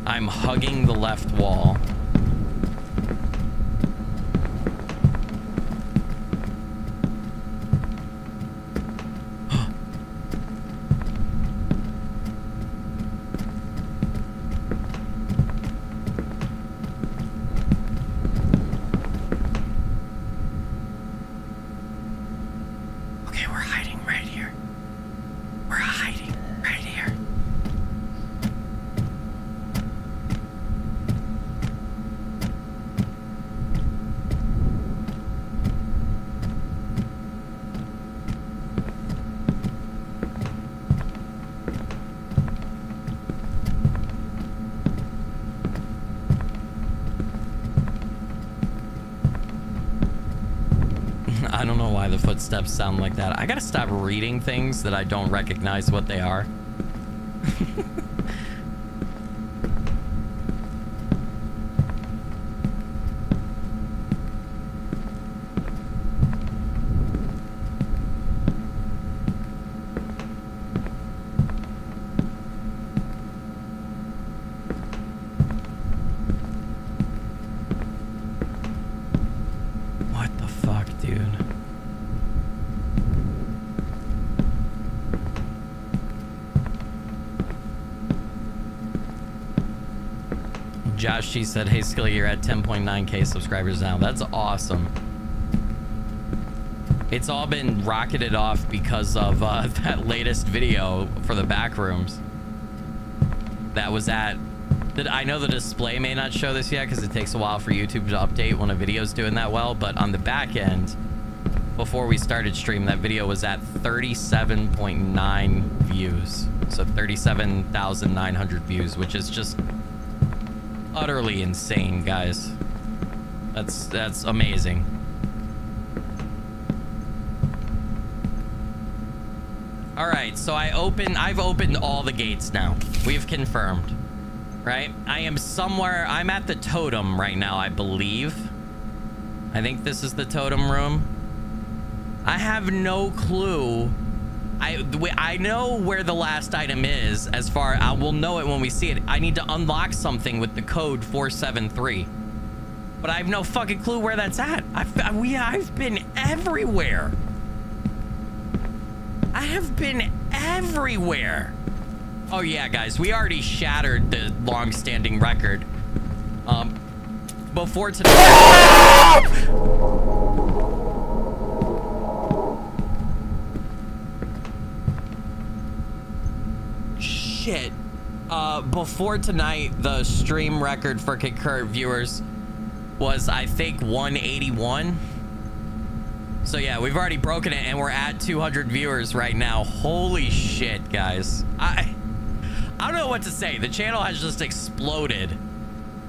[SPEAKER 1] I'm hugging the left wall. Okay, we're hiding right here. We're hiding right here. I don't know why the footsteps sound like that. I gotta stop reading things that I don't recognize what they are. What the fuck, dude? Josh, she said, "Hey, Skilly, you're at 10.9k subscribers now. That's awesome." It's all been rocketed off because of uh, that latest video for the Backrooms. That was at. That I know the display may not show this yet because it takes a while for YouTube to update when a video's doing that well. But on the back end, before we started stream, that video was at 37.9 views. So 37,900 views, which is just utterly insane, guys. That's that's amazing. All right, so I open. I've opened all the gates now. We've confirmed, right? I am somewhere. I'm at the totem right now, I believe. I think this is the totem room. I have no clue. I I know where the last item is. As far I will know it when we see it. I need to unlock something with the code 473. But I have no fucking clue where that's at. I've we I've been everywhere. I have been everywhere. Oh yeah, guys, we already shattered the long-standing record. Um, before today. Shit. Uh, before tonight, the stream record for concurrent viewers was, I think, 181. So yeah, we've already broken it and we're at 200 viewers right now. Holy shit, guys. I I don't know what to say. The channel has just exploded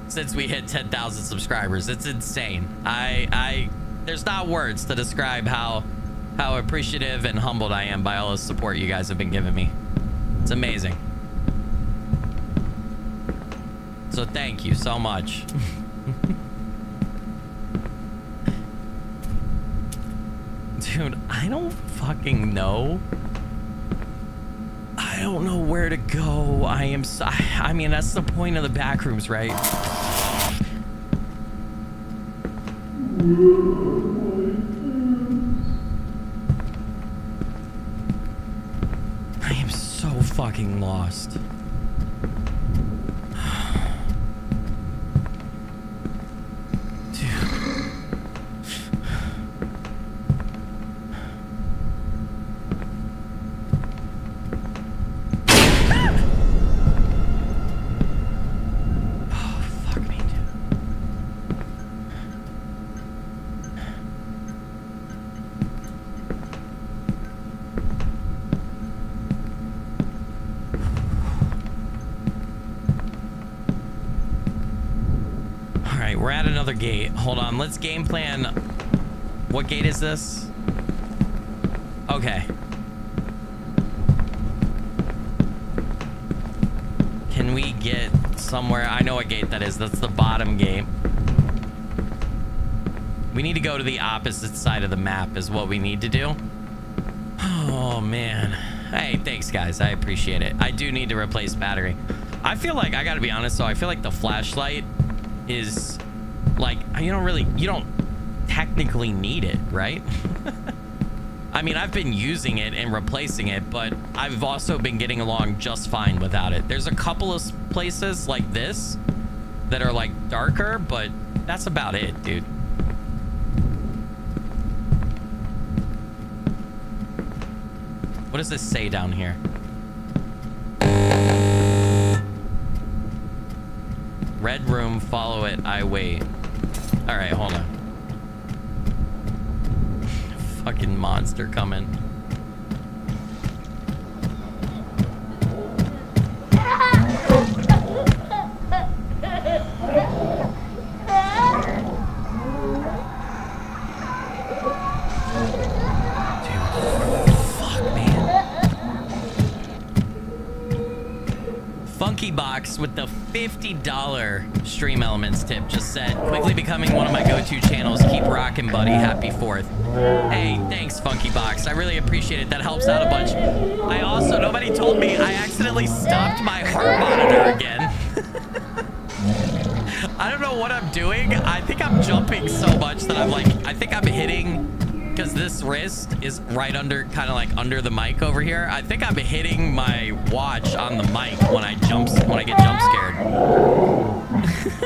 [SPEAKER 1] since we hit 10,000 subscribers. It's insane. I I there's not words to describe how how appreciative and humbled I am by all the support you guys have been giving me. It's amazing. So thank you so much. Dude, I don't fucking know. I don't know where to go. I am so, I mean, that's the point of the Backrooms, right? I am so fucking lost. Dude. Oh, fuck me, dude. All right, we're at another gate. Hold on, let's game plan. What gate is this? Okay. Can we get somewhere? I know what gate that is. That's the bottom gate. We need to go to the opposite side of the map is what we need to do. Oh, man. Hey, thanks, guys. I appreciate it. I do need to replace battery. I feel like, I gotta be honest, though, I feel like the flashlight is, like, you don't really, you don't technically need it, right? I mean, I've been using it and replacing it, but I've also been getting along just fine without it. There's a couple of places like this that are like darker, but that's about it, dude. What does this say down here? Red room, follow it, I wait. All right, hold on. Fucking monster coming. Box with the $50 stream elements tip just said, quickly becoming one of my go-to channels. Keep rocking, buddy. Happy 4th. Hey, thanks, Funky Box. I really appreciate it. That helps out a bunch. I also, nobody told me I accidentally stopped my heart monitor again. I don't know what I'm doing. I think I'm jumping so much that I'm like, I think I'm hitting because this wrist is right under, kind of like under the mic over here. I think I'm hitting my watch on the mic when I jump, when I get jump scared.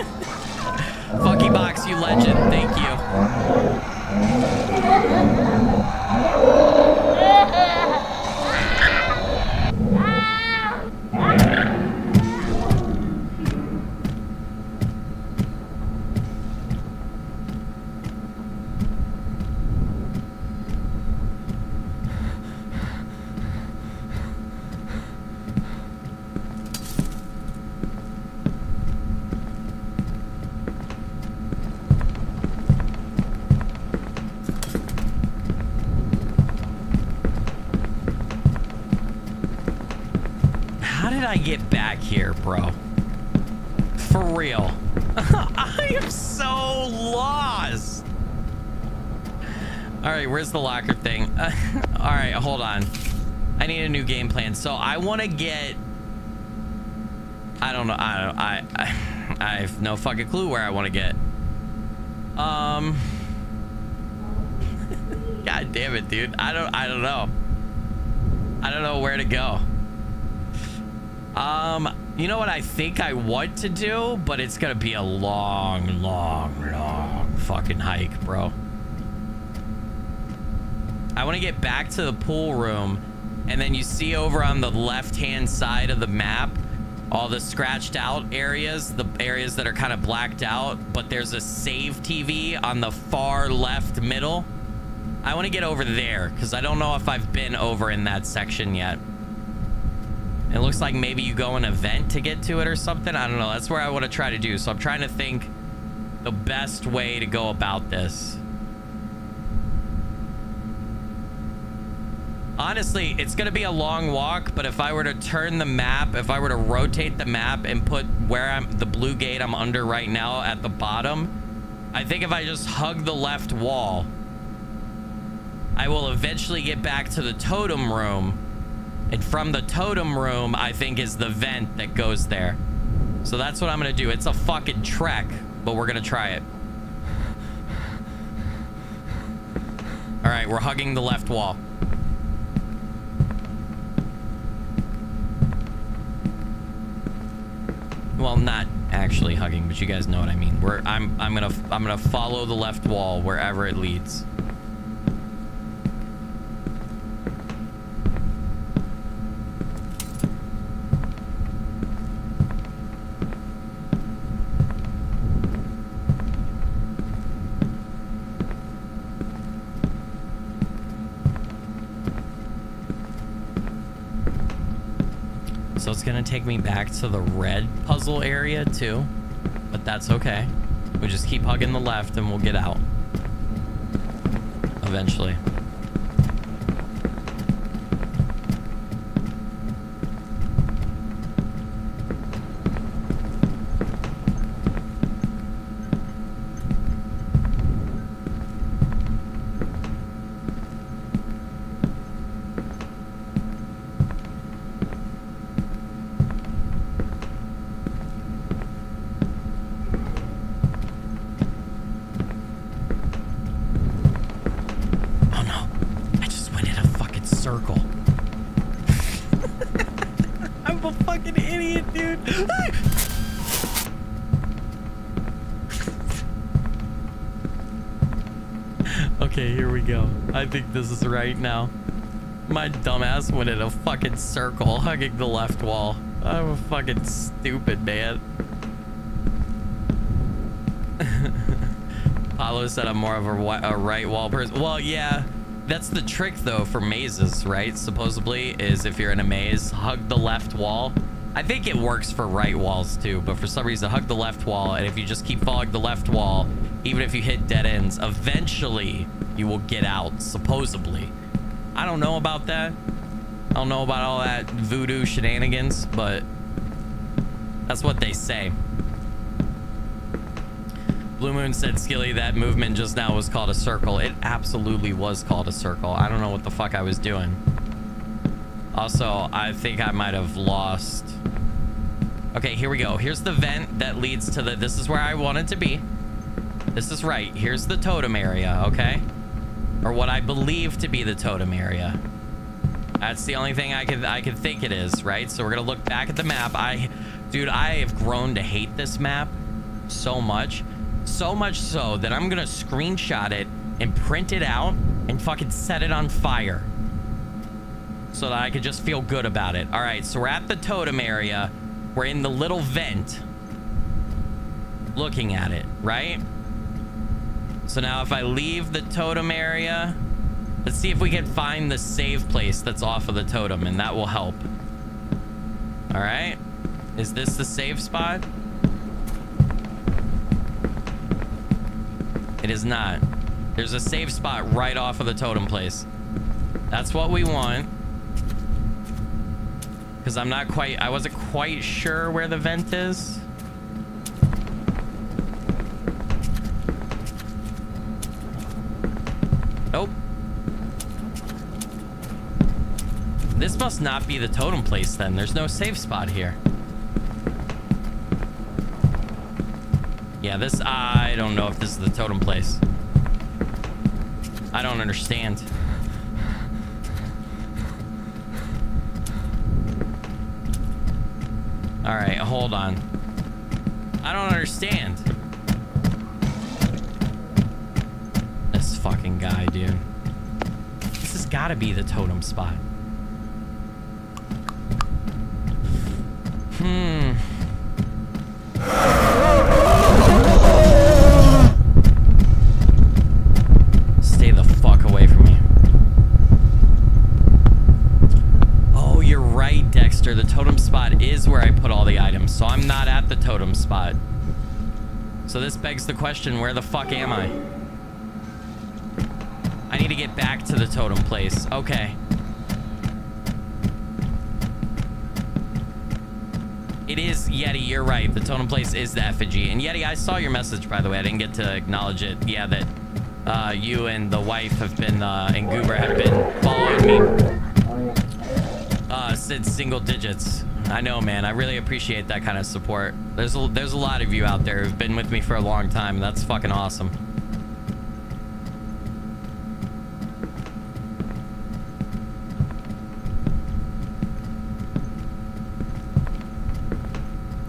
[SPEAKER 1] Funky Box, you legend. Thank you. I get back here, bro? For real. I am so lost. All right, where's the locker thing? Uh, all right, hold on. I need a new game plan. So I want to get. I don't know. I don't. I, I. I have no fucking clue where I want to get. Um. God damn it, dude. I don't. I don't know. I don't know where to go. Um. You know what I think I want to do, but it's gonna be a long, long, long fucking hike, bro. I want to get back to the pool room, and then you see over on the left-hand side of the map all the scratched out areas, the areas that are kind of blacked out, but there's a save TV on the far left middle. I want to get over there because I don't know if I've been over in that section yet. It looks like maybe you go an event to get to it or something. I don't know. That's where I want to try to do. So I'm trying to think the best way to go about this. Honestly, it's going to be a long walk, but if I were to turn the map, if I were to rotate the map and put where I'm the blue gate I'm under right now at the bottom, I think if I just hug the left wall, I will eventually get back to the totem room. And from the totem room, I think is the vent that goes there. So that's what I'm going to do. It's a fucking trek, but we're going to try it. All right, we're hugging the left wall. Well, not actually hugging, but you guys know what I mean. We're I'm I'm gonna I'm gonna follow the left wall wherever it leads. It's gonna take me back to the red puzzle area too, but that's okay. We just keep hugging the left and we'll get out. Eventually. Oh no. I just went in a fucking circle. I'm a fucking idiot, dude. okay, here we go. I think this is right now. My dumbass went in a fucking circle, hugging the left wall. I'm a fucking stupid man. Paolo said I'm more of a, a right wall person. Well, yeah, that's the trick though for mazes, right? Supposedly is if you're in a maze, hug the left wall. I think it works for right walls too, but for some reason, hug the left wall, and if you just keep following the left wall, even if you hit dead ends, eventually you will get out, supposedly. I don't know about that. I don't know about all that voodoo shenanigans, but that's what they say. Blue Moon said, Skilly, that movement just now was called a circle. It absolutely was called a circle. I don't know what the fuck I was doing. Also, I think I might have lost. Okay, here we go. Here's the vent that leads to the... This is where I wanted to be. This is right. Here's the totem area, okay? Or what I believe to be the totem area. That's the only thing I could I could think it is, right? So we're gonna look back at the map. I, dude, I have grown to hate this map so much, so much so that I'm gonna screenshot it and print it out and fucking set it on fire, so that I could just feel good about it. All right, so we're at the totem area. We're in the little vent, looking at it, right? So now if I leave the totem area, let's see if we can find the save place that's off of the totem and that will help. All right. Is this the save spot? It is not. There's a save spot right off of the totem place. That's what we want. Because I'm not quite, I wasn't quite sure where the vent is. Nope. This must not be the totem place then. There's no safe spot here. Yeah, this... I don't know if this is the totem place. I don't understand. Alright, hold on. I don't understand. This fucking guy, dude. This has got to be the totem spot. Hmm. Stay the fuck away from me. Oh, you're right, Dexter. The totem spot is where I put all the items, so I'm not at the totem spot. So this begs the question, where the fuck am I? I need to get back to the totem place. Okay. It is Yeti, you're right. The totem place is the effigy. And Yeti, I saw your message, by the way. I didn't get to acknowledge it. Yeah, that uh, you and the wife have been, uh, and Goober have been following me uh, since single digits. I know, man. I really appreciate that kind of support. There's a, there's a lot of you out there who've been with me for a long time. And that's fucking awesome.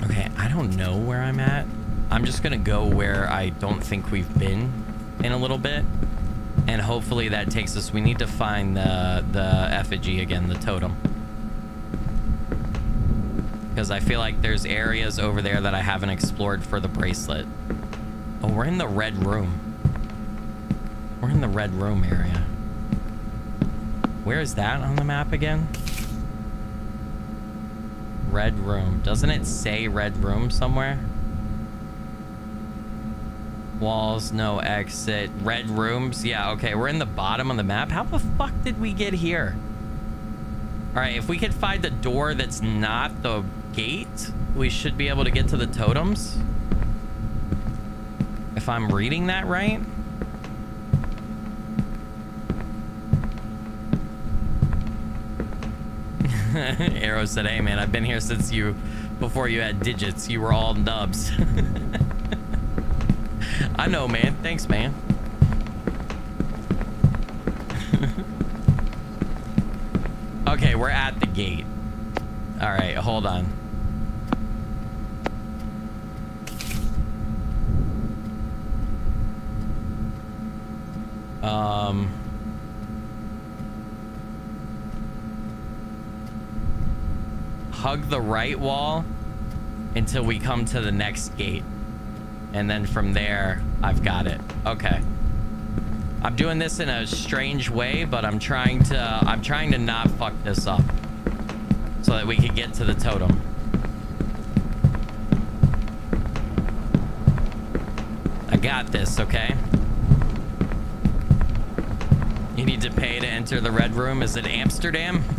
[SPEAKER 1] Okay, I don't know where I'm at. I'm just gonna go where I don't think we've been in a little bit. And hopefully that takes us... We need to find the, the effigy again, the totem. Because I feel like there's areas over there that I haven't explored for the bracelet. Oh, we're in the red room. We're in the red room area. Where is that on the map again? Red room. Doesn't it say red room somewhere? Walls, no exit. Red rooms. Yeah, okay. We're in the bottom of the map. How the fuck did we get here? All right, if we could find the door that's not the gate, we should be able to get to the totems. If I'm reading that right. Arrow said, hey man, I've been here since you, before you had digits. You were all nubs. I know, man. Thanks, man. okay, we're at the gate. All right, hold on. Um... Hug the right wall until we come to the next gate. And then from there, I've got it. Okay. I'm doing this in a strange way, but I'm trying to I'm trying to not fuck this up. So that we can get to the totem. I got this, okay? You need to pay to enter the red room. Is it Amsterdam?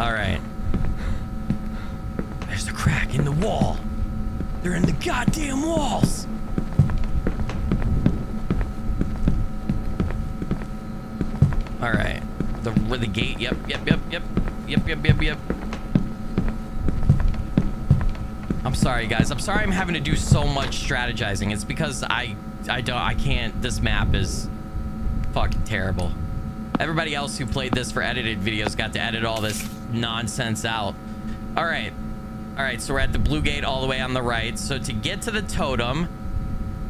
[SPEAKER 1] All right. There's a crack in the wall. They're in the goddamn walls. All right. The the gate. Yep, yep, yep, yep. Yep, yep, yep, yep. I'm sorry, guys. I'm sorry I'm having to do so much strategizing. It's because I I don't I can't this map is fucking terrible. Everybody else who played this for edited videos got to edit all this nonsense out. All right. All right, so we're at the blue gate all the way on the right. So to get to the totem,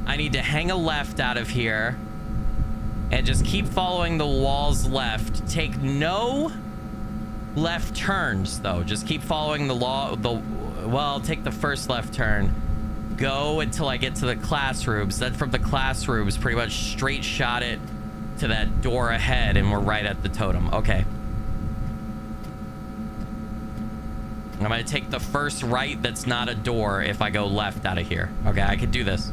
[SPEAKER 1] I need to hang a left out of here and just keep following the walls left. Take no left turns though. Just keep following the law the well, take the first left turn. Go until I get to the classrooms. Then from the classrooms, pretty much straight shot it to that door ahead and we're right at the totem. Okay. I'm going to take the first right that's not a door if I go left out of here. Okay, I could do this.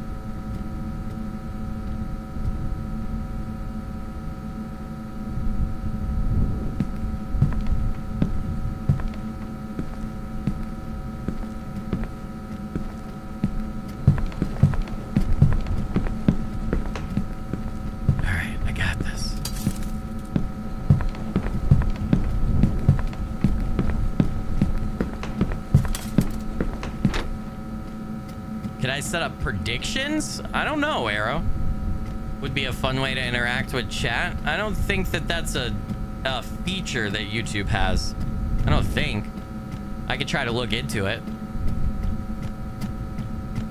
[SPEAKER 1] I set up predictions? I don't know, Arrow. Would be a fun way to interact with chat. I don't think that that's a, a feature that YouTube has. I don't think. I could try to look into it.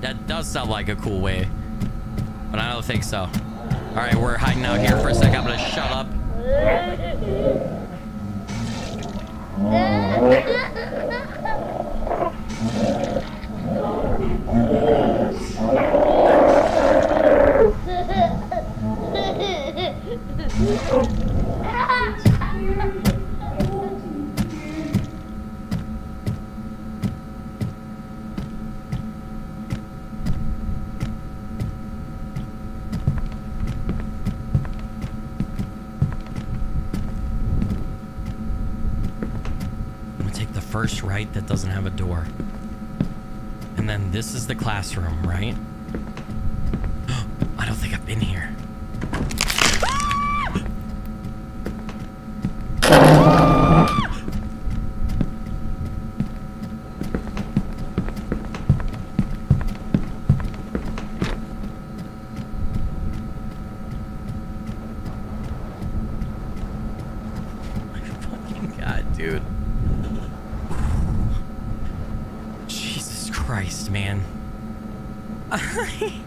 [SPEAKER 1] That does sound like a cool way. But I don't think so. All right, we're hiding out here for a second. I'm gonna shut up. I'm gonna take the first right that doesn't have a door. And then this is the classroom, right? I don't think I've been here. My fucking god, dude. Jesus Christ, man. I,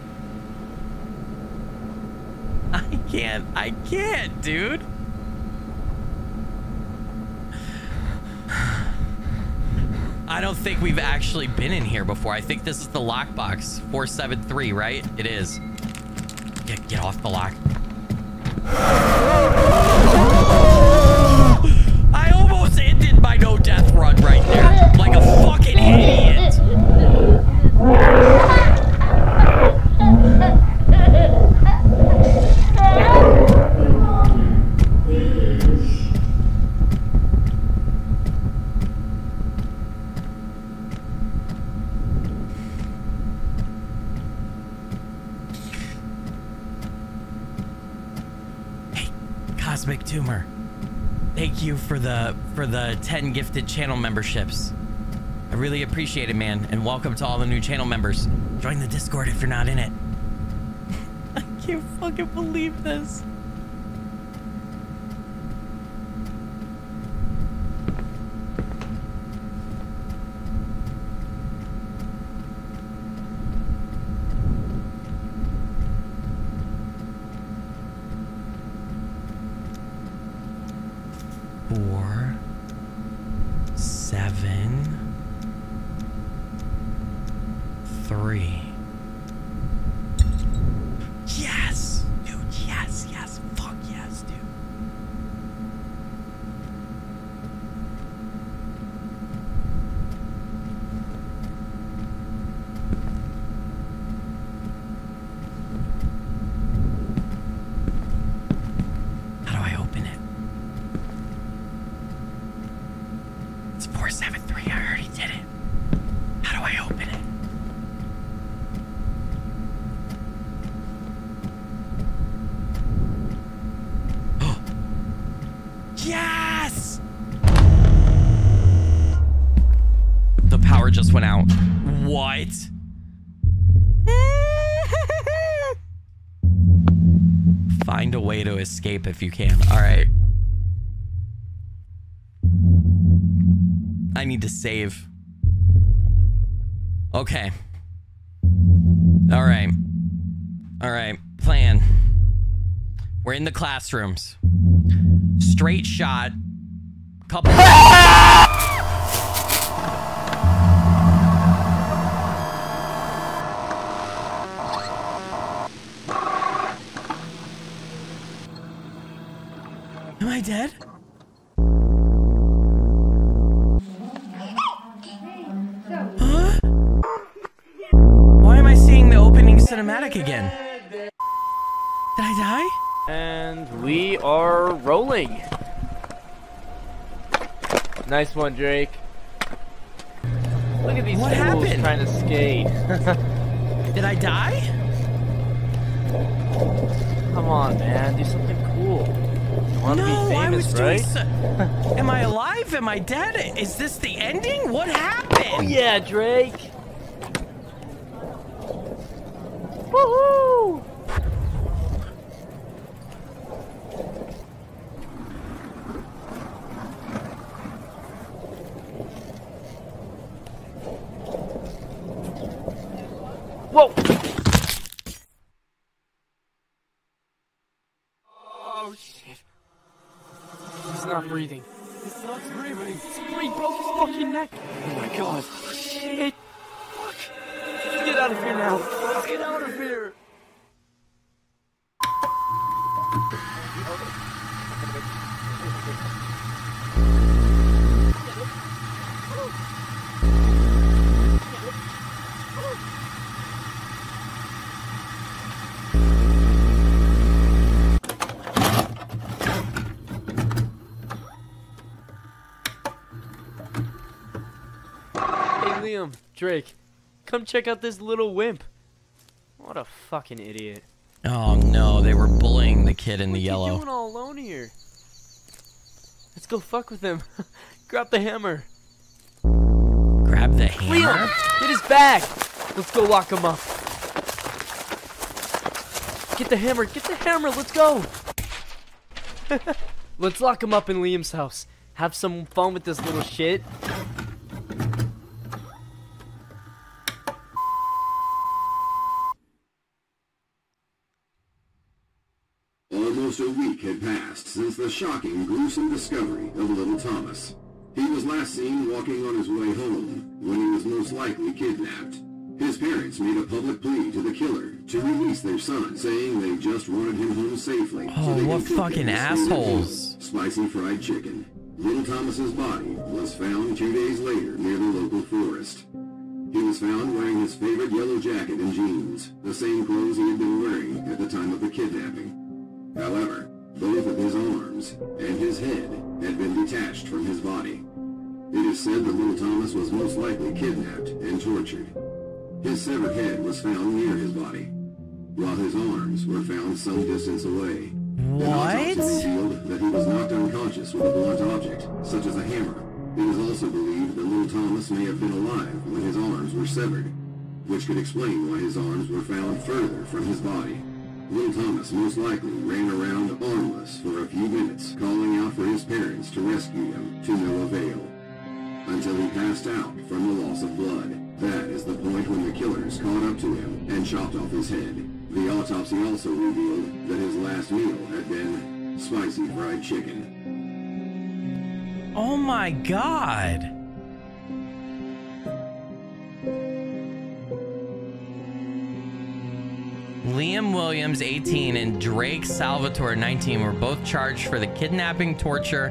[SPEAKER 1] I can't. I can't, dude. I don't think we've actually been in here before. I think this is the lockbox 473, right? It is. Get, get off the lock. I almost ended my no death run right there. Like a fucking idiot. Hey, Cosmic Tumor. Thank you for the for the 10 gifted channel memberships. I really appreciate it, man. And welcome to all the new channel members. Join the Discord if you're not in it. I can't fucking believe this. Four, seven, three. Yes, dude. Yes, yes. Fuck yes, dude. How do I open it? It's 473. I already did it. How do I open it? yes! The power just went out. What? Find a way if you can. All right. I need to save. Okay. All right. All right. Plan. We're in the classrooms. Straight shot. Couple.
[SPEAKER 2] Nice one, Drake. Look at these
[SPEAKER 1] What
[SPEAKER 2] fools
[SPEAKER 1] happened?
[SPEAKER 2] trying to skate.
[SPEAKER 1] Did I die?
[SPEAKER 2] Come on, man, do something cool. You want to
[SPEAKER 1] no,
[SPEAKER 2] be
[SPEAKER 1] I was
[SPEAKER 2] famous,
[SPEAKER 1] doing
[SPEAKER 2] right?
[SPEAKER 1] so- Am I alive? Am I dead? Is this the ending? What happened?
[SPEAKER 2] Oh yeah, Drake. Woohoo! Whoa! Oh shit. He's not breathing. He's not breathing. He broke his fucking neck. Oh my god. Shit. Fuck. Get out of here now. Get out of here. Hey Liam, Drake, come check out this little wimp. What a fucking idiot.
[SPEAKER 1] Oh no, they were bullying the kid in the
[SPEAKER 2] What you
[SPEAKER 1] yellow.
[SPEAKER 2] doing all alone here? Let's go fuck with him. Grab the hammer.
[SPEAKER 1] Grab the hammer.
[SPEAKER 2] Liam, get his back. Let's go lock him up. Get the hammer. Get the hammer. Let's go. Let's lock him up in Liam's house. Have some fun with this little shit.
[SPEAKER 4] Almost a week had passed since the shocking, gruesome discovery of little Thomas. He was last seen walking on his way home when he was most likely kidnapped. His parents made a public plea to the killer to release their son, saying they just wanted him home safely.
[SPEAKER 1] Oh,
[SPEAKER 4] they
[SPEAKER 1] what fucking
[SPEAKER 4] him his favorite
[SPEAKER 1] assholes.
[SPEAKER 4] Spicy fried chicken. Little Thomas's body was found two days later near the local forest. He was found wearing his favorite yellow jacket and jeans, the same clothes he had been wearing at the time of the kidnapping. However, both of his arms and his head had been detached from his body. It is said that little Thomas was most likely kidnapped and tortured. His severed head was found near his body, while his arms were found some distance away. An autopsy
[SPEAKER 1] What?
[SPEAKER 4] revealed that he was knocked unconscious with a blunt object, such as a hammer. It is also believed that little Thomas may have been alive when his arms were severed, which could explain why his arms were found further from his body. Little Thomas most likely ran around armless for a few minutes, calling out for his parents to rescue him, to no avail. Until he passed out from the loss of blood. That is the point when the killers caught up to him and chopped off his head. The autopsy also revealed that his last meal had been spicy fried chicken.
[SPEAKER 1] Oh my god. Williams, 18, and Drake Salvatore, 19, were both charged for the kidnapping, torture,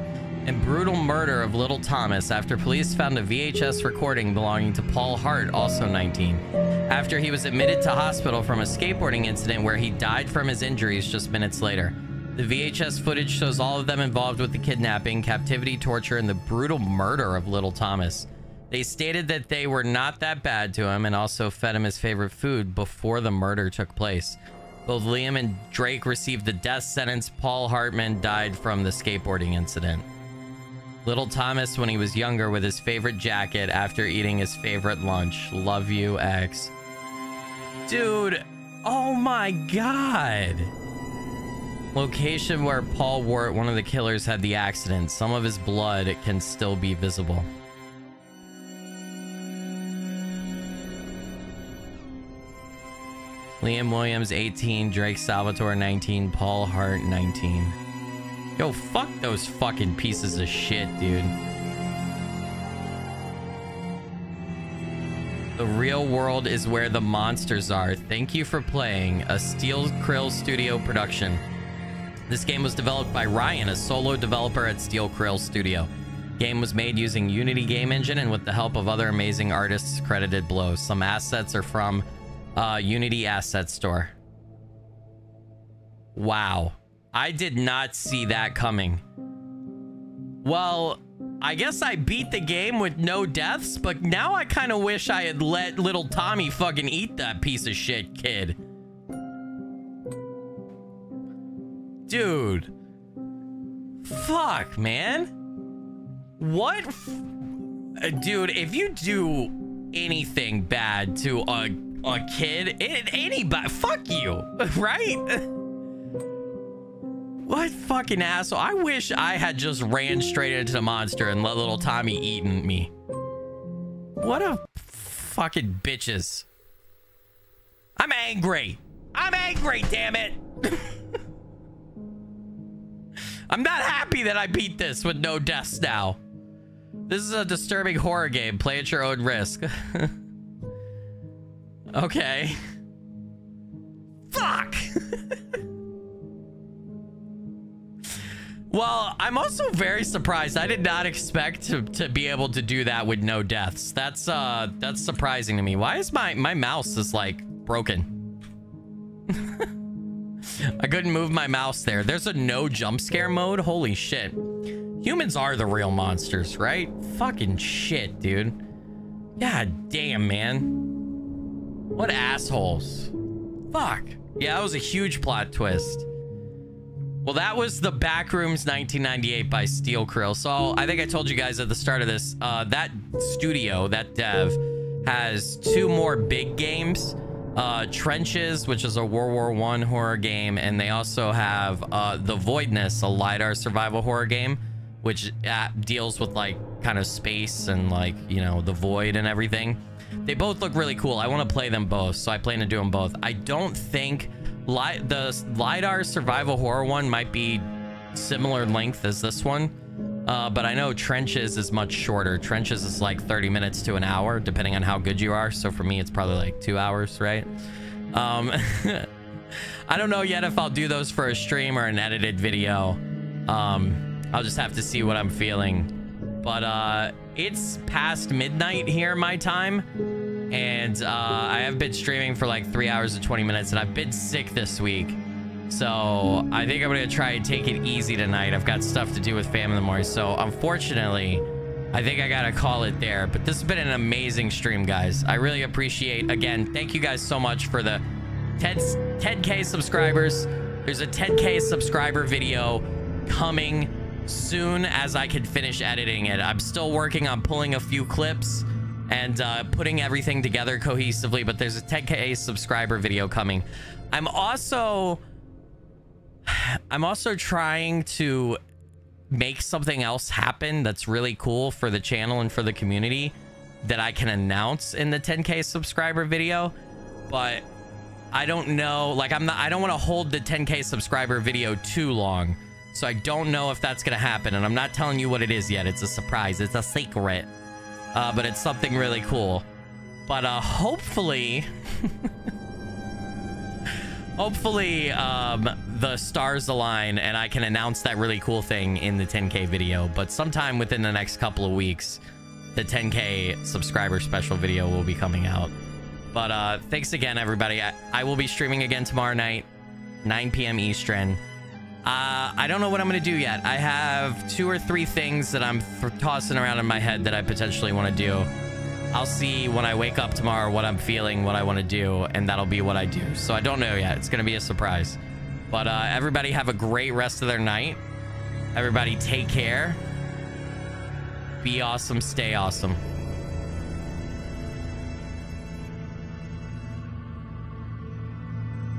[SPEAKER 1] and brutal murder of little Thomas after police found a VHS recording belonging to Paul Hart, also 19, after he was admitted to hospital from a skateboarding incident where he died from his injuries just minutes later. The VHS footage shows all of them involved with the kidnapping, captivity, torture, and the brutal murder of little Thomas. They stated that they were not that bad to him and also fed him his favorite food before the murder took place. Both Liam and Drake received the death sentence. Paul Hartman died from the skateboarding incident. Little Thomas, when he was younger, with his favorite jacket after eating his favorite lunch. Love you, X. Dude, oh my god. Location where Paul Hart, one of the killers, had the accident. Some of his blood can still be visible. Liam Williams, 18. Drake Salvatore, 19. Paul Hart, 19. Yo, fuck those fucking pieces of shit, dude. The real world is where the monsters are. Thank you for playing a Steel Krill Studio production. This game was developed by Ryan, a solo developer at Steelkrill Studio. Game was made using Unity Game Engine and with the help of other amazing artists credited below. Some assets are from uh, Unity Asset Store. Wow. I did not see that coming. Well, I guess I beat the game with no deaths, but now I kind of wish I had let little Tommy fucking eat that piece of shit kid. Dude. Fuck, man. What? Dude, if you do anything bad to a a kid, it, anybody, fuck you, right? What fucking asshole? I wish I had just ran straight into the monster and let little Tommy eaten me. What a fucking bitches. I'm angry. I'm angry, damn it. I'm not happy that I beat this with no deaths now. This is a disturbing horror game. Play at your own risk. okay. Fuck. well, I'm also very surprised. I did not expect to, to be able to do that with no deaths. That's uh that's surprising to me. Why is my my mouse is like broken? I couldn't move my mouse there. There's a no jump scare mode. Holy shit. Humans are the real monsters, right? Fucking shit, dude. God damn, man. What assholes. Fuck. Yeah, that was a huge plot twist. Well, that was the Backrooms 1998 by Steelkrill. So I think I told you guys at the start of this, uh, that studio, that dev, has two more big games uh, Trenches, which is a World War One horror game, and they also have uh, The Voidness, a lidar survival horror game, which uh, deals with like kind of space and like you know the void and everything. They both look really cool. I want to play them both, so I plan to do them both. I don't think li the lidar survival horror one might be similar length as this one. Uh, but I know Trenches is much shorter. Trenches is like 30 minutes to an hour, depending on how good you are. So for me, it's probably like two hours, right? Um, I don't know yet if I'll do those for a stream or an edited video. Um, I'll just have to see what I'm feeling. But uh, it's past midnight here, my time. And uh, I have been streaming for like three hours and 20 minutes, and I've been sick this week. So I think I'm going to try and take it easy tonight. I've got stuff to do with fam in. So unfortunately, I think I got to call it there. But this has been an amazing stream, guys. I really appreciate, again, thank you guys so much for the 10, 10K subscribers. There's a 10K subscriber video coming soon as I can finish editing it. I'm still working on pulling a few clips and uh, putting everything together cohesively, but there's a 10K subscriber video coming. I'm also I'm also trying to make something else happen that's really cool for the channel and for the community that I can announce in the 10k subscriber video but I don't know like I'm not I don't want to hold the 10k subscriber video too long so I don't know if that's gonna happen and I'm not telling you what it is yet it's a surprise it's a secret uh, but it's something really cool but uh hopefully hopefully um, the stars align and I can announce that really cool thing in the 10k video. But sometime within the next couple of weeks, the 10k subscriber special video will be coming out. But uh, thanks again, everybody. I, I will be streaming again tomorrow night, 9 p.m. Eastern. Uh, I don't know what I'm going to do yet. I have two or three things that I'm tossing around in my head that I potentially want to do. I'll see when I wake up tomorrow what I'm feeling, what I want to do, and that'll be what I do. So I don't know yet. It's going to be a surprise. But uh, everybody have a great rest of their night. Everybody take care. Be awesome. Stay awesome.